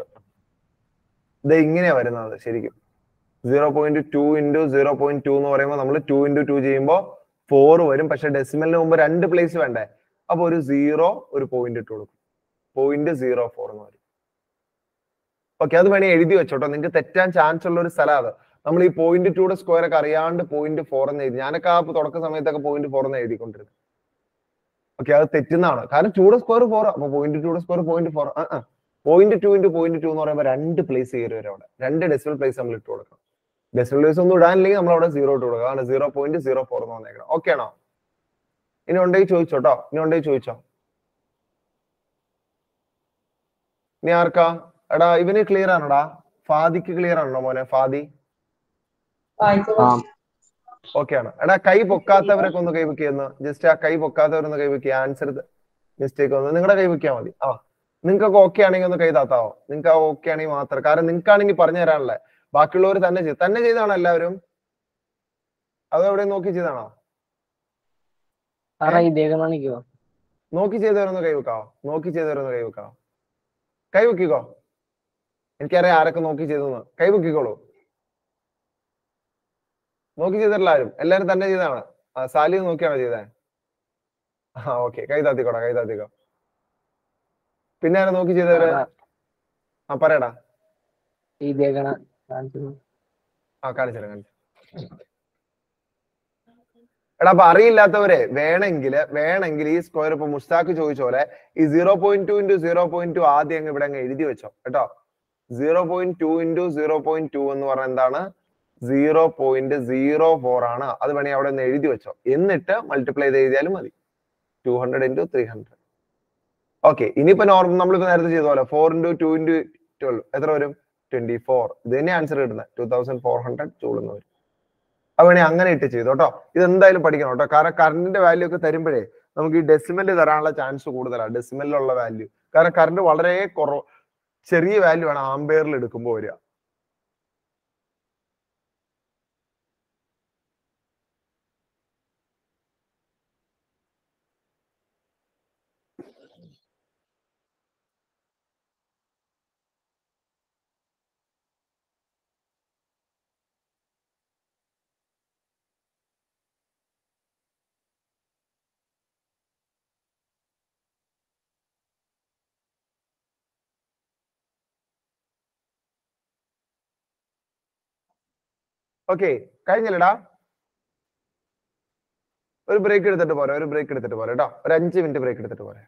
ഇത് ഇങ്ങനെയാ വരുന്നത് ശരിക്കും. Zero point two into zero point two എന്ന് പറയുമ്പോൾ നമ്മൾ ടു ഇന്റു ടു ചെയ്യുമ്പോൾ ഫോർ വരും. പക്ഷെ ഡെസിമലിന് മുമ്പ് രണ്ട് പ്ലേസ് വേണ്ടേ? അപ്പൊ ഒരു സീറോ ഒരു പോയിന്റ് ഇട്ട് കൊടുക്കും. പോയിന്റ് സീറോ ഫോർ എന്ന് വരും ഓക്കെ അത് വേണേ എഴുതി വെച്ചോട്ടോ. നിങ്ങൾക്ക് തെറ്റാൻ ചാൻസ് ഉള്ള ഒരു സ്ഥലം അത്. നമ്മൾ ഈ പോയിന്റ് ടൂടെ സ്ക്വയർ ഒക്കെ അറിയാണ്ട് പോയിന്റ് ഫോർ എന്ന് എഴുതി. ഞാനൊക്കെ ആ തുടക്ക സമയത്തൊക്കെ പോയിന്റ് ഫോർ എന്ന് എഴുതിക്കൊണ്ടിരുന്നത്. ഓക്കെ അത് തെറ്റുന്നതാണ്. കാരണം ടൂടെ സ്ക്വയർ ഫോർ അപ്പൊ point ടൂടെ square point four point two into point two എന്ന് പറയുമ്പോൾ രണ്ട് പ്ലേസ് കയറി വരും അവിടെ. രണ്ട് ഡെസിമൽ പ്ലേസ് നമ്മൾ ഇട്ട് കൊടുക്കണം. ഡെസിമൽ പ്ലേസ് ഒന്നും ഇടാനില്ലെങ്കിൽ നമ്മൾ അവിടെ സീറോ ഇട്ട് കൊടുക്കുക അതാണ് സീറോ പോയിന്റ് സീറോ ഫോർ എന്ന് വന്നേക്കണം ഓക്കെ ആണോ? ഇനി ഉണ്ടെങ്കിൽ ചോദിച്ചോട്ടോ ഇനി ഉണ്ടെങ്കിൽ ചോദിച്ചോ? ഇനി ആർക്കാ? എടാ ഇവന് ക്ലിയർ ആണോടാ? ഫാദിക്ക് ക്ലിയർ ആണോ മോനെ? ഫാദി? ആ ഓക്കെ ആണ് എടാ കൈ പൊക്കാത്തവരൊക്കെ ഒന്ന്. കൈവയ്ക്കുന്നു ജസ്റ്റ് ആ കൈ പൊക്കാത്തവരൊന്ന് കൈവയ്ക്കുക ആൻസർ മിസ്റ്റേക്ക് വന്നു നിങ്ങളുടെ കൈ വെക്കാൻ മതി. ആ. നിങ്ങൾക്കൊക്കെ ഓക്കെ ആണെങ്കിൽ ഒന്ന് കൈ താത്താവോ? നിങ്ങൾക്ക് ആ ഓക്കെ ആണെങ്കിൽ മാത്രം. കാരണം നിങ്ങൾക്കാണെങ്കിൽ പറഞ്ഞു തരാനല്ലേ ബാക്കിയുള്ളവർ തന്നെ ചെയ്ത് തന്നെ ചെയ്താണോ എല്ലാവരും? അത് എവിടെ നോക്കി ചെയ്താണോ നോക്കി ചെയ്തവരൊന്ന് കൈവെക്കാവോ നോക്കി ചെയ്തവരൊന്ന് കൈവെക്കാവോ കൈവെക്കിക്കോ എനിക്കറിയാം ആരൊക്കെ നോക്കി ചെയ്തെന്ന് കൈവെക്കിക്കോളൂ നോക്കി ചെയ്തിട്ടില്ല ആരും. എല്ലാരും തന്നെ ചെയ്താണ് സാലി നോക്കിയാണോ ചെയ്തേ? ആ ഓക്കെ. കൈ കൈതാത്തിക്കോ പിന്നെ ആരാ നോക്കി ചെയ്തവര് ആ പറയടാ. ആ കാണിച്ചു കാണിച്ചു എടാ അപ്പൊ അറിയില്ലാത്തവരെ വേണമെങ്കിൽ വേണമെങ്കിൽ ഈ സ്ക്വയർ ഇപ്പൊ മുസ്താഖ് ചോദിച്ച പോലെ ഈ zero point two into zero point two ആദ്യം അങ്ങ് ഇവിടെ അങ്ങ് എഴുതി വെച്ചോ കേട്ടോ. Zero point two into zero point two എന്ന് പറഞ്ഞാൽ എന്താണ്? സീറോ പോയിന്റ് സീറോ ഫോർ ആണ്. അത് വേണമെങ്കിൽ അവിടെ നിന്ന് എഴുതി വെച്ചോ. എന്നിട്ട് മൾട്ടിപ്ലൈ ചെയ്ത് എഴുതിയാലും മതി. Two hundred into three hundred okay ഇനിയിപ്പോ നോർമൽ നമ്മളിപ്പോ നേരത്തെ ചെയ്ത പോലെ four into two into twelve എത്ര വരും? ട്വന്റി ഫോർ ഇത് തന്നെ ആൻസർ കിട്ടുന്നത്. ടു തൗസൻഡ് ഫോർ ഹൺഡ്രഡ് ചൂളുന്ന വരും. അത് വേണേ അങ്ങനെ ഇട്ട് ചെയ്തു കേട്ടോ ഇത് എന്തായാലും പഠിക്കണം കേട്ടോ കാരണം കറണ്ടിന്റെ വാല്യൂ ഒക്കെ തരുമ്പോഴേ നമുക്ക് ഈ ഡെസിമൽ തരാനുള്ള ചാൻസ് കൂടുതലാണ് ഡെസിമലിലുള്ള വാല്യൂ കാരണം കറണ്ട് വളരെ കുറവ് ചെറിയ വാല്യൂ ആണ് ആംബെയറിൽ എടുക്കുമ്പോൾ വരിക. ഓക്കെ കഴിഞ്ഞില്ലടാ. ഒരു ബ്രേക്ക് എടുത്തിട്ട് പോരെ ഒരു ബ്രേക്ക് എടുത്തിട്ട് പോരെ കേട്ടോ ഒരു അഞ്ച് മിനിറ്റ് ബ്രേക്ക് എടുത്തിട്ട് പോരെ.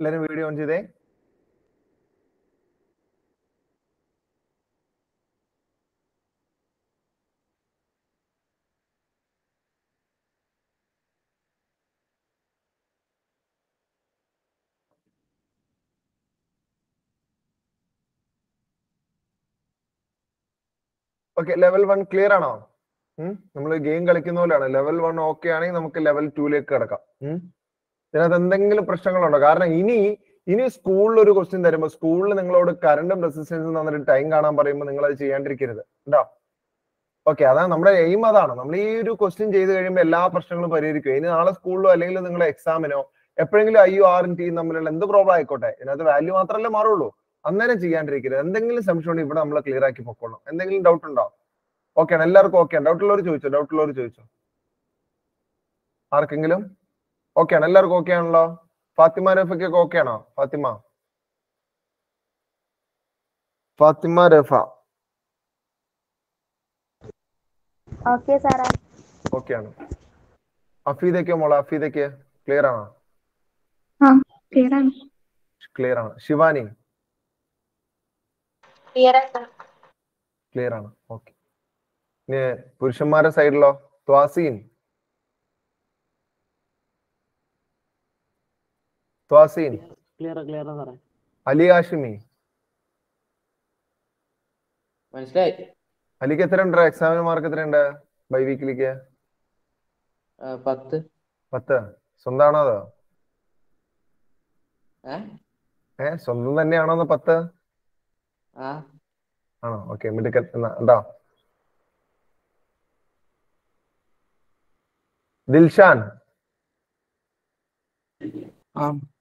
എല്ലാരും വീഡിയോ ഓൺ ചെയ്തേ. ഓക്കെ ലെവൽ വൺ ക്ലിയർ ആണോ? നമ്മൾ ഗെയിം കളിക്കുന്ന പോലെയാണ്. ലെവൽ വൺ ഓക്കെ ആണെങ്കിൽ നമുക്ക് ലെവൽ ടൂലേക്ക് കിടക്കാം. ഇതിനകത്ത് എന്തെങ്കിലും പ്രശ്നങ്ങളുണ്ടോ? കാരണം ഇനി ഇനി സ്കൂളിൽ ഒരു ക്വസ്റ്റ്യൻ തരുമ്പോൾ സ്കൂളിൽ നിങ്ങളോട് കറണ്ടും റെസിസ്റ്റൻസും തന്നിട്ട് ടൈം കാണാൻ പറയുമ്പോൾ നിങ്ങൾ അത് ചെയ്യാണ്ടിരിക്കരുത്. ഉണ്ടോ ഓക്കെ അതാണ് നമ്മുടെ എയിം അതാണ്. നമ്മൾ ഈ ഒരു ക്വസ്റ്റ്യൻ ചെയ്ത് കഴിയുമ്പോൾ എല്ലാ പ്രശ്നങ്ങളും പരിഹരിക്കും. ഇനി നാളെ സ്കൂളിലോ അല്ലെങ്കിൽ നിങ്ങളുടെ എക്സാമിനോ എപ്പോഴെങ്കിലും ഐ യു ആറും ടീം തമ്മിലുള്ള എന്ത് പ്രോബ്ലം ആയിക്കോട്ടെ ഇതിനകത്ത് വാല്യൂ മാത്രമല്ലേ മാറുള്ളൂ. അന്നേരം ചെയ്യാണ്ടിരിക്കരുത്. എന്തെങ്കിലും സംശയം ഉണ്ടെങ്കിൽ ഇവിടെ നമ്മൾ ക്ലിയർ ആക്കി പോകണം എന്തെങ്കിലും ഡൗട്ട് ഉണ്ടോ? ഓക്കെ ആണ് എല്ലാവർക്കും ഓക്കെ ആണ് ഡൗട്ട് ഉള്ളവർ ചോദിച്ചോ? ഡൗട്ട് ഉള്ളവർ ചോദിച്ചോ? ആർക്കെങ്കിലും? ഓക്കെ ആണ് എല്ലാവർക്കും ഓക്കെ ആണല്ലോ ഫാത്തിമ രഫയ്ക്കൊക്കെ ഓക്കെ ആണോ ഫാത്തിമ? ഫാത്തിമ റഫ ഓക്കെ സാറേ. ഓക്കെ ആണ് അഫീദയ്ക്ക് മോളെ? അഫീദയ്ക്ക് ക്ലിയർ ആണോ? ക്ലിയർ ആണ്. ശിവാനി? ക്ലിയർ ആണ്. ഓക്കെ. ഇനി പുരുഷന്മാരുടെ സൈഡിലോ ത്വാസീൻ? ത്വാസീൻ. ക്ലിയർ ക്ലിയർ സാറേ അലി ഹാഷിമി. മനസ്സിലായി. അലിക്ക് എത്ര ഉണ്ട് എക്സാമിന് മാർക്ക് എത്ര ഉണ്ട് ബൈ വീക്കിലേക്ക് പത്ത്. പത്ത്. സ്വന്തമാണോ അതോ? ഏ? സ്വന്തം തന്നെയാണോ പത്ത്? ആ. ആണോ? ഓക്കെ മിടുക്കൻ. ഉണ്ടോ? ദിൽഷാൻ.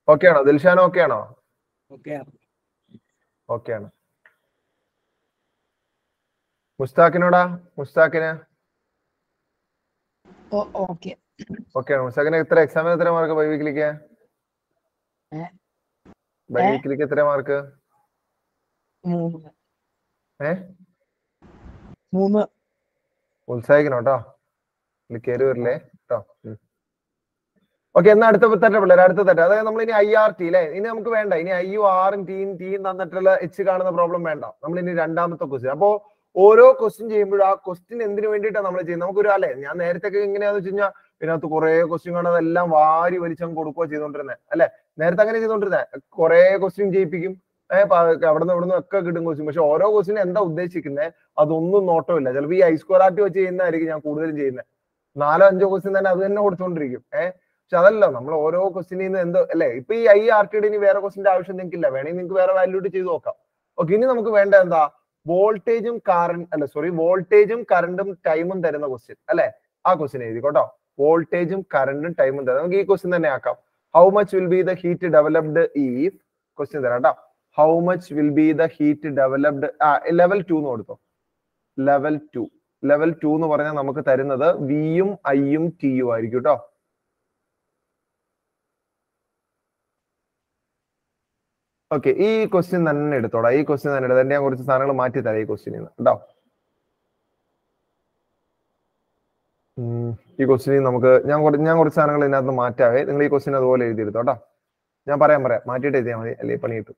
ആ ഓക്കെ ആണോ ദിൽഷാൻ ഓക്കെ ആണോ ഓക്കെ ആണോ ആണ് മുസ്താഖിനോടാ? മുസ്താഖിന്? Okay okay. ആണ് മുസ്താഖിന് എത്ര എക്സാമിന് എത്ര മാർക്ക് ബൈ വീക്കിലേക്ക്? ബൈ? വീക്കിലേക്ക് എത്ര മാർക്ക് ഏ? മൂന്ന്. ഉത്സാഹിക്കണം കേട്ടോ കേറി വരില്ലേ? കേട്ടോ ഓക്കെ എന്നാ അടുത്ത തെറ്റ പിള്ളേർ അടുത്ത തെറ്റ അതായത് നമ്മൾ ഇനി ഐ ആർ ടി അല്ലെ ഇനി നമുക്ക് വേണ്ട. ഇനി ഐ യു ആറും ടീം ടീം തന്നിട്ടുള്ള എച്ച് കാണുന്ന പ്രോബ്ലം വേണ്ട. നമ്മൾ ഇനി രണ്ടാമത്തെ ക്വസ്റ്റ്യൻ അപ്പോ ഓരോ ക്വസ്റ്റ്യൻ ചെയ്യുമ്പോഴും ആ ക്വസ്റ്റ്യൻ എന്തിനു വേണ്ടിയിട്ടാണ് നമ്മൾ ചെയ്യുന്നത്? നമുക്കൊരു അല്ലെ? ഞാൻ നേരത്തെ എങ്ങനെയാന്ന് വെച്ച് കഴിഞ്ഞാൽ ഇതിനകത്ത് കുറെ ക്വസ്റ്റ്യൻ കാണാതെ എല്ലാം വാരി വലിച്ചങ്ങ് കൊടുക്കുക ചെയ്തോണ്ടിരുന്നത് അല്ലെ? നേരത്തെ അങ്ങനെ ചെയ്തോണ്ടിരുന്നത് കുറെ ക്വസ്റ്റ്യൻ ചെയ്യിപ്പിക്കും അവിടെ നിന്ന് ഇവിടെ നിന്ന് ഒക്കെ കിട്ടും ക്വസ്റ്റ്യൻ പക്ഷെ ഓരോ ക്വസ്റ്റ്യൻ എന്താ ഉദ്ദേശിക്കുന്നത് അതൊന്നും നോട്ടമില്ല ചിലപ്പോൾ ഈ ഐസ്കോർ ആർട്ടി വെച്ച് ചെയ്യുന്നതായിരിക്കും ഞാൻ കൂടുതലും ചെയ്യുന്നത് നാലോ അഞ്ചോ ക്വസ്റ്റ്യൻ തന്നെ അത് തന്നെ കൊടുത്തോണ്ടിരിക്കും ഏഹ് പക്ഷെ അതല്ല നമ്മൾ ഓരോ ക്വസ്റ്റിനിൽ നിന്ന് എന്തോ അല്ലെ? ഇപ്പൊ ഈ ഐ ആർ ടിയുടെ ഇനി വേറെ ക്വസ്റ്റിന്റെ ആവശ്യം നിങ്ങൾക്ക് വേണമെങ്കിൽ നിങ്ങൾക്ക് വേറെ വാല്യൂട്ട് ചെയ്ത് നോക്കാം. ഓക്കെ ഇനി നമുക്ക് വേണ്ട എന്താ? വോൾട്ടേജും കറണ്ട് അല്ല സോറി വോൾട്ടേജും കറണ്ടും ടൈമും തരുന്ന ക്വസ്റ്റ്യൻ അല്ലെ? ആ ക്വസ്റ്റ്യൻ എഴുതിക്കോട്ടോ. വോൾട്ടേജും കറണ്ടും ടൈമും തരാം നമുക്ക് ഈ ക്വസ്റ്റ്യൻ തന്നെ ആക്കാം. How much will be the heat developed ഈ ക്വസ്റ്റ്യൻ തരാം കേട്ടോ. How much will be the heat developed ആ ലെവൽ ടു എന്ന് കൊടുത്തോ. ലെവൽ ടു ലെവൽ ടു എന്ന് പറഞ്ഞാൽ നമുക്ക് തരുന്നത് വിയും ഐയും ടിയും ആയിരിക്കും കേട്ടോ. ഓക്കെ ഈ ക്വസ്റ്റ്യൻ തന്നെ എടുത്തോടാ. ഈ ക്വസ്റ്റ്യൻ തന്നെ എടുത്ത് ഞാൻ കുറച്ച് സാധനങ്ങൾ മാറ്റി തരാം ഈ ക്വസ്റ്റ്യനിൽ നിന്ന് കേട്ടോ ഈ ക്വസ്റ്റ്യനിൽ നമുക്ക് ഞാൻ ഞാൻ കുറച്ച് സാധനങ്ങൾ ഇതിനകത്ത് മാറ്റാവേ. നിങ്ങൾ ഈ ക്വസ്റ്റ്യൻ അതുപോലെ എഴുതിയെടുത്തോ കേട്ടോ. ഞാൻ പറയാൻ പറയാം. മാറ്റിയിട്ട് എഴുതിയാൽ മതി. അല്ലെങ്കിൽ പണി കിട്ടും.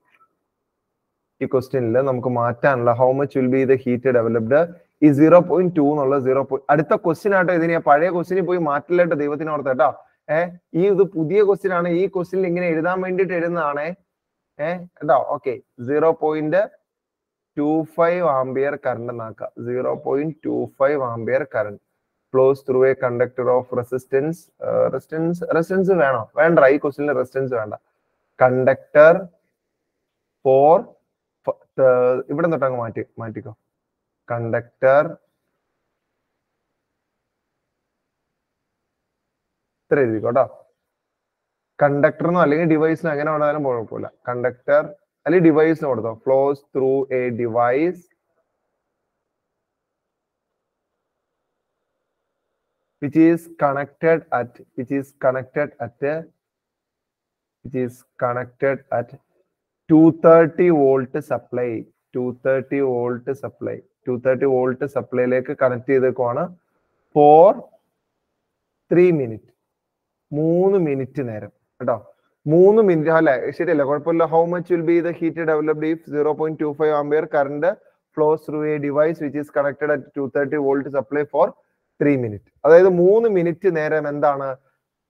ഈ ക്വസ്റ്റ്യനിൽ നമുക്ക് മാറ്റാനുള്ള how much will be the heat developed ഈ സീറോ പോയിന്റ് ടു എന്നുള്ള സീറോ പോയിന്റ് അടുത്ത ക്വസ്റ്റ്യൻ ആട്ടോ ഇതിനെ പഴയ ക്വസ്റ്റ്യനിൽ പോയി മാറ്റില്ലായിട്ട് ദൈവത്തിനോർത്ത് കേട്ടോ. ഏഹ് ഈ ഇത് പുതിയ ക്വസ്റ്റ്യൻ ആണ്. ഈ ക്വസ്റ്റ്യനിൽ ഇങ്ങനെ എഴുതാൻ വേണ്ടിയിട്ട് എഴുതുന്നതാണേ. ഏഹ് കേട്ടോ okay. Zero point two five ampere current എന്നാക്കുക zero point two five ampere current flows through a conductor of resistance resistance resistance വേണോ? വേണ്ട ഈ ക്വസ്റ്റിന് റെസിസ്റ്റൻസ് വേണ്ട. കണ്ടക്ടർ ഫോർ ഇവിടെ തൊട്ടങ്ങ് മാറ്റി മാറ്റിക്കോ. കണ്ടക്ടർ ഇത്ര എഴുതിക്കോ കേട്ടോ കണ്ടക്ടറിനോ അല്ലെങ്കിൽ ഡിവൈസിനോ എങ്ങനെ വേണമെങ്കിലും കുഴപ്പമില്ല. കണ്ടക്ടർ അല്ലെങ്കിൽ ഡിവൈസിന് കൊടുത്തോ. Flows through a device which is connected at which is connected at a which is connected at 230 volt supply. 230 volt supply. 230 volt സപ്ലൈയിലേക്ക് കണക്ട് ചെയ്തേക്കുവാണ് ഫോർ ത്രീ മിനിറ്റ് മൂന്ന് മിനിറ്റ് നേരം. കേട്ടോ. മൂന്ന് മിനിറ്റ് അല്ലെ? ശരിയല്ല? കുഴപ്പമില്ല. How much will be the heat developed if zero point two five ampere current flows through a device which is connected at two thirty volt supply for three minute അതായത് മൂന്ന് minute നേരം എന്താണ്?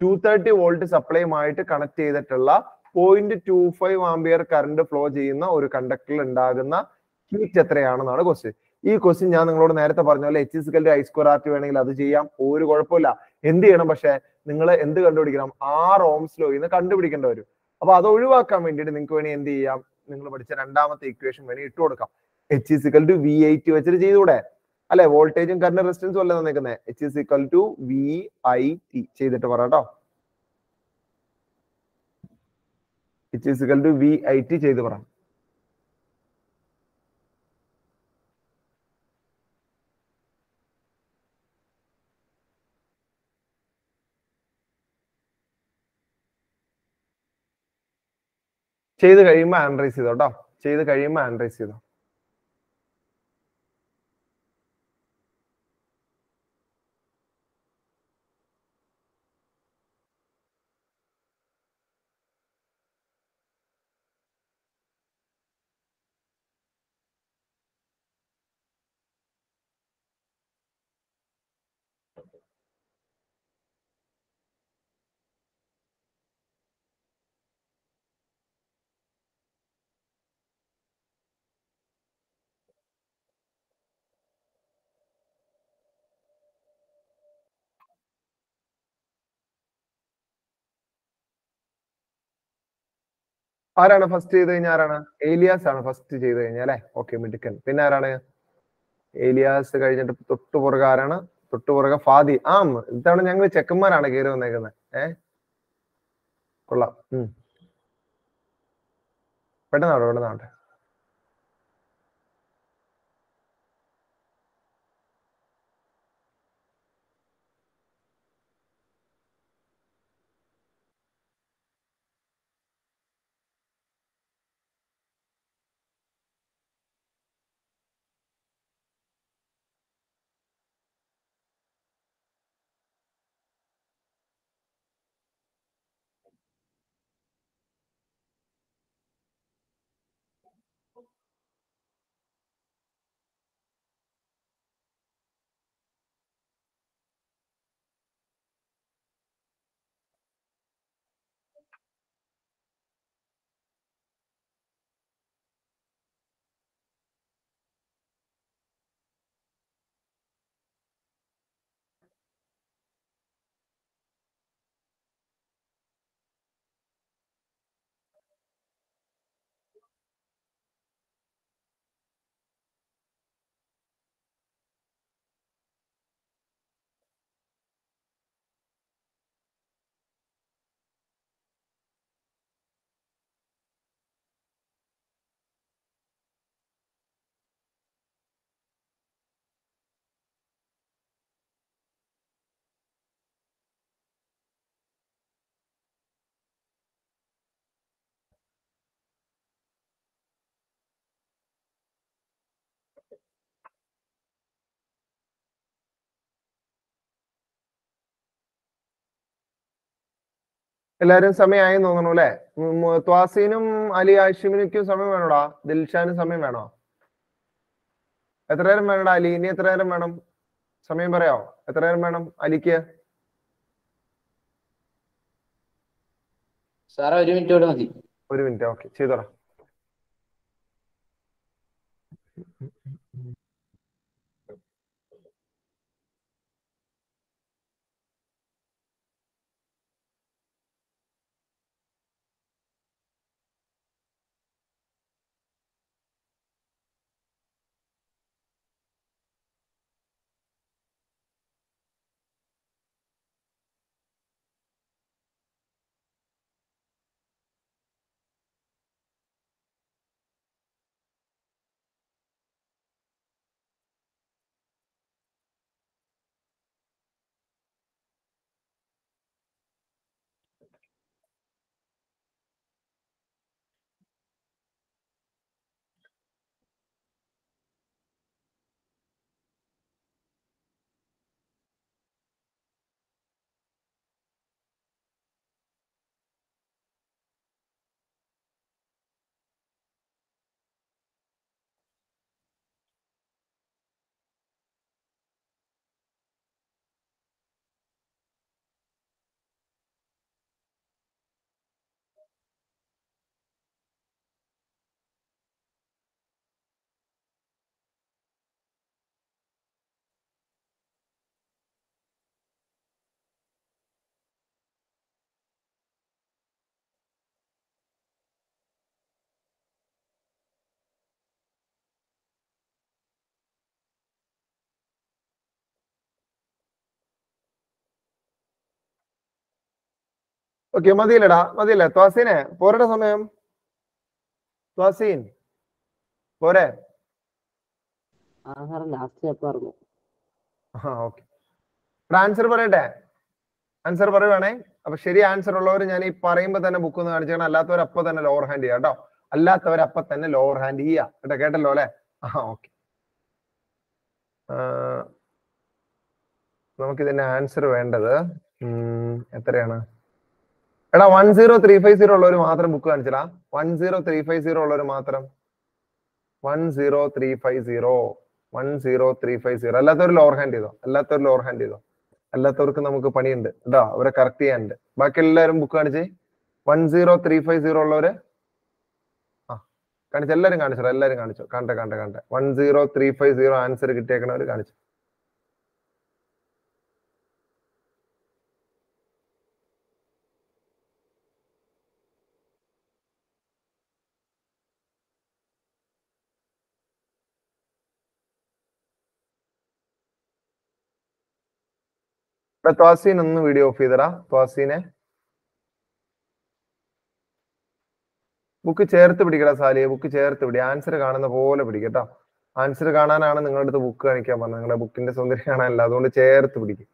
Two thirty volt സപ്ലൈയുമായിട്ട് connect ചെയ്തിട്ടുള്ള point two five ampere current flow ചെയ്യുന്ന ഒരു കണ്ടക്ടറിൽ ഉണ്ടാകുന്ന ഹീറ്റ് എത്രയാണെന്നാണ് ക്വസ്റ്റ്യൻ ഈ ക്വസ്റ്റ്യൻ ഞാൻ നിങ്ങളോട് നേരത്തെ പറഞ്ഞ പോലെ H is equal I square R വേണമെങ്കിൽ അത് ചെയ്യാം. ഒരു കുഴപ്പമില്ല. എന്ത് ചെയ്യണം? പക്ഷെ നിങ്ങൾ എന്ത് കണ്ടുപിടിക്കണം? ആറ് ഓംസ് ലോയിൽ നിന്ന് കണ്ടുപിടിക്കേണ്ടി വരും. അപ്പൊ അത് ഒഴിവാക്കാൻ വേണ്ടിയിട്ട് നിങ്ങൾക്ക് വേണി എന്ത് ചെയ്യാം? നിങ്ങൾ പഠിച്ച രണ്ടാമത്തെ ഇക്വേഷൻ വേണി ഇട്ട് കൊടുക്കാം. H is equal to V eight വെച്ചിട്ട് ചെയ്തുകൂടെ? അല്ലെ? വോൾട്ടേജും കറണ്ട് റെസിസ്റ്റൻസും അല്ലേ തന്നേക്കുന്നത് H is equal to V I T ചെയ്തിട്ട് പറ കേട്ടോ H is equal to V I T ചെയ്ത് പറ. ചെയ്ത് കഴിയുമ്പോൾ ആനറൈസ് ചെയ്തോ കേട്ടോ ചെയ്ത് കഴിയുമ്പോൾ ആനറൈസ് ചെയ്തോ? ആരാണ് ഫസ്റ്റ് ചെയ്ത് കഴിഞ്ഞാൽ ആരാണ്? ഏലിയാസ് ആണ് ഫസ്റ്റ് ചെയ്ത് കഴിഞ്ഞാൽ അല്ലെ? ഓക്കെ മിടുക്കൻ. പിന്നെ ആരാണ്? ഏലിയാസ് കഴിഞ്ഞിട്ട് തൊട്ടു പുറകെ ആരാണ്? തൊട്ടു പുറകെ ഫാദി. ആം ഇത്തവണ ഞങ്ങൾ ചെക്കന്മാരാണ് കയറി വന്നേക്കുന്നത് ഏ? കൊള്ളാം. ഉം. പെട്ടെന്നാവട്ടെ പെട്ടെന്നാവട്ടെ. എല്ലാരും സമയമായി തോന്നണു അല്ലെ? ത്വാസീനും അലി ആഷിമിനും സമയം വേണോടാ? ദിൽഷാനും സമയം വേണോ? എത്ര നേരം വേണടാ അലി? ഇനി എത്ര നേരം വേണം? സമയം പറയാവോ? എത്ര നേരം വേണം അലിക്ക്? സാറേ ഒരു മിനിറ്റ് കൂടെ മതി. ഒരു മിനിറ്റ് ഓക്കെ. ചെയ്തോടാ. ഓക്കെ മതിയില്ലടാ മതിയല്ലേ. ത്വാസീനെ പോരട സമയം. ത്വാസീൻ പോരെ. ആൻസർ പറയട്ടെ? ആൻസർ പറയുവാണേ. അപ്പൊ ശരി ആൻസർ ഉള്ളവർ ഞാൻ ഈ പറയുമ്പോ തന്നെ ബുക്ക് ഒന്ന് കാണിച്ചേക്കണം അല്ലാത്തവർ അപ്പൊ തന്നെ ലോവർ ഹാൻഡ് ചെയ്യാം കേട്ടോ. അല്ലാത്തവർ അപ്പൊ തന്നെ ലോവർ ഹാൻഡ് ചെയ്യാം. കേട്ടോ കേട്ടല്ലോ അല്ലെ? ആ ഓക്കെ. നമുക്ക് ഇതിന്റെ ആൻസർ വേണ്ടത് എത്രയാണ്? എടാ one zero three five zero ഉള്ളവർ മാത്രം book കാണിച്ചടാ. One zero three five zero ഉള്ളവർ മാത്രം. One zero three five zero one zero three five zero അല്ലാത്തവർ ലോവർ ഹാൻഡ് ചെയ്തോ. അല്ലാത്തവർ ലോവർ ഹാൻഡ് ചെയ്തോ. അല്ലാത്തവർക്ക് നമുക്ക് പണിയുണ്ട്. കേട്ടോ അവരെ കറക്റ്റ് ചെയ്യാനുണ്ട്. ബാക്കി എല്ലാവരും ബുക്ക് കാണിച്ചേ. One zero three five zero ഉള്ളവര്. ആ കാണിച്ചു. എല്ലാവരും കാണിച്ചോ. എല്ലാവരും കാണിച്ചോ. കണ്ടെ കണ്ടെ കണ്ടെ. One zero three five zero answer കിട്ടിയേക്കണവർ കാണിച്ചു. ത്വാസീൻ ഒന്ന് വീഡിയോ ഓഫ് ചെയ്തടാ ത്വാസീനെ. ബുക്ക് ചേർത്ത് പിടിക്കടാ സാലിയെ. ബുക്ക് ചേർത്ത് പിടി. ആൻസർ കാണുന്ന പോലെ പിടിക്കട്ടോ ആൻസർ കാണാനാണ് നിങ്ങളുടെ അടുത്ത് ബുക്ക് കാണിക്കാൻ പറഞ്ഞത്. നിങ്ങളുടെ ബുക്കിന്റെ സൗന്ദര്യം കാണാനല്ല. അതുകൊണ്ട് ചേർത്ത് പിടിക്കും.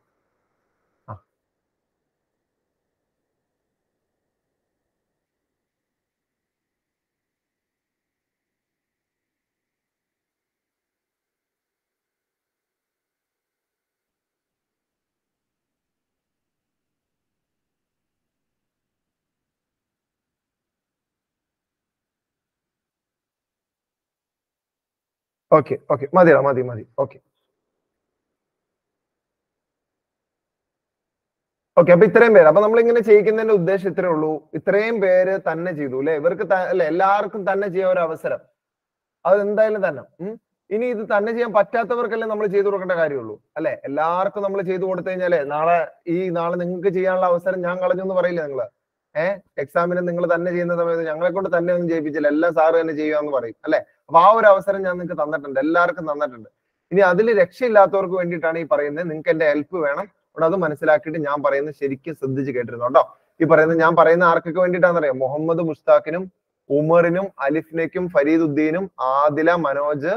Okay okay. മതിടാ മതി മതി. ഓക്കെ. ഓക്കെ അപ്പൊ ഇത്രയും പേര്. അപ്പൊ നമ്മൾ ഇങ്ങനെ ചെയ്യിക്കുന്നതിന്റെ ഉദ്ദേശം ഇത്രേ ഉള്ളൂ. ഇത്രയും പേര് തന്നെ ചെയ്തു അല്ലെ? ഇവർക്ക് അല്ലെ എല്ലാവർക്കും തന്നെ ചെയ്യാൻ ഒരു അവസരം. അത് എന്തായാലും തന്നെ ഇനി ഇത് തന്നെ ചെയ്യാൻ പറ്റാത്തവർക്കല്ലേ നമ്മൾ ചെയ്തു കൊടുക്കേണ്ട കാര്യമുള്ളൂ അല്ലെ? എല്ലാവർക്കും നമ്മൾ ചെയ്തു കൊടുത്തു കഴിഞ്ഞാലേ നാളെ ഈ നാളെ നിങ്ങൾക്ക് ചെയ്യാനുള്ള അവസരം ഞാൻ കളഞ്ഞു എന്ന് പറയില്ലേ നിങ്ങൾ? ഏഹ് എക്സാമിന് നിങ്ങൾ തന്നെ ചെയ്യുന്ന സമയത്ത് ഞങ്ങളെ കൊണ്ട് തന്നെ ഒന്നും ചെയ്യിപ്പിച്ചില്ല എല്ലാം സാറ് തന്നെ ചെയ്യാന്ന് പറയും അല്ലെ? അപ്പൊ ആ ഒരു അവസരം ഞാൻ നിങ്ങൾക്ക് തന്നിട്ടുണ്ട്. എല്ലാവർക്കും തന്നിട്ടുണ്ട്. ഇനി അതിൽ രക്ഷയില്ലാത്തവർക്ക് വേണ്ടിയിട്ടാണ് ഈ പറയുന്നത്. നിങ്ങൾക്ക് എന്റെ ഹെൽപ്പ് വേണം. അവിടെ അത് മനസ്സിലാക്കിയിട്ട് ഞാൻ പറയുന്നത് ശരിക്കും ശ്രദ്ധിച്ച് കേട്ടിരുന്നു കേട്ടോ. ഈ പറയുന്നത് ഞാൻ പറയുന്ന ആർക്കൊക്കെ വേണ്ടിയിട്ടാണെന്നറിയാം? മുഹമ്മദ് മുഷ്താഖിനും ഉമറിനും അലിഫിനേക്കും ഫരീദുദ്ദീനും ആദില മനോജ്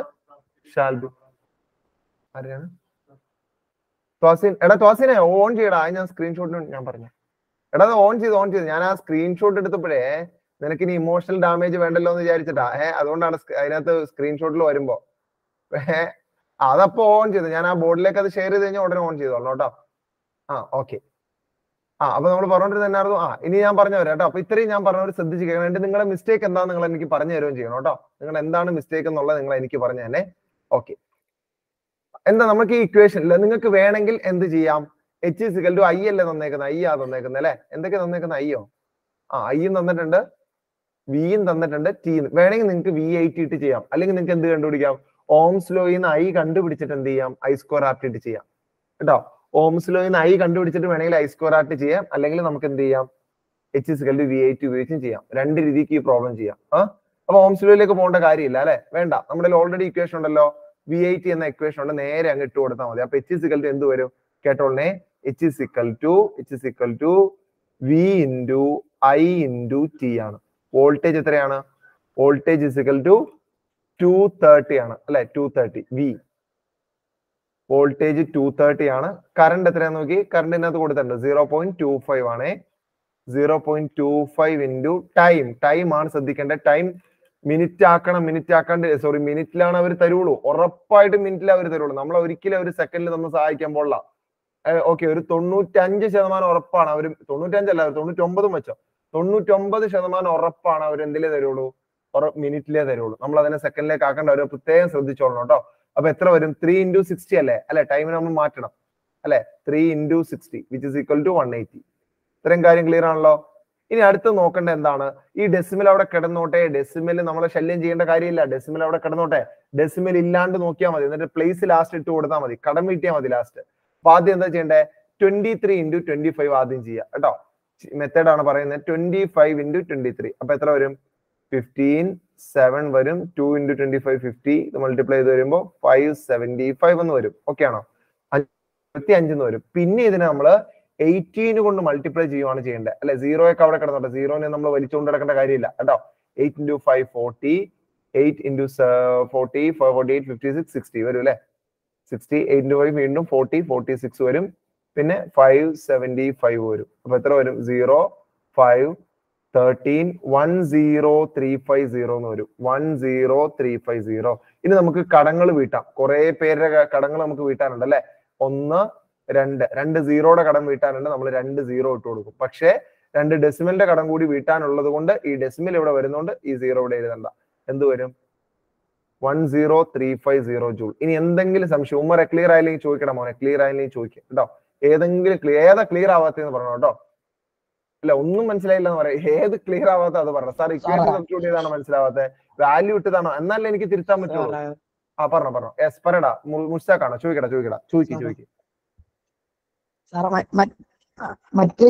ഷാൽബു. ആരെയാണ്? ത്വാസീൻ. എടാ ത്വാസീനെ ഓൺ ചെയ്യടാ. ഞാൻ സ്ക്രീൻഷോട്ടിന് ഞാൻ പറഞ്ഞു എടാ അത് ഓൺ ചെയ്ത് ഓൺ ചെയ്ത്. ഞാൻ ആ സ്ക്രീൻഷോട്ട് എടുത്തപ്പോഴേ നിനക്ക് ഇനി ഇമോഷണൽ ഡാമേജ് വേണ്ടല്ലോ എന്ന് വിചാരിച്ചിട്ടാ. ഏഹ് അതുകൊണ്ടാണ് അതിനകത്ത് സ്ക്രീൻഷോട്ടിൽ വരുമ്പോ. അതപ്പോ ഓൺ ചെയ്തു. ഞാൻ ആ ബോർഡിലേക്ക് അത് ഷെയർ ചെയ്ത് കഴിഞ്ഞാൽ ഉടനെ ഓൺ ചെയ്തോളാം കേട്ടോ. ആ ഓക്കെ ആ അപ്പൊ നമ്മൾ പറഞ്ഞോണ്ടിരുന്ന എന്നായിരുന്നു? ആ ഇനി ഞാൻ പറഞ്ഞു തരാം കേട്ടോ. അപ്പൊ ഇത്രയും ഞാൻ പറഞ്ഞവർ ശ്രദ്ധിച്ച് കേൾക്കണം. എന്റെ നിങ്ങളുടെ മിസ്റ്റേക്ക് എന്താ നിങ്ങൾ എനിക്ക് പറഞ്ഞു തരുകയും ചെയ്യണം കേട്ടോ. നിങ്ങൾ എന്താണ് മിസ്റ്റേക്ക് എന്നുള്ളത് നിങ്ങൾ എനിക്ക് പറഞ്ഞു തന്നെ ഓക്കെ എന്താ നമുക്ക് ഈ ഇക്വേഷനിൽ നിങ്ങൾക്ക് വേണമെങ്കിൽ എന്ത് ചെയ്യാം? എച്ച് ഇസിക്കൽ ടു ഐ അല്ലേ തന്നേക്കുന്നത് ഐ ആ തന്നേക്കുന്നത് അല്ലെ? എന്തൊക്കെ തന്നേക്കുന്നത് ഐയോ ആ ഐയും തന്നിട്ടുണ്ട്. വിയും തന്നിട്ടുണ്ട്. ടി വേണമെങ്കിൽ നിങ്ങൾക്ക് വി എയ്റ്റ് ഇട്ട് ചെയ്യാം. അല്ലെങ്കിൽ നിങ്ങൾക്ക് എന്ത് കണ്ടുപിടിക്കാം? ഓംസ് ലോയിൽ നിന്ന് ഐ കണ്ടുപിടിച്ചിട്ട് എന്ത് ചെയ്യാം? ഐ സ്ക്വയർ ആർട്ട് ഇട്ട് ചെയ്യാം. കേട്ടോ? ഓംസ് ലോയിൽ നിന്ന് ഐ കണ്ടുപിടിച്ചിട്ട് വേണമെങ്കിൽ ഐ സ്ക്വയർ ആർട്ട് ചെയ്യാം. അല്ലെങ്കിൽ നമുക്ക് എന്ത് ചെയ്യാം? H is equal to V eight ഉപയോഗിച്ചും ചെയ്യാം. രണ്ട് രീതിക്ക് ഈ പ്രോബ്ലം ചെയ്യാം. ആ? അപ്പൊ ഓംസ് ലോയിലേക്ക് പോകേണ്ട കാര്യമില്ല അല്ലെ? വേണ്ട. നമ്മുടെ ഓൾറെഡി ഇക്വേഷൻ ഉണ്ടല്ലോ. വി ഐ ടി എന്ന ഇക്വേഷൻ ഉണ്ട് നേരെ അങ്ങ് ഇട്ട് കൊടുത്താൽ മതി. അപ്പൊ എച്ച് ഇസിക്കൽ ടു എന്ത് വരും? കേട്ടോളനെ H is equal to H is equal to V into I into T ആണ്. വോൾട്ടേജ് എത്രയാണ്? Voltage is equal to two thirty ആണ് അല്ലെ? Two thirty V voltage two thirty ആണ്. കറണ്ട് എത്രയാന്ന് നോക്കി? കറണ്ട് ഇതിനകത്ത് കൊടുത്തിട്ടുണ്ട്. സീറോ പോയിന്റ് ടു ഫൈവ് ആണ്. Zero point two five into time time ആണ് ശ്രദ്ധിക്കേണ്ടത്. ടൈം മിനിറ്റ് ആക്കണം മിനിറ്റ് ആക്കാണ്ട് സോറി മിനിറ്റിലാണ് അവർ തരുള്ളൂ. ഉറപ്പായിട്ടും മിനിറ്റിൽ അവർ തരുള്ളൂ. നമ്മൾ ഒരിക്കലും അവർ സെക്കൻഡിൽ നമ്മൾ സഹായിക്കാൻ പോലുള്ള ഓക്കെ ഒരു തൊണ്ണൂറ്റഞ്ച് ശതമാനം ഉറപ്പാണ് അവർ തൊണ്ണൂറ്റഞ്ചല്ല തൊണ്ണൂറ്റൊമ്പതും വെച്ചോ. തൊണ്ണൂറ്റൊമ്പത് ശതമാനം ഉറപ്പാണ് അവർ എന്തിലേ തരുള്ളൂ? മിനിറ്റിലേ തരുള്ളൂ. നമ്മൾ അതിനെ സെക്കൻഡിലേക്ക് ആക്കേണ്ട അവർ പ്രത്യേകം ശ്രദ്ധിച്ചോളണം കേട്ടോ. അപ്പൊ എത്ര വരും? ത്രീ ഇന്റു സിക്സ്റ്റി അല്ലേ? അല്ലെ ടൈമിന് നമ്മൾ മാറ്റണം. അല്ലെ? Three into sixty which is equal to one eighty ഇത്രയും കാര്യം ക്ലിയർ ആണല്ലോ? ഇനി അടുത്ത് നോക്കേണ്ട എന്താണ്? ഈ ഡെസിമൽ അവിടെ കിടന്നോട്ടെ? ഡെസിമൽ നമ്മളെ ശല്യം ചെയ്യേണ്ട കാര്യമില്ല. ഡെസിമൽ അവിടെ കിടന്നോട്ടെ? ഡെസിമൽ ഇല്ലാണ്ട് നോക്കിയാൽ മതി. എന്നിട്ട് പ്ലേസ് ലാസ്റ്റ് ഇട്ട് കൊടുത്താൽ മതി. കടം വീട്ടിയാൽ മതി ലാസ്റ്റ് അപ്പൊ ആദ്യം എന്താ ചെയ്യണ്ടേ? Twenty three into twenty five ആദ്യം ചെയ്യുക. കേട്ടോ? മെത്തേഡ് ആണ് പറയുന്നത് twenty five into twenty three അപ്പൊ എത്ര വരും? ഫിഫ്റ്റീൻ സെവൻ വരും. Two into twenty five fifty ഇത് മൾട്ടിപ്ലൈ ചെയ്ത് വരുമ്പോൾ ഫൈവ് സെവന്റി ഫൈവ് എന്ന് വരും. ഓക്കെ ആണോ? ഇരുപത്തി അഞ്ചെന്ന് വരും. പിന്നെ ഇതിനെ നമ്മൾ എയ്റ്റീന് കൊണ്ട് മൾട്ടിപ്ലൈ ചെയ്യുവാണ് ചെയ്യേണ്ടത്. അല്ലെ? സീറോയൊക്കെ അവിടെ കിടന്നോട്ടെ. സീറോനെ നമ്മൾ വലിച്ചുകൊണ്ട് കിടക്കേണ്ട കാര്യമില്ല. കേട്ടോ? Eight into five forty eight into forty forty eight fifty six sixty വരും അല്ലെ? സിക്സ്റ്റി എയ്റ്റിന്റെ പോയി വീണ്ടും ഫോർട്ടി ഫോർട്ടി സിക്സ് വരും. പിന്നെ ഫൈവ് സെവന്റി ഫൈവ് വരും. അപ്പൊ എത്ര വരും? Zero five thirteen one zero three five zero എന്ന് വരും. One zero three five zero ഇനി നമുക്ക് കടങ്ങൾ വീട്ടാം. കുറെ പേരുടെ കടങ്ങൾ നമുക്ക് വീട്ടാനുണ്ട് അല്ലെ? ഒന്ന് രണ്ട്. രണ്ട് സീറോയുടെ കടം വീട്ടാനുണ്ട്. നമ്മൾ രണ്ട് സീറോ ഇട്ട് കൊടുക്കും. പക്ഷേ രണ്ട് ഡെസിമലിന്റെ കടം കൂടി വീട്ടാനുള്ളത് കൊണ്ട് ഈ ഡെസിമൽ ഇവിടെ വരുന്നോണ്ട് ഈ സീറോ ഇവിടെ എഴുതണ്ട. എന്ത് വരും? One zero three five zero joule. ഇനി എന്തെങ്കിലും സംശയം ഉമ്മറെ ക്ലിയർ ആയില്ലെങ്കിൽ ചോദിക്കണം മോനെ ക്ലിയർ ആയില്ലെങ്കിൽ ചോദിക്കും. കേട്ടോ ഏതെങ്കിലും ക്ലിയർ ഏതാ ക്ലിയർ ആവാത്തെന്ന് പറഞ്ഞു കേട്ടോ ഇല്ല ഒന്നും മനസ്സിലായില്ല എന്ന് പറയാം. ഏത് ക്ലിയർ ആവാത്ത അത് പറഞ്ഞു. സാർ ഇക്വേഷൻ സബ്സ്റ്റിറ്റ്യൂട്ട് ചെയ്താണ് മനസ്സിലാവാത്തത്? വാല്യൂ ഇട്ടതാണോ എന്നാലും എനിക്ക് തിരുത്താൻ പറ്റുള്ളൂ. ആ പറഞ്ഞോ പറഞ്ഞോ. എസ് പറയടാ. മുസ്റ്റാക്കാണോ ചോദിക്കടാ ചോദിക്കടാ. ചോദിക്കും. ചോദിക്കും. മറ്റേ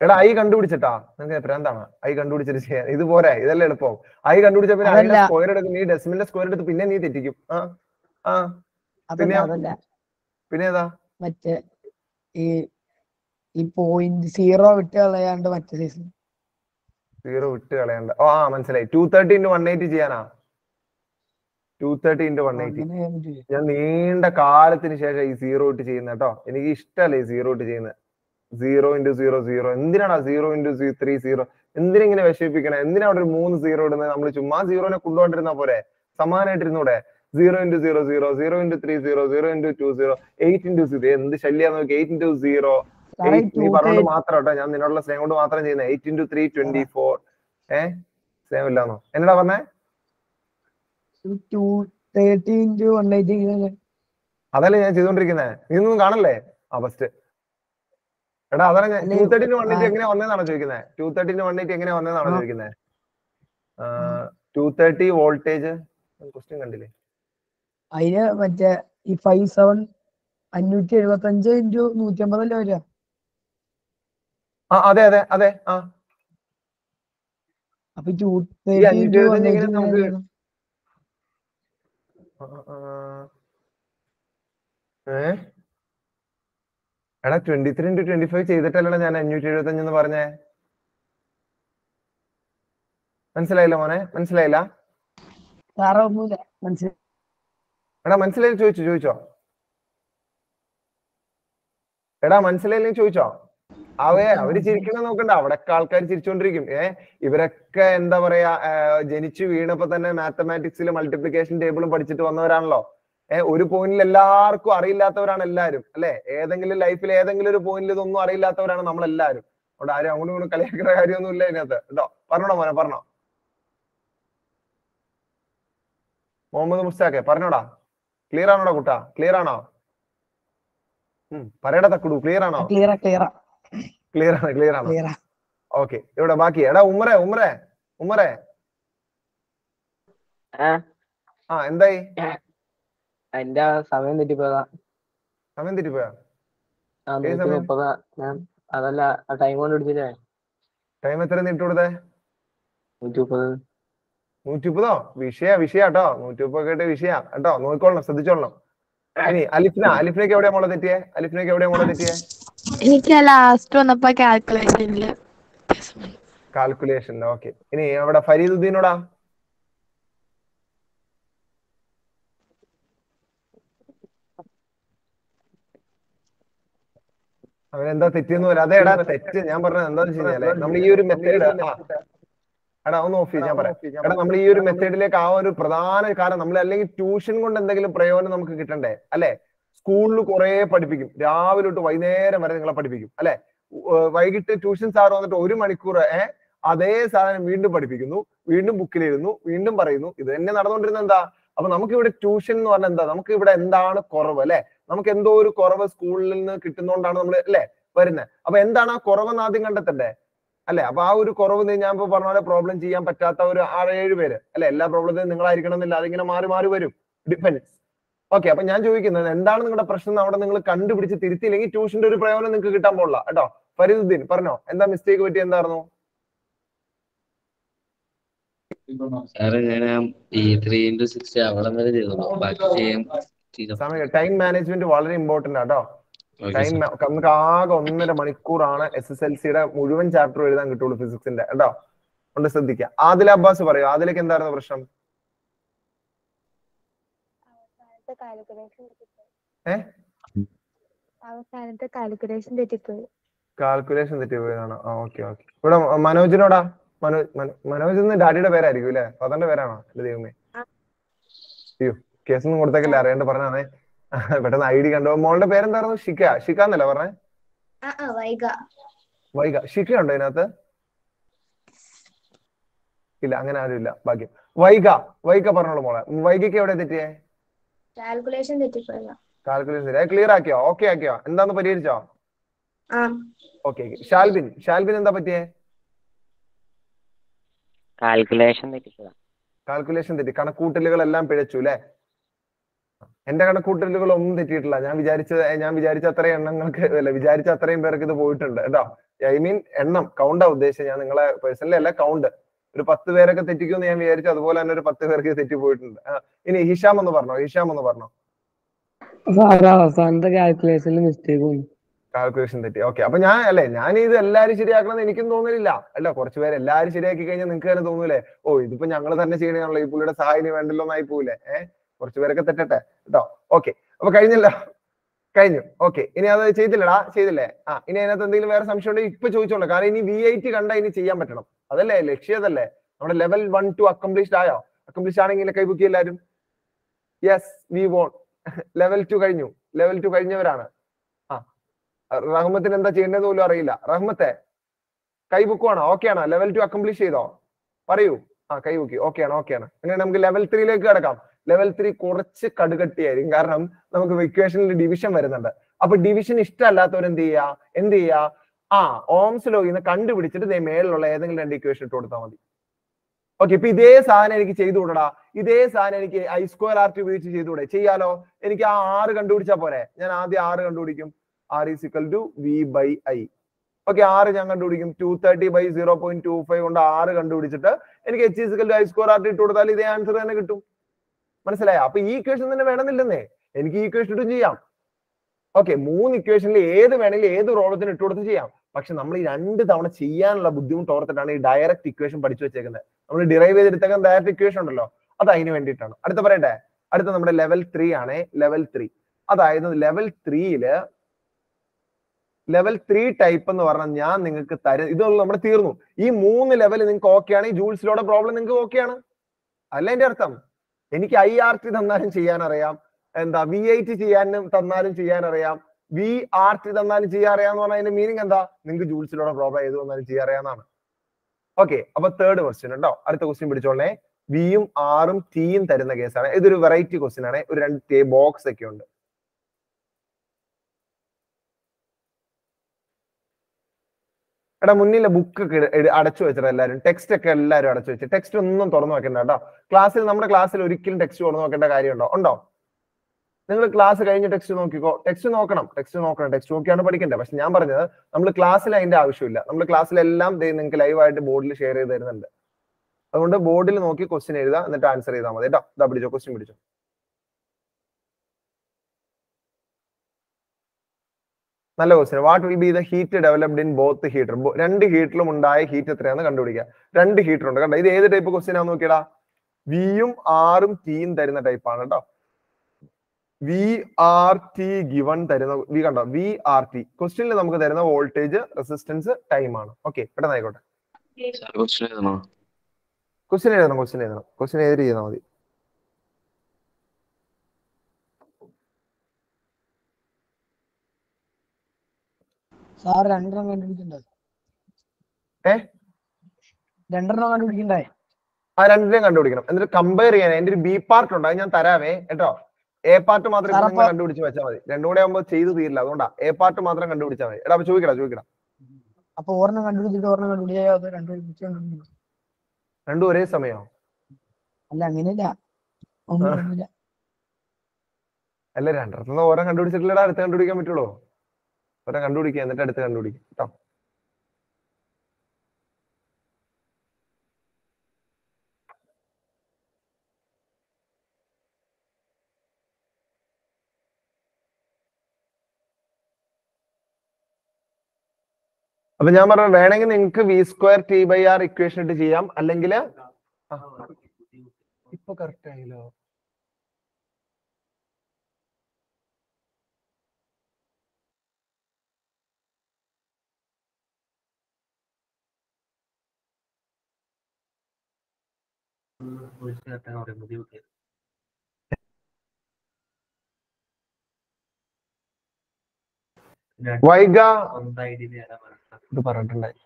എടാ ഐ കണ്ടുപിടിച്ചിട്ടാ. നിനക്ക് എന്താണ്? ഐ കണ്ടുപിടിച്ചിട്ട് ചെയ്യാൻ. ഇത് പോരെ ഇതല്ലേ എളുപ്പം. ഐ കണ്ടുപിടിച്ച പിന്നെ അതിന്റെ. സ്ക്വയർ എടുക്കും. നീ ഡെസിമിന്റെ സ്ക്വയർ എടുത്ത് പിന്നെ നീ തെറ്റിക്കും. ആ ആ. പിന്നെ പിന്നെ ഏതാ മറ്റേ ഈ ഈ പോയിന്റ് സീറോ വിട്ട് കളയാണ്ട് മറ്റേ സൈസ് സീറോ വിട്ട് കളയാണ്ട്. ഓ ആ മനസ്സിലായി. Two thirty into one eighty ചെയ്യാനാ? Two thirty into one eighty? ഞാൻ നീണ്ട കാലത്തിന് ശേഷം ഈ സീറോ ഇട്ട് ചെയ്യുന്ന കേട്ടോ എനിക്ക് ഇഷ്ടമല്ല ഈ സീറോ ഇട്ട് ചെയ്യുന്നത് സീറോ ഇന്റു സീറോ സീറോ എന്തിനാണ് സീറോ ഇന്റു ത്രീ സീറോ എന്തിനെങ്ങനെ വിഷമിപ്പിക്കണേ? എന്തിനാ അവിടെ ഒരു മൂന്ന് സീറോ ഇടുന്നത്? നമ്മൾ ചുമ്മാ സീറോനെ കൊണ്ടുകൊണ്ടിരുന്ന പോരെ? സമാനമായിട്ടിരുന്നൂടെ? Zero into zero zero zero into three zero zero into two zero eight into zero എന്ത് ശല്യാന്ന് നോക്കി എയ്റ്റ് ഇന്റു സീറോ നീ പറഞ്ഞത് പറഞ്ഞോണ്ട് മാത്രം കേട്ടോ ഞാൻ നിന്നോടുള്ള സ്നേഹം കൊണ്ട് മാത്രം ചെയ്യുന്നത് eight into three twenty four ഏഹ് സ്നേഹമില്ലാന്നോ? എന്നടാ പറഞ്ഞേ? അതല്ലേ ഞാൻ ചെയ്തോണ്ടിരിക്കുന്നേ? നീ ഒന്നും കാണല്ലേ? ആ ഫസ്റ്റ് എടാ അതാണ് ഞാൻ ടൂ തേർട്ടിന് വൺ എയ്റ്റി എങ്ങനെ വന്നതെന്നാണോ ചോദിക്കുന്നത് ടൂ തേർട്ടിന് വൺ എയ്റ്റി എങ്ങനെ വന്നതെന്നാണോ ചോദിക്കുന്നത് ടൂ തേർട്ടി വോൾട്ടേജ് ക്വസ്റ്റ്യൻ കണ്ടില്ലേ? അതിന് മറ്റേ ഈ ഫൈവ് സെവൻ അഞ്ഞൂറ്റി എഴുപത്തി അഞ്ച് ഇന്റു നൂറ്റി അമ്പതല്ലേ വരിക? ആ അതെ അതെ അതെ ആ. അപ്പൊ ടൂ തേർട്ടി നമുക്ക് ആ, ആ, ഏ? എടാ twenty three into twenty five ചെയ്തിട്ടല്ലടാ ഞാൻ അഞ്ഞൂറ്റി എഴുപത്തി അഞ്ചെന്ന് പറഞ്ഞേ. മനസ്സിലായില്ല മോനെ? മനസ്സിലായില്ല? എടാ മനസ്സിലായില്ല? ചോദിച്ചോ ചോദിച്ചോ. എടാ മനസ്സിലായില്ലെങ്കിൽ ചോദിച്ചോ. അവേ അവർ ചിരിക്കണ നോക്കണ്ട. അവിടൊക്കെ ആൾക്കാർ ചിരിച്ചോണ്ടിരിക്കും. ഏ ഇവരൊക്കെ എന്താ പറയാ ജനിച്ചു വീണപ്പോ തന്നെ മാത്തമാറ്റിക്സിൽ മൾട്ടിപ്ലിക്കേഷൻ ടേബിളും പഠിച്ചിട്ട് വന്നവരാണല്ലോ. ഒരു പോയിന്റിൽ എല്ലാവർക്കും അറിയില്ലാത്തവരാണ് എല്ലാവരും അല്ലെ? ഏതെങ്കിലും ലൈഫിൽ ഏതെങ്കിലും ഒരു പോയിന്റിൽ ഇതൊന്നും അറിയില്ലാത്തവരാണ് നമ്മൾ എല്ലാവരും അവിടെ ആരും അങ്ങോട്ടും ഇങ്ങോട്ടും കളിയാക്കുന്ന കാര്യമൊന്നും ഇല്ല ഇതിനകത്ത്. കേട്ടോ? പറഞ്ഞോടാ മോനെ പറഞ്ഞോ. മുഹമ്മദ് മുസ്താഖെ പറഞ്ഞോടാ. ക്ലിയർ ആണോടാ കുട്ടാ? ക്ലിയർ ആണോ? ഉം, പറയടാ തക്കുടു ക്ലിയർ ആണോ? ക്ലിയറാ ക്ലിയറാ ക്ലിയർ ആണ് ക്ലിയർ ആണ്. ക്ലിയറാ ഓക്കെ ഇവിടെ ബാക്കി. എടാ ഉമ്മറെ ഉമ്മറെ ഉമ്മറെ ആ. ആ എന്തായി? എന്റെ സമയം തെറ്റിപ്പോയതാ. സമയം തെറ്റിപ്പോയാ ആ സമയം? മുപ്പതാ. ഞാൻ അതല്ല ആ ടൈം കൊണ്ട് പിടിച്ചില്ലേ? ടൈം എത്ര നീട്ട് കൊടുത്തേ? നൂറ്റി മുപ്പത്. നൂറ്റി മുപ്പതോ? വിഷയ വിഷയ കേട്ടോ. നൂറ്റി മുപ്പത് കേട്ട് വിഷയ. കേട്ടോ നോക്കിക്കോളണം ശ്രദ്ധിച്ചോളണം. ഇനി അലിഫ്ന അലിഫിനൊക്കെ എവിടെയാ മോളെ തെറ്റിയേ? അലിഫിനൊക്കെ എവിടെയാ മോളെ തെറ്റിയേ? എനിക്ക് ലാസ്റ്റ് വന്നപ്പോ കാൽക്കുലേഷനിൽ കാൽക്കുലേഷൻ ഓക്കെ ഇനി അവിടെ ഫരീദുദ്ദീനോടാ? അവൻ എന്താ തെറ്റിയെന്ന് പറയാം. അതേടാ തെറ്റ്. ഞാൻ പറഞ്ഞത് എന്താന്ന് വെച്ച് കഴിഞ്ഞാൽ നമ്മൾ ഈ ഒരു മെത്തേഡ് എടാ ഒന്ന് ഓഫ് ഞാൻ പറയാം. എടാ നമ്മൾ ഈ ഒരു മെത്തേഡിലേക്ക് ആ ഒരു പ്രധാന കാരണം നമ്മൾ അല്ലെങ്കിൽ ട്യൂഷൻ കൊണ്ട് എന്തെങ്കിലും പ്രയോജനം നമുക്ക് കിട്ടണ്ടേ? അല്ലെ? സ്കൂളിൽ കുറെ പഠിപ്പിക്കും. രാവിലെ തൊട്ട് വൈകുന്നേരം വരെ നിങ്ങളെ പഠിപ്പിക്കും. അല്ലെ? വൈകിട്ട് ട്യൂഷൻ സാർ വന്നിട്ട് ഒരു മണിക്കൂർ ഏഹ് അതേ സാധനം വീണ്ടും പഠിപ്പിക്കുന്നു. വീണ്ടും ബുക്കിലിരുന്നു. വീണ്ടും പറയുന്നു. ഇത് തന്നെ നടന്നുകൊണ്ടിരുന്ന എന്താ? അപ്പൊ നമുക്ക് ഇവിടെ ട്യൂഷൻ എന്ന് പറഞ്ഞാൽ എന്താ? നമുക്ക് ഇവിടെ എന്താണ് കുറവ് അല്ലെ? നമുക്ക് എന്തോ ഒരു കുറവ് സ്കൂളിൽ നിന്ന് കിട്ടുന്നോണ്ടാണ് നമ്മൾ അല്ലെ വരുന്നത് അപ്പൊ എന്താണ് ആ കുറവെന്ന് ആദ്യം കണ്ടെത്തണ്ടേ? അല്ലെ? അപ്പൊ ആ ഒരു കുറവ് ഞാൻ ഇപ്പൊ പറഞ്ഞ പോലെ പ്രോബ്ലം ചെയ്യാൻ പറ്റാത്ത ഒരു ആറ് ഏഴ് പേര്. അല്ലെ? എല്ലാ പ്രോബ്ലത്തിനും നിങ്ങളായിരിക്കണം എന്നില്ല. അതിങ്ങനെ മാറി മാറി വരും. ഡിപ്പെൻസ് ഓക്കെ അപ്പൊ ഞാൻ ചോദിക്കുന്നത് എന്താണ് നിങ്ങളുടെ പ്രശ്നം അവിടെ നിങ്ങൾ കണ്ടുപിടിച്ച് തിരുത്തിയില്ലെങ്കിൽ ട്യൂഷന്റെ ഒരു പ്രയോജനം നിങ്ങൾക്ക് കിട്ടാൻ പോകില്ല കേട്ടോ? ഫരീദുദ്ദീൻ പറഞ്ഞോ? എന്താ മിസ്റ്റേക്ക് പറ്റി എന്തായിരുന്നു? സാറേ ഞാൻ ഈ ത്രീ ഇന്റു സിക്സ് അവിടം വരെ ചെയ്തു. ബാക്കി ചെയ്യാൻ ടൈം മാനേജ്മെന്റ് വളരെ ഇമ്പോർട്ടന്റ് ആട്ടോ. ടൈം നമുക്ക് ആകെ ഒന്നര മണിക്കൂറാണ് എസ് എസ് എൽ സിയുടെ മുഴുവൻ ചാപ്റ്റർ എഴുതാൻ കിട്ടുള്ളൂ ഫിസിക്സിന്റെ കേട്ടോ? ഒന്ന് ശ്രദ്ധിക്കുക ആദിൽ അബ്ബാസ് പറയൂ. ആദിലേക്ക് എന്തായിരുന്നു പ്രശ്നം? അവസാനത്തെ കാൽക്കുലേഷൻ തെറ്റിപ്പോയി. കാൽക്കുലേഷൻ തെറ്റിപ്പോയി. കാൽക്കുലേഷൻ തെറ്റിപ്പോയതാണ്. ഓക്കെ ഓക്കെ ഇവിടെ മനോജിനോടാ? മനോജ് മനോ- മനോജ് എന്ന് ഡാഡിയുടെ പേരായിരിക്കും അല്ലെ? ഫാദറിന്റെ പേരാണോ? എന്റെ ദൈവമേ. അയ്യോ. കേസൊന്നും കൊടുത്തേക്കില്ല. അറിയാണ്ട് പറഞ്ഞാണേ പെട്ടെന്ന് ഐ ഡി കണ്ടു മോളുടെ പേരെന്തായിരുന്നു? ഷിക്ക ഷിക്ക എന്നല്ല പറഞ്ഞേ? വൈക ഷിക്ക ഉണ്ടോ ഇതിനകത്ത്? ഇല്ല അങ്ങനെ ആരും ഇല്ല. ബാക്കി വൈക വൈക പറഞ്ഞോളൂ മോളെ. വൈകയ്ക്ക് എവിടെ തെറ്റിയേ? കാൽക്കുലേഷൻ തെറ്റിപ്പോയി കാൽക്കുലേഷൻ ക്ലിയർ ആക്കിയോ? ഓക്കെ ആക്കിയോ? എന്താന്ന് പരിഹരിച്ചോ? ഓക്കെ ഷാൽബിൻ ഷാൽബിൻ എന്താ പറ്റിയേ? കാൽക്കുലേഷൻ തെറ്റി. കണക്കൂട്ടലുകളെല്ലാം പിഴച്ചു അല്ലെ? എന്റെ കണക്കൂട്ടലുകൾ ഒന്നും തെറ്റിയിട്ടില്ല. ഞാൻ വിചാരിച്ച ഞാൻ വിചാരിച്ച അത്രയും എണ്ണങ്ങൾക്ക് അല്ല വിചാരിച്ച അത്രയും പേർക്ക് ഇത് പോയിട്ടുണ്ട് കേട്ടോ. ഐ മീൻ എണ്ണം കൗണ്ടാ ഉദ്ദേശിച്ചത് ഞാൻ നിങ്ങളെ പേഴ്സണലി അല്ല കൗണ്ട് ഒരു പത്ത് പേരൊക്കെ തെറ്റിക്കുമെന്ന് ഞാൻ വിചാരിച്ചു. അതുപോലെ തന്നെ ഒരു പത്ത് പേർക്ക് തെറ്റി പോയിട്ടുണ്ട്. ഇനി ഹിഷാം എന്ന് പറഞ്ഞോ ഹിഷാം എന്ന് പറഞ്ഞോ. അവസാനത്തെ കാൽക്കുലേഷനിൽ മിസ്റ്റേക്ക് കാൽക്കുലേഷൻ തെറ്റി. ഓക്കെ അപ്പൊ ഞാൻ അല്ലെ ഞാൻ ഇത് എല്ലാരും ശരിയാക്കണമെന്ന് എനിക്കും തോന്നുന്നില്ല അല്ല കുറച്ച് പേര് എല്ലാരും ശരിയാക്കി കഴിഞ്ഞാൽ നിങ്ങൾക്ക് തന്നെ തോന്നൂലേ? ഓ ഇതിപ്പോ ഞങ്ങൾ തന്നെ ചെയ്യണേ ഈ പുള്ളിയുടെ സഹായം വേണ്ടല്ലോ എന്നായി പോവില്ലേ ഏഹ് കുറച്ച് പേരൊക്കെ തെറ്റട്ടെ. കേട്ടോ ഓക്കെ അപ്പൊ കഴിഞ്ഞല്ലോ. കഴിഞ്ഞു. ഓക്കെ ഇനി അത് ചെയ്തില്ലടാ. ചെയ്തില്ലേ? ആ ഇനി അതിനകത്ത് എന്തെങ്കിലും വേറെ സംശയം ഉണ്ടെങ്കിൽ ഇപ്പൊ ചോദിച്ചോളൂ. കാരണം ഇനി വി ഐ ടി കണ്ട ഇനി ചെയ്യാൻ പറ്റണം. അതല്ലേ? ലക്ഷ്യതല്ലേ നമ്മുടെ ലെവൽ വൺ ടു അക്കംപ്ലിഷ്ഡ് ആയോ? അക്കംപ്ലിഷ് ആണെങ്കിൽ കൈബുക്കി എല്ലാരും? Yes we won level two കഴിഞ്ഞു. ലെവൽ ടു കഴിഞ്ഞവരാണ്. ആ. റഹ്മത്തിന് എന്താ ചെയ്യേണ്ടത് പോലും അറിയില്ല. റഹ്മത്തെ കൈ ബുക്കുവാണോ ഓക്കെ ആണോ? ലെവൽ ടു അക്കംപ്ലിഷ് ചെയ്തോ? പറയൂ. ആ കൈ ബുക്കി ഓക്കെ ആണ്? ഓക്കെ ആണ്. അങ്ങനെ നമുക്ക് ലെവൽ ത്രീയിലേക്ക് കിടക്കാം. ലെവൽ ത്രീ കുറച്ച് കടുകട്ടിയായിരിക്കും. കാരണം നമുക്ക് ഇക്വേഷനിൽ ഡിവിഷൻ വരുന്നുണ്ട്. അപ്പൊ ഡിവിഷൻ ഇഷ്ടമല്ലാത്തവർ എന്ത് ചെയ്യുക എന്ത് ചെയ്യുക ആ ഓംസ് ലോ ഇന്ന് കണ്ടുപിടിച്ചിട്ട് ദേ മേളിലുള്ള ഏതെങ്കിലും രണ്ട് ഇക്വേഷൻ ഇട്ട് കൊടുത്താൽ മതി. ഓക്കെ ഇപ്പൊ ഇതേ സാധനം എനിക്ക് ചെയ്തു കൂടടാ. ഇതേ സാധനം എനിക്ക് ഐ സ്ക്വയർ ആർ ടി ഉപയോഗിച്ച് ചെയ്തുകൂടെ ചെയ്യാലോ? എനിക്ക് ആ ആറ് കണ്ടുപിടിച്ചാ പോരെ? ഞാൻ ആദ്യം ആറ് കണ്ടുപിടിക്കും. R is equal to V by I okay ആറ് ഞാൻ കണ്ടുപിടിക്കും. Two thirty by zero point two five കൊണ്ട് ആറ് കണ്ടുപിടിച്ചിട്ട് എനിക്ക് H is equal to I square R T ഇട്ട് കൊടുത്താൽ ഇതേ ആൻസർ തന്നെ കിട്ടും. മനസ്സിലായോ? അപ്പൊ ഈ ഇക്വേഷൻ തന്നെ വേണമെന്നില്ലെന്നേ. എനിക്ക് ഈ ഇക്വേഷൻ ഇട്ടും ചെയ്യാം. ഓക്കെ മൂന്ന് ഇക്വേഷനിൽ ഏത് വേണമെങ്കിലും ഏത് പ്രോബ്ലത്തിന് ഇട്ട് കൊടുത്ത് ചെയ്യാം. പക്ഷെ നമ്മൾ ഈ രണ്ട് തവണ ചെയ്യാനുള്ള ബുദ്ധിമുട്ട് ഓർത്തിട്ടാണ് ഈ ഡയറക്റ്റ് ഇക്വേഷൻ പഠിച്ചു വെച്ചേക്കുന്നത്. നമ്മൾ ഡിറൈവ് ചെയ്തെടുത്തേക്കാൻ ഡയറക്റ്റ് ഇക്വേഷൻ ഉണ്ടല്ലോ അത് അതിന് വേണ്ടിയിട്ടാണ്. അടുത്ത പറയണ്ടേ അടുത്ത നമ്മുടെ ലെവൽ ത്രീ ആണ് ലെവൽ ത്രീ അതായത് ലെവൽ ത്രീയിൽ ലെവൽ ത്രീ ടൈപ്പ് എന്ന് പറഞ്ഞാൽ ഞാൻ നിങ്ങൾക്ക് തരും ഇതൊന്നും നമ്മുടെ തീർന്നു. ഈ മൂന്ന് ലെവൽ നിങ്ങൾക്ക് ഓക്കെ ആണ് ഈ ജൂൾസിലൂടെ പ്രോബ്ലം നിങ്ങൾക്ക് ഓക്കെ ആണ്. അല്ല എന്റെ അർത്ഥം? എനിക്ക് ഐ ആർ ടി തന്നാലും ചെയ്യാൻ അറിയാം എന്താ വി ഐ ടി ചെയ്യാനും തന്നാലും ചെയ്യാൻ അറിയാം വി ആർ ടി തന്നാലും ചെയ്യാൻ അറിയാന്ന് പറഞ്ഞാൽ അതിന്റെ മീനിങ് എന്താ? നിങ്ങൾക്ക് ജൂൾസിലൂടെ പ്രോബ്ലം ഏത് വന്നാലും ചെയ്യാൻ അറിയാന്നാണ് ഓക്കെ അപ്പൊ തേർഡ് ക്വസ്റ്റ്യൻ ഉണ്ടോ അടുത്ത ക്വസ്റ്റ്യൻ പിടിച്ചോളേ വിയും ആറും ടിയും തരുന്ന കേസാണ് ഇതൊരു വെറൈറ്റി ക്വസ്റ്റ്യൻ ആണ്. ഒരു രണ്ട് ബോക്സ് ഒക്കെ ഉണ്ട്. എടാ മുന്നിലെ ബുക്ക് ഒക്കെ അടച്ചു വെച്ചിട്ട് എല്ലാവരും ടെക്സ്റ്റ് ഒക്കെ എല്ലാവരും അടച്ചു വെച്ച്. ടെക്സ്റ്റ് ഒന്നും തുറന്നു വെക്കണ്ട കേട്ടോ. ക്ലാസ്സിൽ നമ്മുടെ ക്ലാസ്സിൽ ഒരിക്കലും ടെക്സ്റ്റ് തുറന്നു നോക്കേണ്ട കാര്യമുണ്ടോ? ഉണ്ടോ? നിങ്ങൾ ക്ലാസ് കഴിഞ്ഞ് ടെക്സ്റ്റ് നോക്കിക്കോ. ടെക്സ്റ്റ് നോക്കണം. ടെക്സ്റ്റ് നോക്കണം. ടെക്സ്റ്റ് നോക്കിയാണ് പഠിക്കേണ്ടത്. പക്ഷെ ഞാൻ പറഞ്ഞത് നമ്മൾ ക്ലാസ്സിൽ അതിന്റെ ആവശ്യമില്ല. നമ്മൾ ക്ലാസ്സിലെല്ലാം നിങ്ങൾക്ക് ലൈവായിട്ട് ബോർഡിൽ ഷെയർ ചെയ്ത് തരുന്നുണ്ട്. അതുകൊണ്ട് ബോർഡിൽ നോക്കി ക്വസ്റ്റ്യൻ എഴുതുക എന്നിട്ട് ആൻസർ ചെയ്താൽ മതി കേട്ടോ. ഇതാ പിടിച്ചോ ക്വസ്റ്റ്യൻ പിടിച്ചോ. നല്ല question what will be the heat developed in both heater രണ്ട് ഹീറ്ററിലും ഉണ്ടായ ഹീറ്റ് എത്രയാണെന്ന് കണ്ടുപിടിക്കുക. രണ്ട് ഹീറ്റർ ഉണ്ട്. കണ്ടോ? ഇത് ഏത് ടൈപ്പ് ക്വസ്റ്റ്യൻ ആണെന്ന് നോക്കിയടാ? വിയും ആറും ടിയും തരുന്ന ടൈപ്പാണ് ആണ് കേട്ടോ. വി ആർ ടി ഗിവൺ തരുന്ന വി കണ്ടോ? വി ആർ ടി ക്വസ്റ്റ്യനിൽ നമുക്ക് തരുന്ന വോൾട്ടേജ് റെസിസ്റ്റൻസ് ടൈം ആണ്. ഓക്കെ പെട്ടെന്ന് ആയിക്കോട്ടെ ക്വസ്റ്റ്യൻ എഴുതണോ? ക്വസ്റ്റ്യൻ എഴുതണം ക്വസ്റ്റ്യൻ എഴുതണം. ക്വസ്റ്റ്യൻ എഴുതി ചെയ്താൽ മതി. സാർ രണ്ടെണ്ണം കണ്ടുപിടിക്കണ്ടേ ഏ? രണ്ടെണ്ണം കണ്ടുപിടിക്കണ്ടേ ആ രണ്ടിനെയും കണ്ടുപിടിക്കണം. എന്നിട്ട് കമ്പയർ ചെയ്യാൻ എന്റെ ഒരു ബി പാർട്ട് ഉണ്ട് അത് ഞാൻ തരാവേ കേട്ടോ. എ പാർട്ട് മാത്രം കണ്ടുപിടിച്ച് വെച്ചാൽ മതി. രണ്ടും കൂടെ ആകുമ്പോൾ ചെയ്ത് തീരില്ല അതുകൊണ്ടാ. എ പാർട്ട് മാത്രം കണ്ടുപിടിച്ചാൽ മതി. എടാ അപ്പൊ ചോദിക്കടാ ചോദിക്കടാ. അപ്പൊ ഒരെണ്ണം കണ്ടുപിടിച്ചിട്ട് ഒരെണ്ണം കണ്ടുപിടിച്ചാൽ അത് രണ്ടും രണ്ടും ഒരേ സമയമോ. അല്ല അങ്ങനെയല്ല. അല്ല രണ്ടിടത്തുനിന്ന് ഓരോ കണ്ടുപിടിച്ചിട്ടില്ലടാ അടുത്ത് കണ്ടുപിടിക്കാൻ പറ്റുള്ളൂ. ഒരെ കണ്ടുപിടിക്കുക എന്നിട്ട് അടുത്ത് കണ്ടുപിടിക്കുക കേട്ടോ അപ്പൊ ഞാൻ പറഞ്ഞു വേണമെങ്കിൽ നിങ്ങൾക്ക് V square T by R equation ഇട്ട് ചെയ്യാം അല്ലെങ്കിൽ ഇപ്പൊ കറക്റ്റ് ആയില്ലോ വൈഗ ഇത് പറഞ്ഞിട്ടുണ്ടായി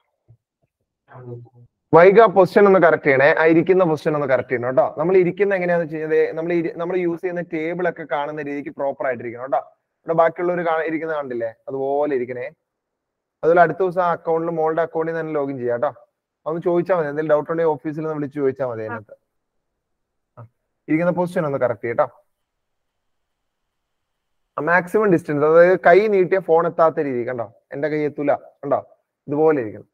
വൈഗ പൊസിഷൻ ഒന്ന് കറക്റ്റ് ചെയ്യണേ. ആ ഇരിക്കുന്ന പൊസിഷൻ ഒന്ന് കറക്റ്റ് ചെയ്യണം കേട്ടോ. നമ്മൾ ഇരിക്കുന്ന എങ്ങനെയാന്ന് വെച്ചാൽ നമ്മൾ നമ്മൾ യൂസ് ചെയ്യുന്ന ടേബിൾ ഒക്കെ കാണുന്ന രീതിക്ക് പ്രോപ്പർ ആയിട്ടിരിക്കണം കേട്ടോ. ഇവിടെ ബാക്കിയുള്ളവർ ഇരിക്കുന്ന കണ്ടില്ലേ? അതുപോലെ ഇരിക്കണേ. അതുപോലെ അടുത്ത ദിവസം ആ അക്കൗണ്ടിൽ മോളുടെ അക്കൗണ്ടിൽ തന്നെ ലോഗിൻ ചെയ്യാം കേട്ടോ. ഒന്ന് ചോദിച്ചാൽ മതി. എന്തെങ്കിലും ഡൗട്ട് ഉണ്ടെങ്കിൽ ഓഫീസിൽ വിളിച്ച് ചോദിച്ചാൽ മതി അതിനകത്ത്. ഇരിക്കുന്ന പൊസിഷൻ ഒന്ന് കറക്റ്റ് ചെയ്യട്ടോ മാക്സിമം ഡിസ്റ്റൻസ് അതായത് കൈ നീട്ടിയ ഫോൺ എത്താത്ത രീതി കണ്ടോ? എന്റെ കൈ എത്തൂല. കണ്ടോ? ഇതുപോലെ ഇരിക്കണം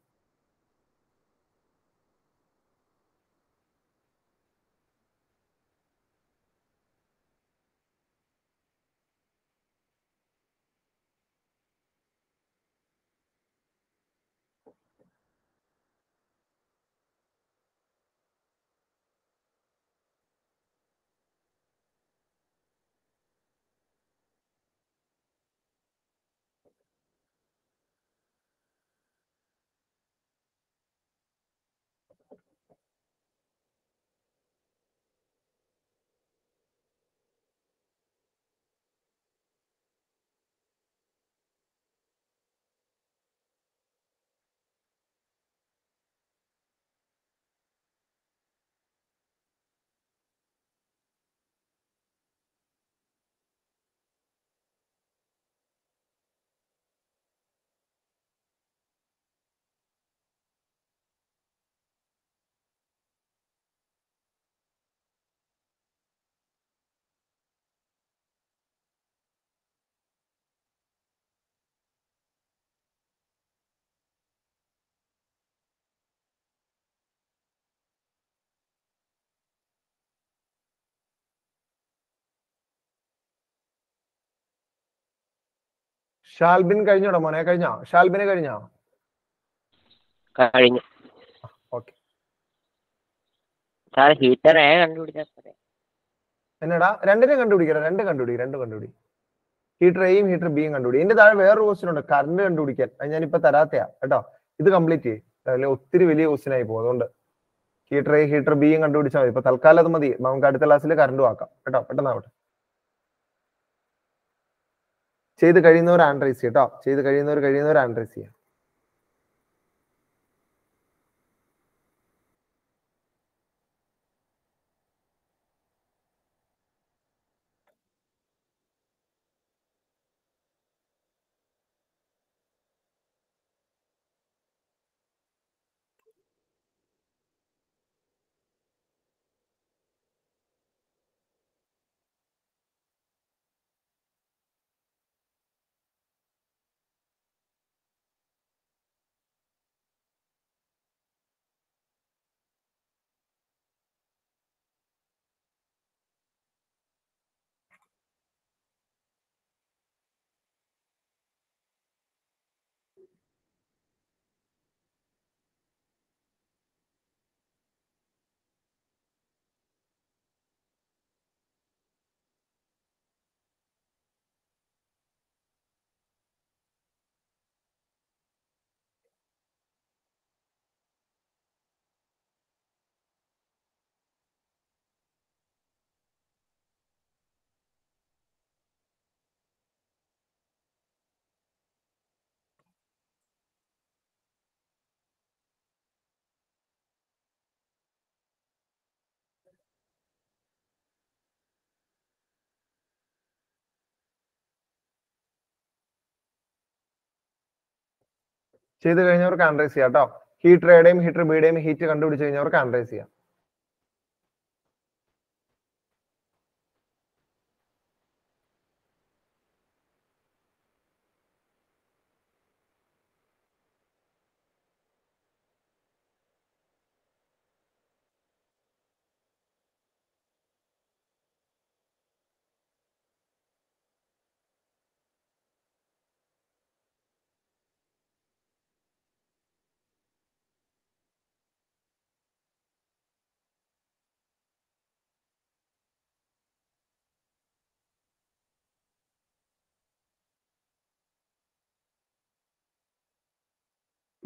ഷാൽബിൻ കഴിഞ്ഞോടോ മോനെ? കഴിഞ്ഞോ? ഷാൽബിന് കഴിഞ്ഞോ? കഴിഞ്ഞു. ഓക്കെ. സാർ ഹീറ്റർ ഏ കണ്ടുപിടിച്ചാൽ പോരെ? എന്നടാ? രണ്ടിനും കണ്ടുപിടിക്കണം രണ്ട് കണ്ടുപിടി രണ്ട് കണ്ടുപിടി. ഹീറ്റർ എയും ഹീറ്റർ ബിയും കണ്ടുപിടി. ഇതിന്റെ താഴെ വേറൊരു ക്വസ്റ്റ്യൻ ഉണ്ട്. കറണ്ട് കണ്ടുപിടിക്കാൻ. അത് ഞാനിപ്പോ തരാത്തയാ. കേട്ടോ? ഇത് കംപ്ലീറ്റ് ചെയ്യും. ഒത്തിരി വലിയ ക്വസ്റ്റ്യൻ ആയി പോകും. അതുകൊണ്ട് ഹീറ്റർ എ ഹീറ്റർ ബിയും കണ്ടുപിടിച്ചാൽ മതി. ഇപ്പൊ തൽക്കാലം അത് മതി. നമുക്ക് അടുത്ത ക്ലാസ്സിൽ കറണ്ട് വാക്കാം കേട്ടോ? പെട്ടെന്നാവട്ടെ. ചെയ്ത് കഴിയുന്നവർ ആൻഡ്രൈസ് കേട്ടോ ചെയ്ത് കഴിയുന്നവർ കഴിയുന്നവർ ആൻഡ്രൈസ് ചെയ്യാം. ചെയ്ത് കഴിഞ്ഞവർക്ക് ആൻഡ്രൈസ് ചെയ്യാം കേട്ടോ ഹീറ്റർ എയുടെയും ഹീറ്റർ ബിയുടെയും ഹീറ്റ് കണ്ടുപിടിച്ച് കഴിഞ്ഞവർക്ക് ആൻഡ്രൈസ് ചെയ്യാം.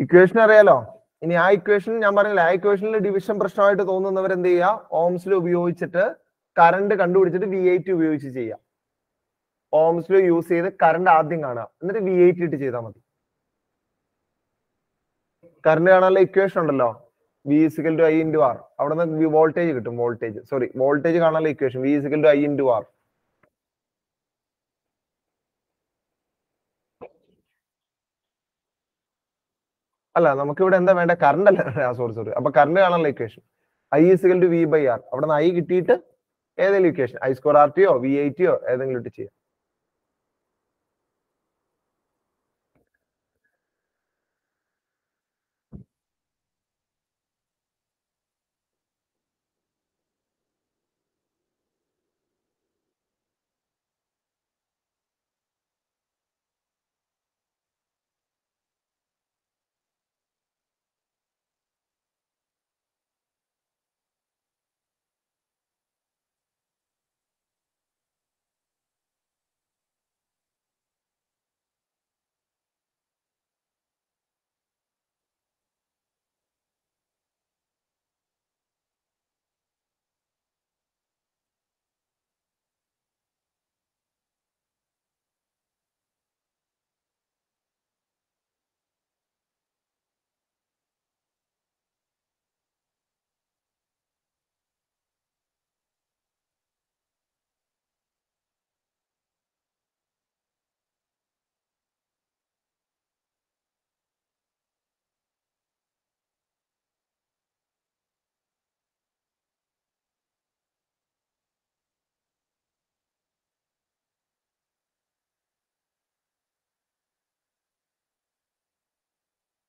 ഇക്വേഷൻ അറിയാലോ? ഇനി ആ ഇക്വേഷൻ ഞാൻ പറഞ്ഞില്ല ആ ഇക്വേഷനിൽ ഡിവിഷൻ പ്രശ്നമായിട്ട് തോന്നുന്നവർ എന്ത് ചെയ്യുക? ഓംസിൽ ഉപയോഗിച്ചിട്ട് കറണ്ട് കണ്ടുപിടിച്ചിട്ട് വി എയ്റ്റ് ഉപയോഗിച്ച് ചെയ്യാം ഓംസിൽ യൂസ് ചെയ്ത് കറണ്ട് ആദ്യം കാണുക. എന്നിട്ട് വി എയ്റ്റ് ഇട്ട് ചെയ്താൽ മതി. കറണ്ട് കാണാനുള്ള ഇക്വേഷൻ ഉണ്ടല്ലോ? V is equal to I into R അവിടെ നിന്ന് വോൾട്ടേജ് കിട്ടും വോൾട്ടേജ് സോറി വോൾട്ടേജ് കാണാനുള്ള equation V is equal to I into R അല്ല നമുക്ക് ഇവിടെ എന്താ വേണ്ട? കറണ്ട് അല്ല? സോറി സോറി അപ്പൊ കറണ്ട് കാണാനുള്ള equation I is equal to V by R അവിടെ നിന്ന് ഐ കിട്ടിയിട്ട് ഏതെങ്കിലും ഇക്വേഷൻ ഐ സ്കോർ ആർ ടിയോ വി ഐ ടിയോ ഏതെങ്കിലും ഇട്ട് ചെയ്യാം.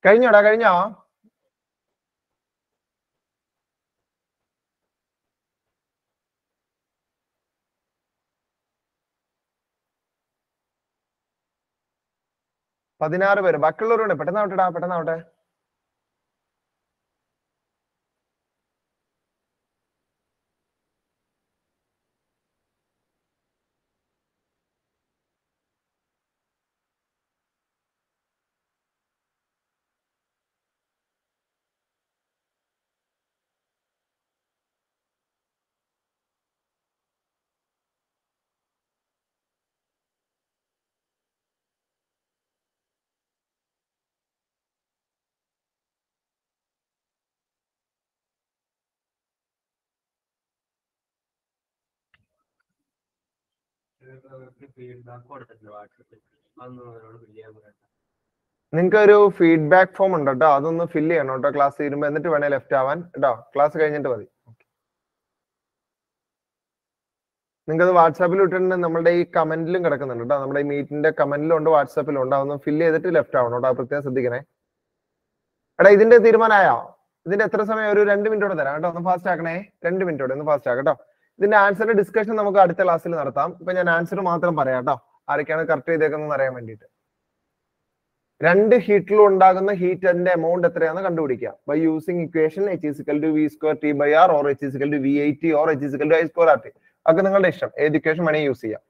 കഴിഞ്ഞോടാ കഴിഞ്ഞോ? പതിനാറ് പേര്. ബാക്കിയുള്ളവരുണ്ട്. പെട്ടെന്നാവട്ടെടാ പെട്ടെന്നാവട്ടെ. നിങ്ങൾക്ക് ഒരു ഫീഡ്ബാക്ക് ഫോം ഉണ്ട് കേട്ടോ. അതൊന്ന് ഫില്ല് ചെയ്യണം കേട്ടോ ക്ലാസ് തീരുമ്പോൾ എന്നിട്ട് വേണേ ലെഫ്റ്റ് ആവാൻ. കേട്ടോ ക്ലാസ് കഴിഞ്ഞിട്ട് മതി. അത് വാട്സാപ്പിൽ ഇട്ടിട്ടുണ്ട്. നമ്മുടെ ഈ കമന്റിലും കിടക്കുന്നുണ്ട് കേട്ടോ. നമ്മുടെ ഈ മീറ്റിന്റെ കമന്റിലും ഉണ്ട് വാട്സാപ്പിലും ഉണ്ട്. അതൊന്ന് ഫില്ല് ചെയ്തിട്ട് ലെഫ്റ്റ് ആവണം കേട്ടോ. പ്രത്യേകം ശ്രദ്ധിക്കണേ. എടാ ഇതിന്റെ തീരുമാനമായോ? ഇതിന്റെ എത്ര സമയം? ഒരു രണ്ട് മിനിറ്റോടെ തരാം കേട്ടോ. ഒന്ന് ഫാസ്റ്റ് ആക്കണേ. രണ്ട് മിനിറ്റോടെ ഒന്ന് ഫാസ്റ്റ് ആക്കാം കേട്ടോ. ഇതിന്റെ ആൻസറിന്റെ ഡിസ്കഷൻ നമുക്ക് അടുത്ത ക്ലാസ്സിൽ നടത്താം. ഇപ്പൊ ഞാൻ ആൻസർ മാത്രം പറയാം കേട്ടോ ആരൊക്കെയാണ് കറക്റ്റ് ചെയ്തേക്കുന്നത് അറിയാൻ വേണ്ടിയിട്ട്. രണ്ട് ഹീറ്റിലും ഉണ്ടാകുന്ന ഹീറ്ററിന്റെ എമൗണ്ട് എത്രയാണെന്ന് കണ്ടുപിടിക്കുക. By using equation H is equal to V square T by R or H is equal to V I T or H is equal to I square R T നിങ്ങളുടെ ഇഷ്ടം. ഏത് ഇക്വേഷൻ വേണമെങ്കിൽ use ചെയ്യാം.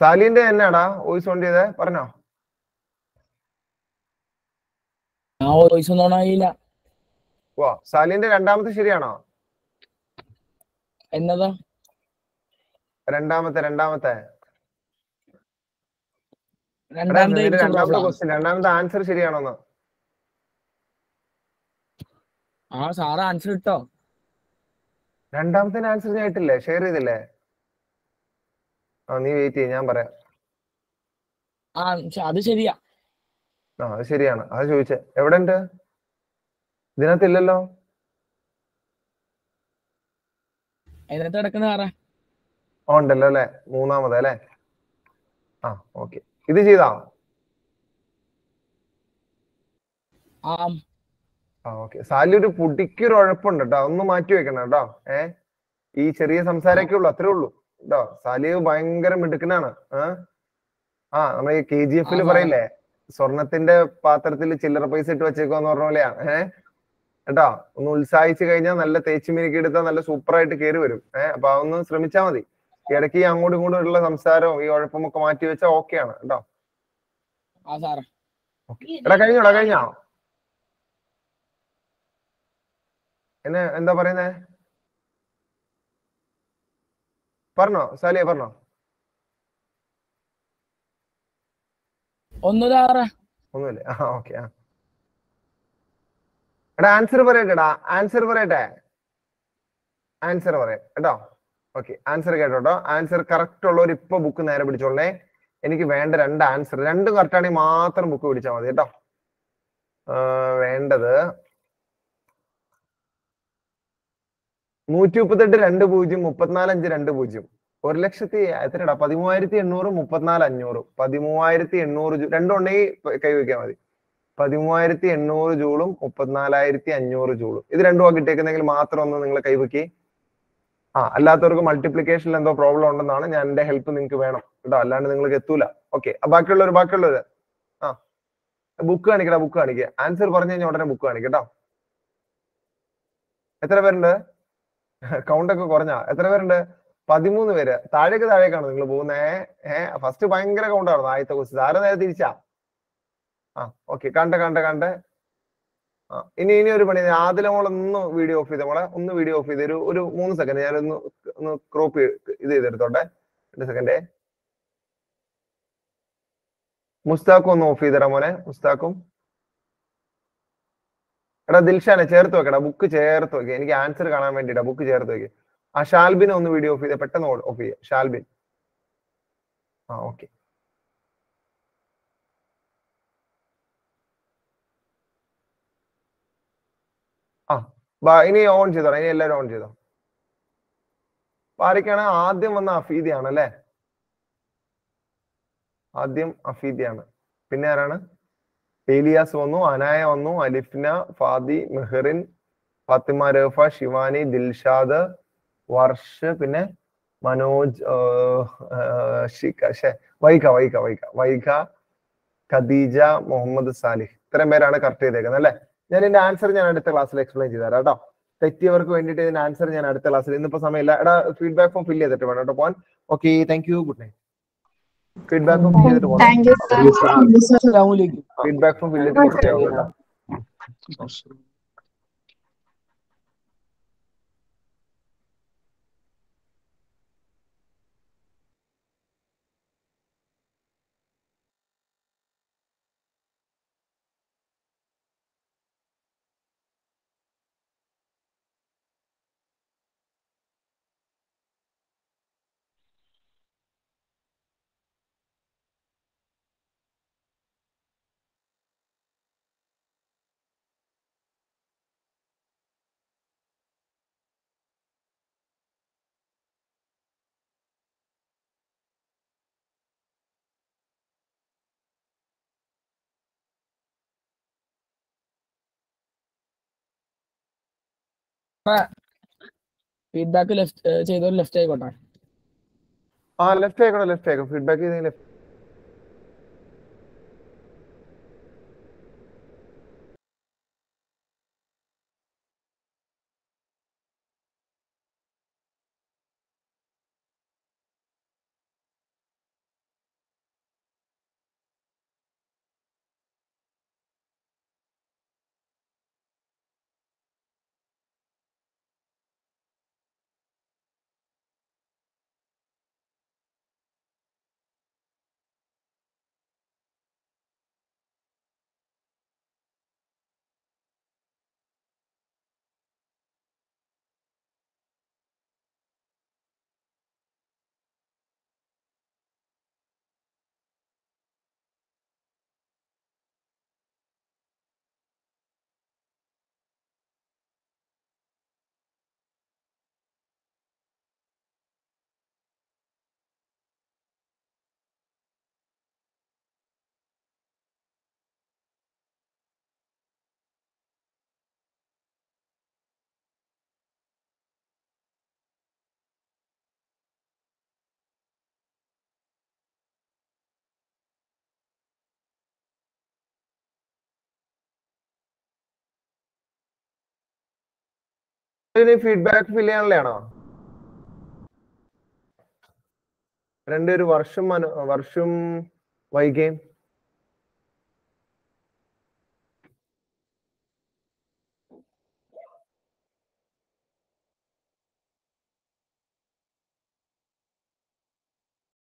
സാലിന്റെ എന്നാടാ voice on ചെയ്തേ? പറഞ്ഞോ. ഞാൻ voice ഒന്നും വാ സാലിന്റെ രണ്ടാമത്തെ ശരിയാണോ? എന്നതാ? രണ്ടാമത്തെ രണ്ടാമത്തെ. രണ്ടാമത്തെ ക്വസ്റ്റ്യൻ രണ്ടാമത്തെ ആൻസർ ശരിയാണോന്ന്? ആ സാറ് ആൻസർ ഇട്ടോ? രണ്ടാമത്തെ ആൻസർ ഞാൻ ഇട്ടില്ലേ? ഷെയർ ചെയ്തില്ലേ? ആ നീ വെയിറ്റ് ചെയ്യ ഞാൻ പറയാം. ആ അത് ശരിയാ. ആ അത് ശരിയാണ്. അത് ചോദിച്ചേ. എവിടെ ഉണ്ട് ഇതിനകത്ത് ഇല്ലല്ലോ അതിനകത്ത് കിടക്കുന്ന ഉണ്ടല്ലോ അല്ലെ? മൂന്നാമത് അല്ലെ? ആ ഓക്കെ ഇത് ചെയ്താ? ആ. ഓക്കെ സാലി ഒരു പുടിക്കൊരു ഉഴപ്പുണ്ട് കേട്ടോ ഒന്ന് മാറ്റി വെക്കണം കേട്ടോ ഏ? ഈ ചെറിയ സംസാരമൊക്കെ ഉള്ളു അത്രേ ഉള്ളൂ. കേട്ടോ സാലി ഭയങ്കര മിടുക്കനാണ്. ആ? നമ്മുടെ കെ ജി എഫിൽ ആ, പറയില്ലേ? സ്വർണത്തിന്റെ പാത്രത്തിൽ ചില്ലറ പൈസ ഇട്ട് വെച്ചേക്കോന്ന് പറഞ്ഞ പോലെയാ. ഏഹ് കേട്ടോ? ഒന്ന് ഉത്സാഹിച്ചു കഴിഞ്ഞാൽ നല്ല തേച്ച് മിനുക്കി എടുത്താൽ നല്ല സൂപ്പർ ആയിട്ട് കയറി വരും. ഏഹ് അപ്പൊ അതൊന്ന് ശ്രമിച്ചാൽ മതി. ഇടയ്ക്ക് ഈ അങ്ങോട്ടും ഇങ്ങോട്ടും ഉള്ള സംസാരവും ഈ ഉഴപ്പമൊക്കെ മാറ്റി വെച്ചാൽ ഓക്കെയാണ് കേട്ടോ. എടാ കഴിഞ്ഞോ എടാ കഴിഞ്ഞോടാ കഴിഞ്ഞോ? എന്നെ എന്താ പറയുന്നേ? പറഞ്ഞോ സാലിയ പറഞ്ഞോ. ഒന്ന് സാറേ ഒന്നുമില്ല. ആ ഓക്കെ ആ. എടാ ആൻസർ പറയട്ടെടാ ആൻസർ പറയട്ടെ? ആൻസർ പറയാം. കേട്ടോ? ഓക്കെ ആൻസർ കേട്ടോ ആൻസർ കറക്റ്റ് ഉള്ളവർ ഇപ്പൊ ബുക്ക് നേരെ പിടിച്ചോളേ എനിക്ക് വേണ്ട രണ്ട് ആൻസർ രണ്ടും കറക്റ്റ് ആണെങ്കിൽ മാത്രം ബുക്ക് പിടിച്ചാൽ മതി കേട്ടോ. വേണ്ടത് നൂറ്റി മുപ്പത്തെട്ട് രണ്ട് പൂജ്യം മുപ്പത്തിനാല് അഞ്ച് രണ്ട് പൂജ്യം. ഒരു ലക്ഷത്തി എത്രടാ പതിമൂവായിരത്തി എണ്ണൂറ് മുപ്പത്തിനാല് അഞ്ഞൂറ്. പതിമൂവായിരത്തി എണ്ണൂറ് രണ്ടുണ്ടെങ്കിൽ കൈവയ്ക്കാൻ മതി. പതിമൂവായിരത്തി എണ്ണൂറ് ജൂളും മുപ്പത്തിനാലായിരത്തി അഞ്ഞൂറ് ജൂളും. ഇത് രണ്ടും കിട്ടിയേക്കുന്നെങ്കിൽ മാത്രം ഒന്ന് നിങ്ങൾ കൈവക്കി. ആ അല്ലാത്തവർക്ക് മൾട്ടിപ്ലിക്കേഷനിൽ എന്തോ പ്രോബ്ലം ഉണ്ടെന്നാണ് ഞാൻ എന്റെ ഹെൽപ്പ് നിങ്ങൾക്ക് വേണം കേട്ടോ. അല്ലാണ്ട് നിങ്ങൾക്ക് എത്തൂല. ഓക്കെ ബാക്കിയുള്ളവർ ബാക്കിയുള്ളവര് ആ ബുക്ക് കാണിക്കടാ ബുക്ക് കാണിക്കുക ആൻസർ പറഞ്ഞു കഴിഞ്ഞാൽ ഉടനെ ബുക്ക് കാണിക്കട്ടോ എത്ര പേരുണ്ട്? കൗണ്ട് ഒക്കെ കുറഞ്ഞ. എത്ര പേരുണ്ട്? പതിമൂന്ന് പേര്. താഴേക്ക് താഴേക്കാണ് നിങ്ങൾ പോകുന്നേ. ഏഹ് ഫസ്റ്റ് ഭയങ്കര കൗണ്ടാണ് ആദ്യത്തെ ക്വസ്റ്റ്യൻ ആരെ നേരെ തിരിച്ചാ? ആ ഓക്കെ കണ്ട കണ്ട കണ്ട. ആ ഇനി ഇനി ഒരു പണി. ആദില മോളെ ഒന്ന് വീഡിയോ ഓഫ് ചെയ്ത. മോളെ ഒന്ന് വീഡിയോ ഓഫ് ചെയ്ത്. ഒരു ഒരു മൂന്ന് സെക്കൻഡ് ഞാനൊന്ന് ഒന്ന് ക്രോപ്പ് ഇത് ചെയ്തെടുത്തോട്ടെ. രണ്ട് സെക്കൻഡ് മുസ്താഖും ഒന്ന് ഓഫ് ചെയ്തരാ മോനെ. മുസ്താഖും. എടാ ദിൽഷാനെ ചേർത്ത് വെക്കടാ. ബുക്ക് ചേർത്ത് വെക്കുക എനിക്ക് ആൻസർ കാണാൻ വേണ്ടിട്ടാ ബുക്ക് ചേർത്ത് വെക്കുക ആ ഷാൽബിനെ ഒന്ന് വീഡിയോ ഓഫ് ചെയ്ത്. പെട്ടെന്ന് ഓഫ് ചെയ്യുക ഷാൽബിൻ. ആ ഓക്കെ ആ ബാ ഇനി ഓൺ ചെയ്തോ ഇനി എല്ലാവരും ഓൺ ചെയ്തോ? ആരൊക്കെയാണ് ആദ്യം വന്ന അഫീദിയാണ് അല്ലെ? ആദ്യം അഫീദിയാണ്. പിന്നെ ആരാണ്? ഏലിയാസ് വന്നു അനായ വന്നു അലിഫ്ന ഫാദി മെഹറിൻ ഫാത്തിമ രഫ ശിവാനി ദിൽഷാദ് വർഷ് പിന്നെ മനോജ് വൈക വൈക വൈക വൈക ഖദീജ മുഹമ്മദ് സാലിഹ്. ഇത്രയും പേരാണ് കറക്റ്റ് ചെയ്തേക്കുന്നത് അല്ലേ? ഞാൻ ഇതിന്റെ ആൻസർ ഞാൻ അടുത്ത ക്ലാസ്സിൽ എക്സ്പ്ലെയിൻ ചെയ്തു തരാം കേട്ടോ. തെറ്റിയവർക്ക് വേണ്ടിയിട്ട് ഇതിന്റെ ആൻസർ ഞാൻ അടുത്ത ക്ലാസ്സിൽ ഇന്നിപ്പോ സമയമില്ല. എടാ ഫീഡ്ബാക്ക് ഫോം ഫില്ല് ചെയ്തിട്ട് വേണം കേട്ടോ പോവാൻ. Okay thank you good night feedback form fill ചെയ്തിട്ട് പോകാം ഫീഡ്ബാക്ക് ഫോം ഫില്ല് ചെയ്തിട്ട് ഫീഡ്ബാക്ക് ലെഫ്റ്റ് ചെയ്തോ ലെഫ്റ്റ് ആയിക്കോട്ടെ? ആ ലെഫ്റ്റ് ആയിക്കോട്ടെ ലെഫ്റ്റ് ആയിക്കോ. ഫീഡ്ബാക്ക് ചെയ്തെങ്കിൽ ഫീഡ്ബാക്ക് ഫില്ല് ചെയ്യാനുള്ളതാണോ? രണ്ടൊരു വർഷം വർഷം വൈകിയും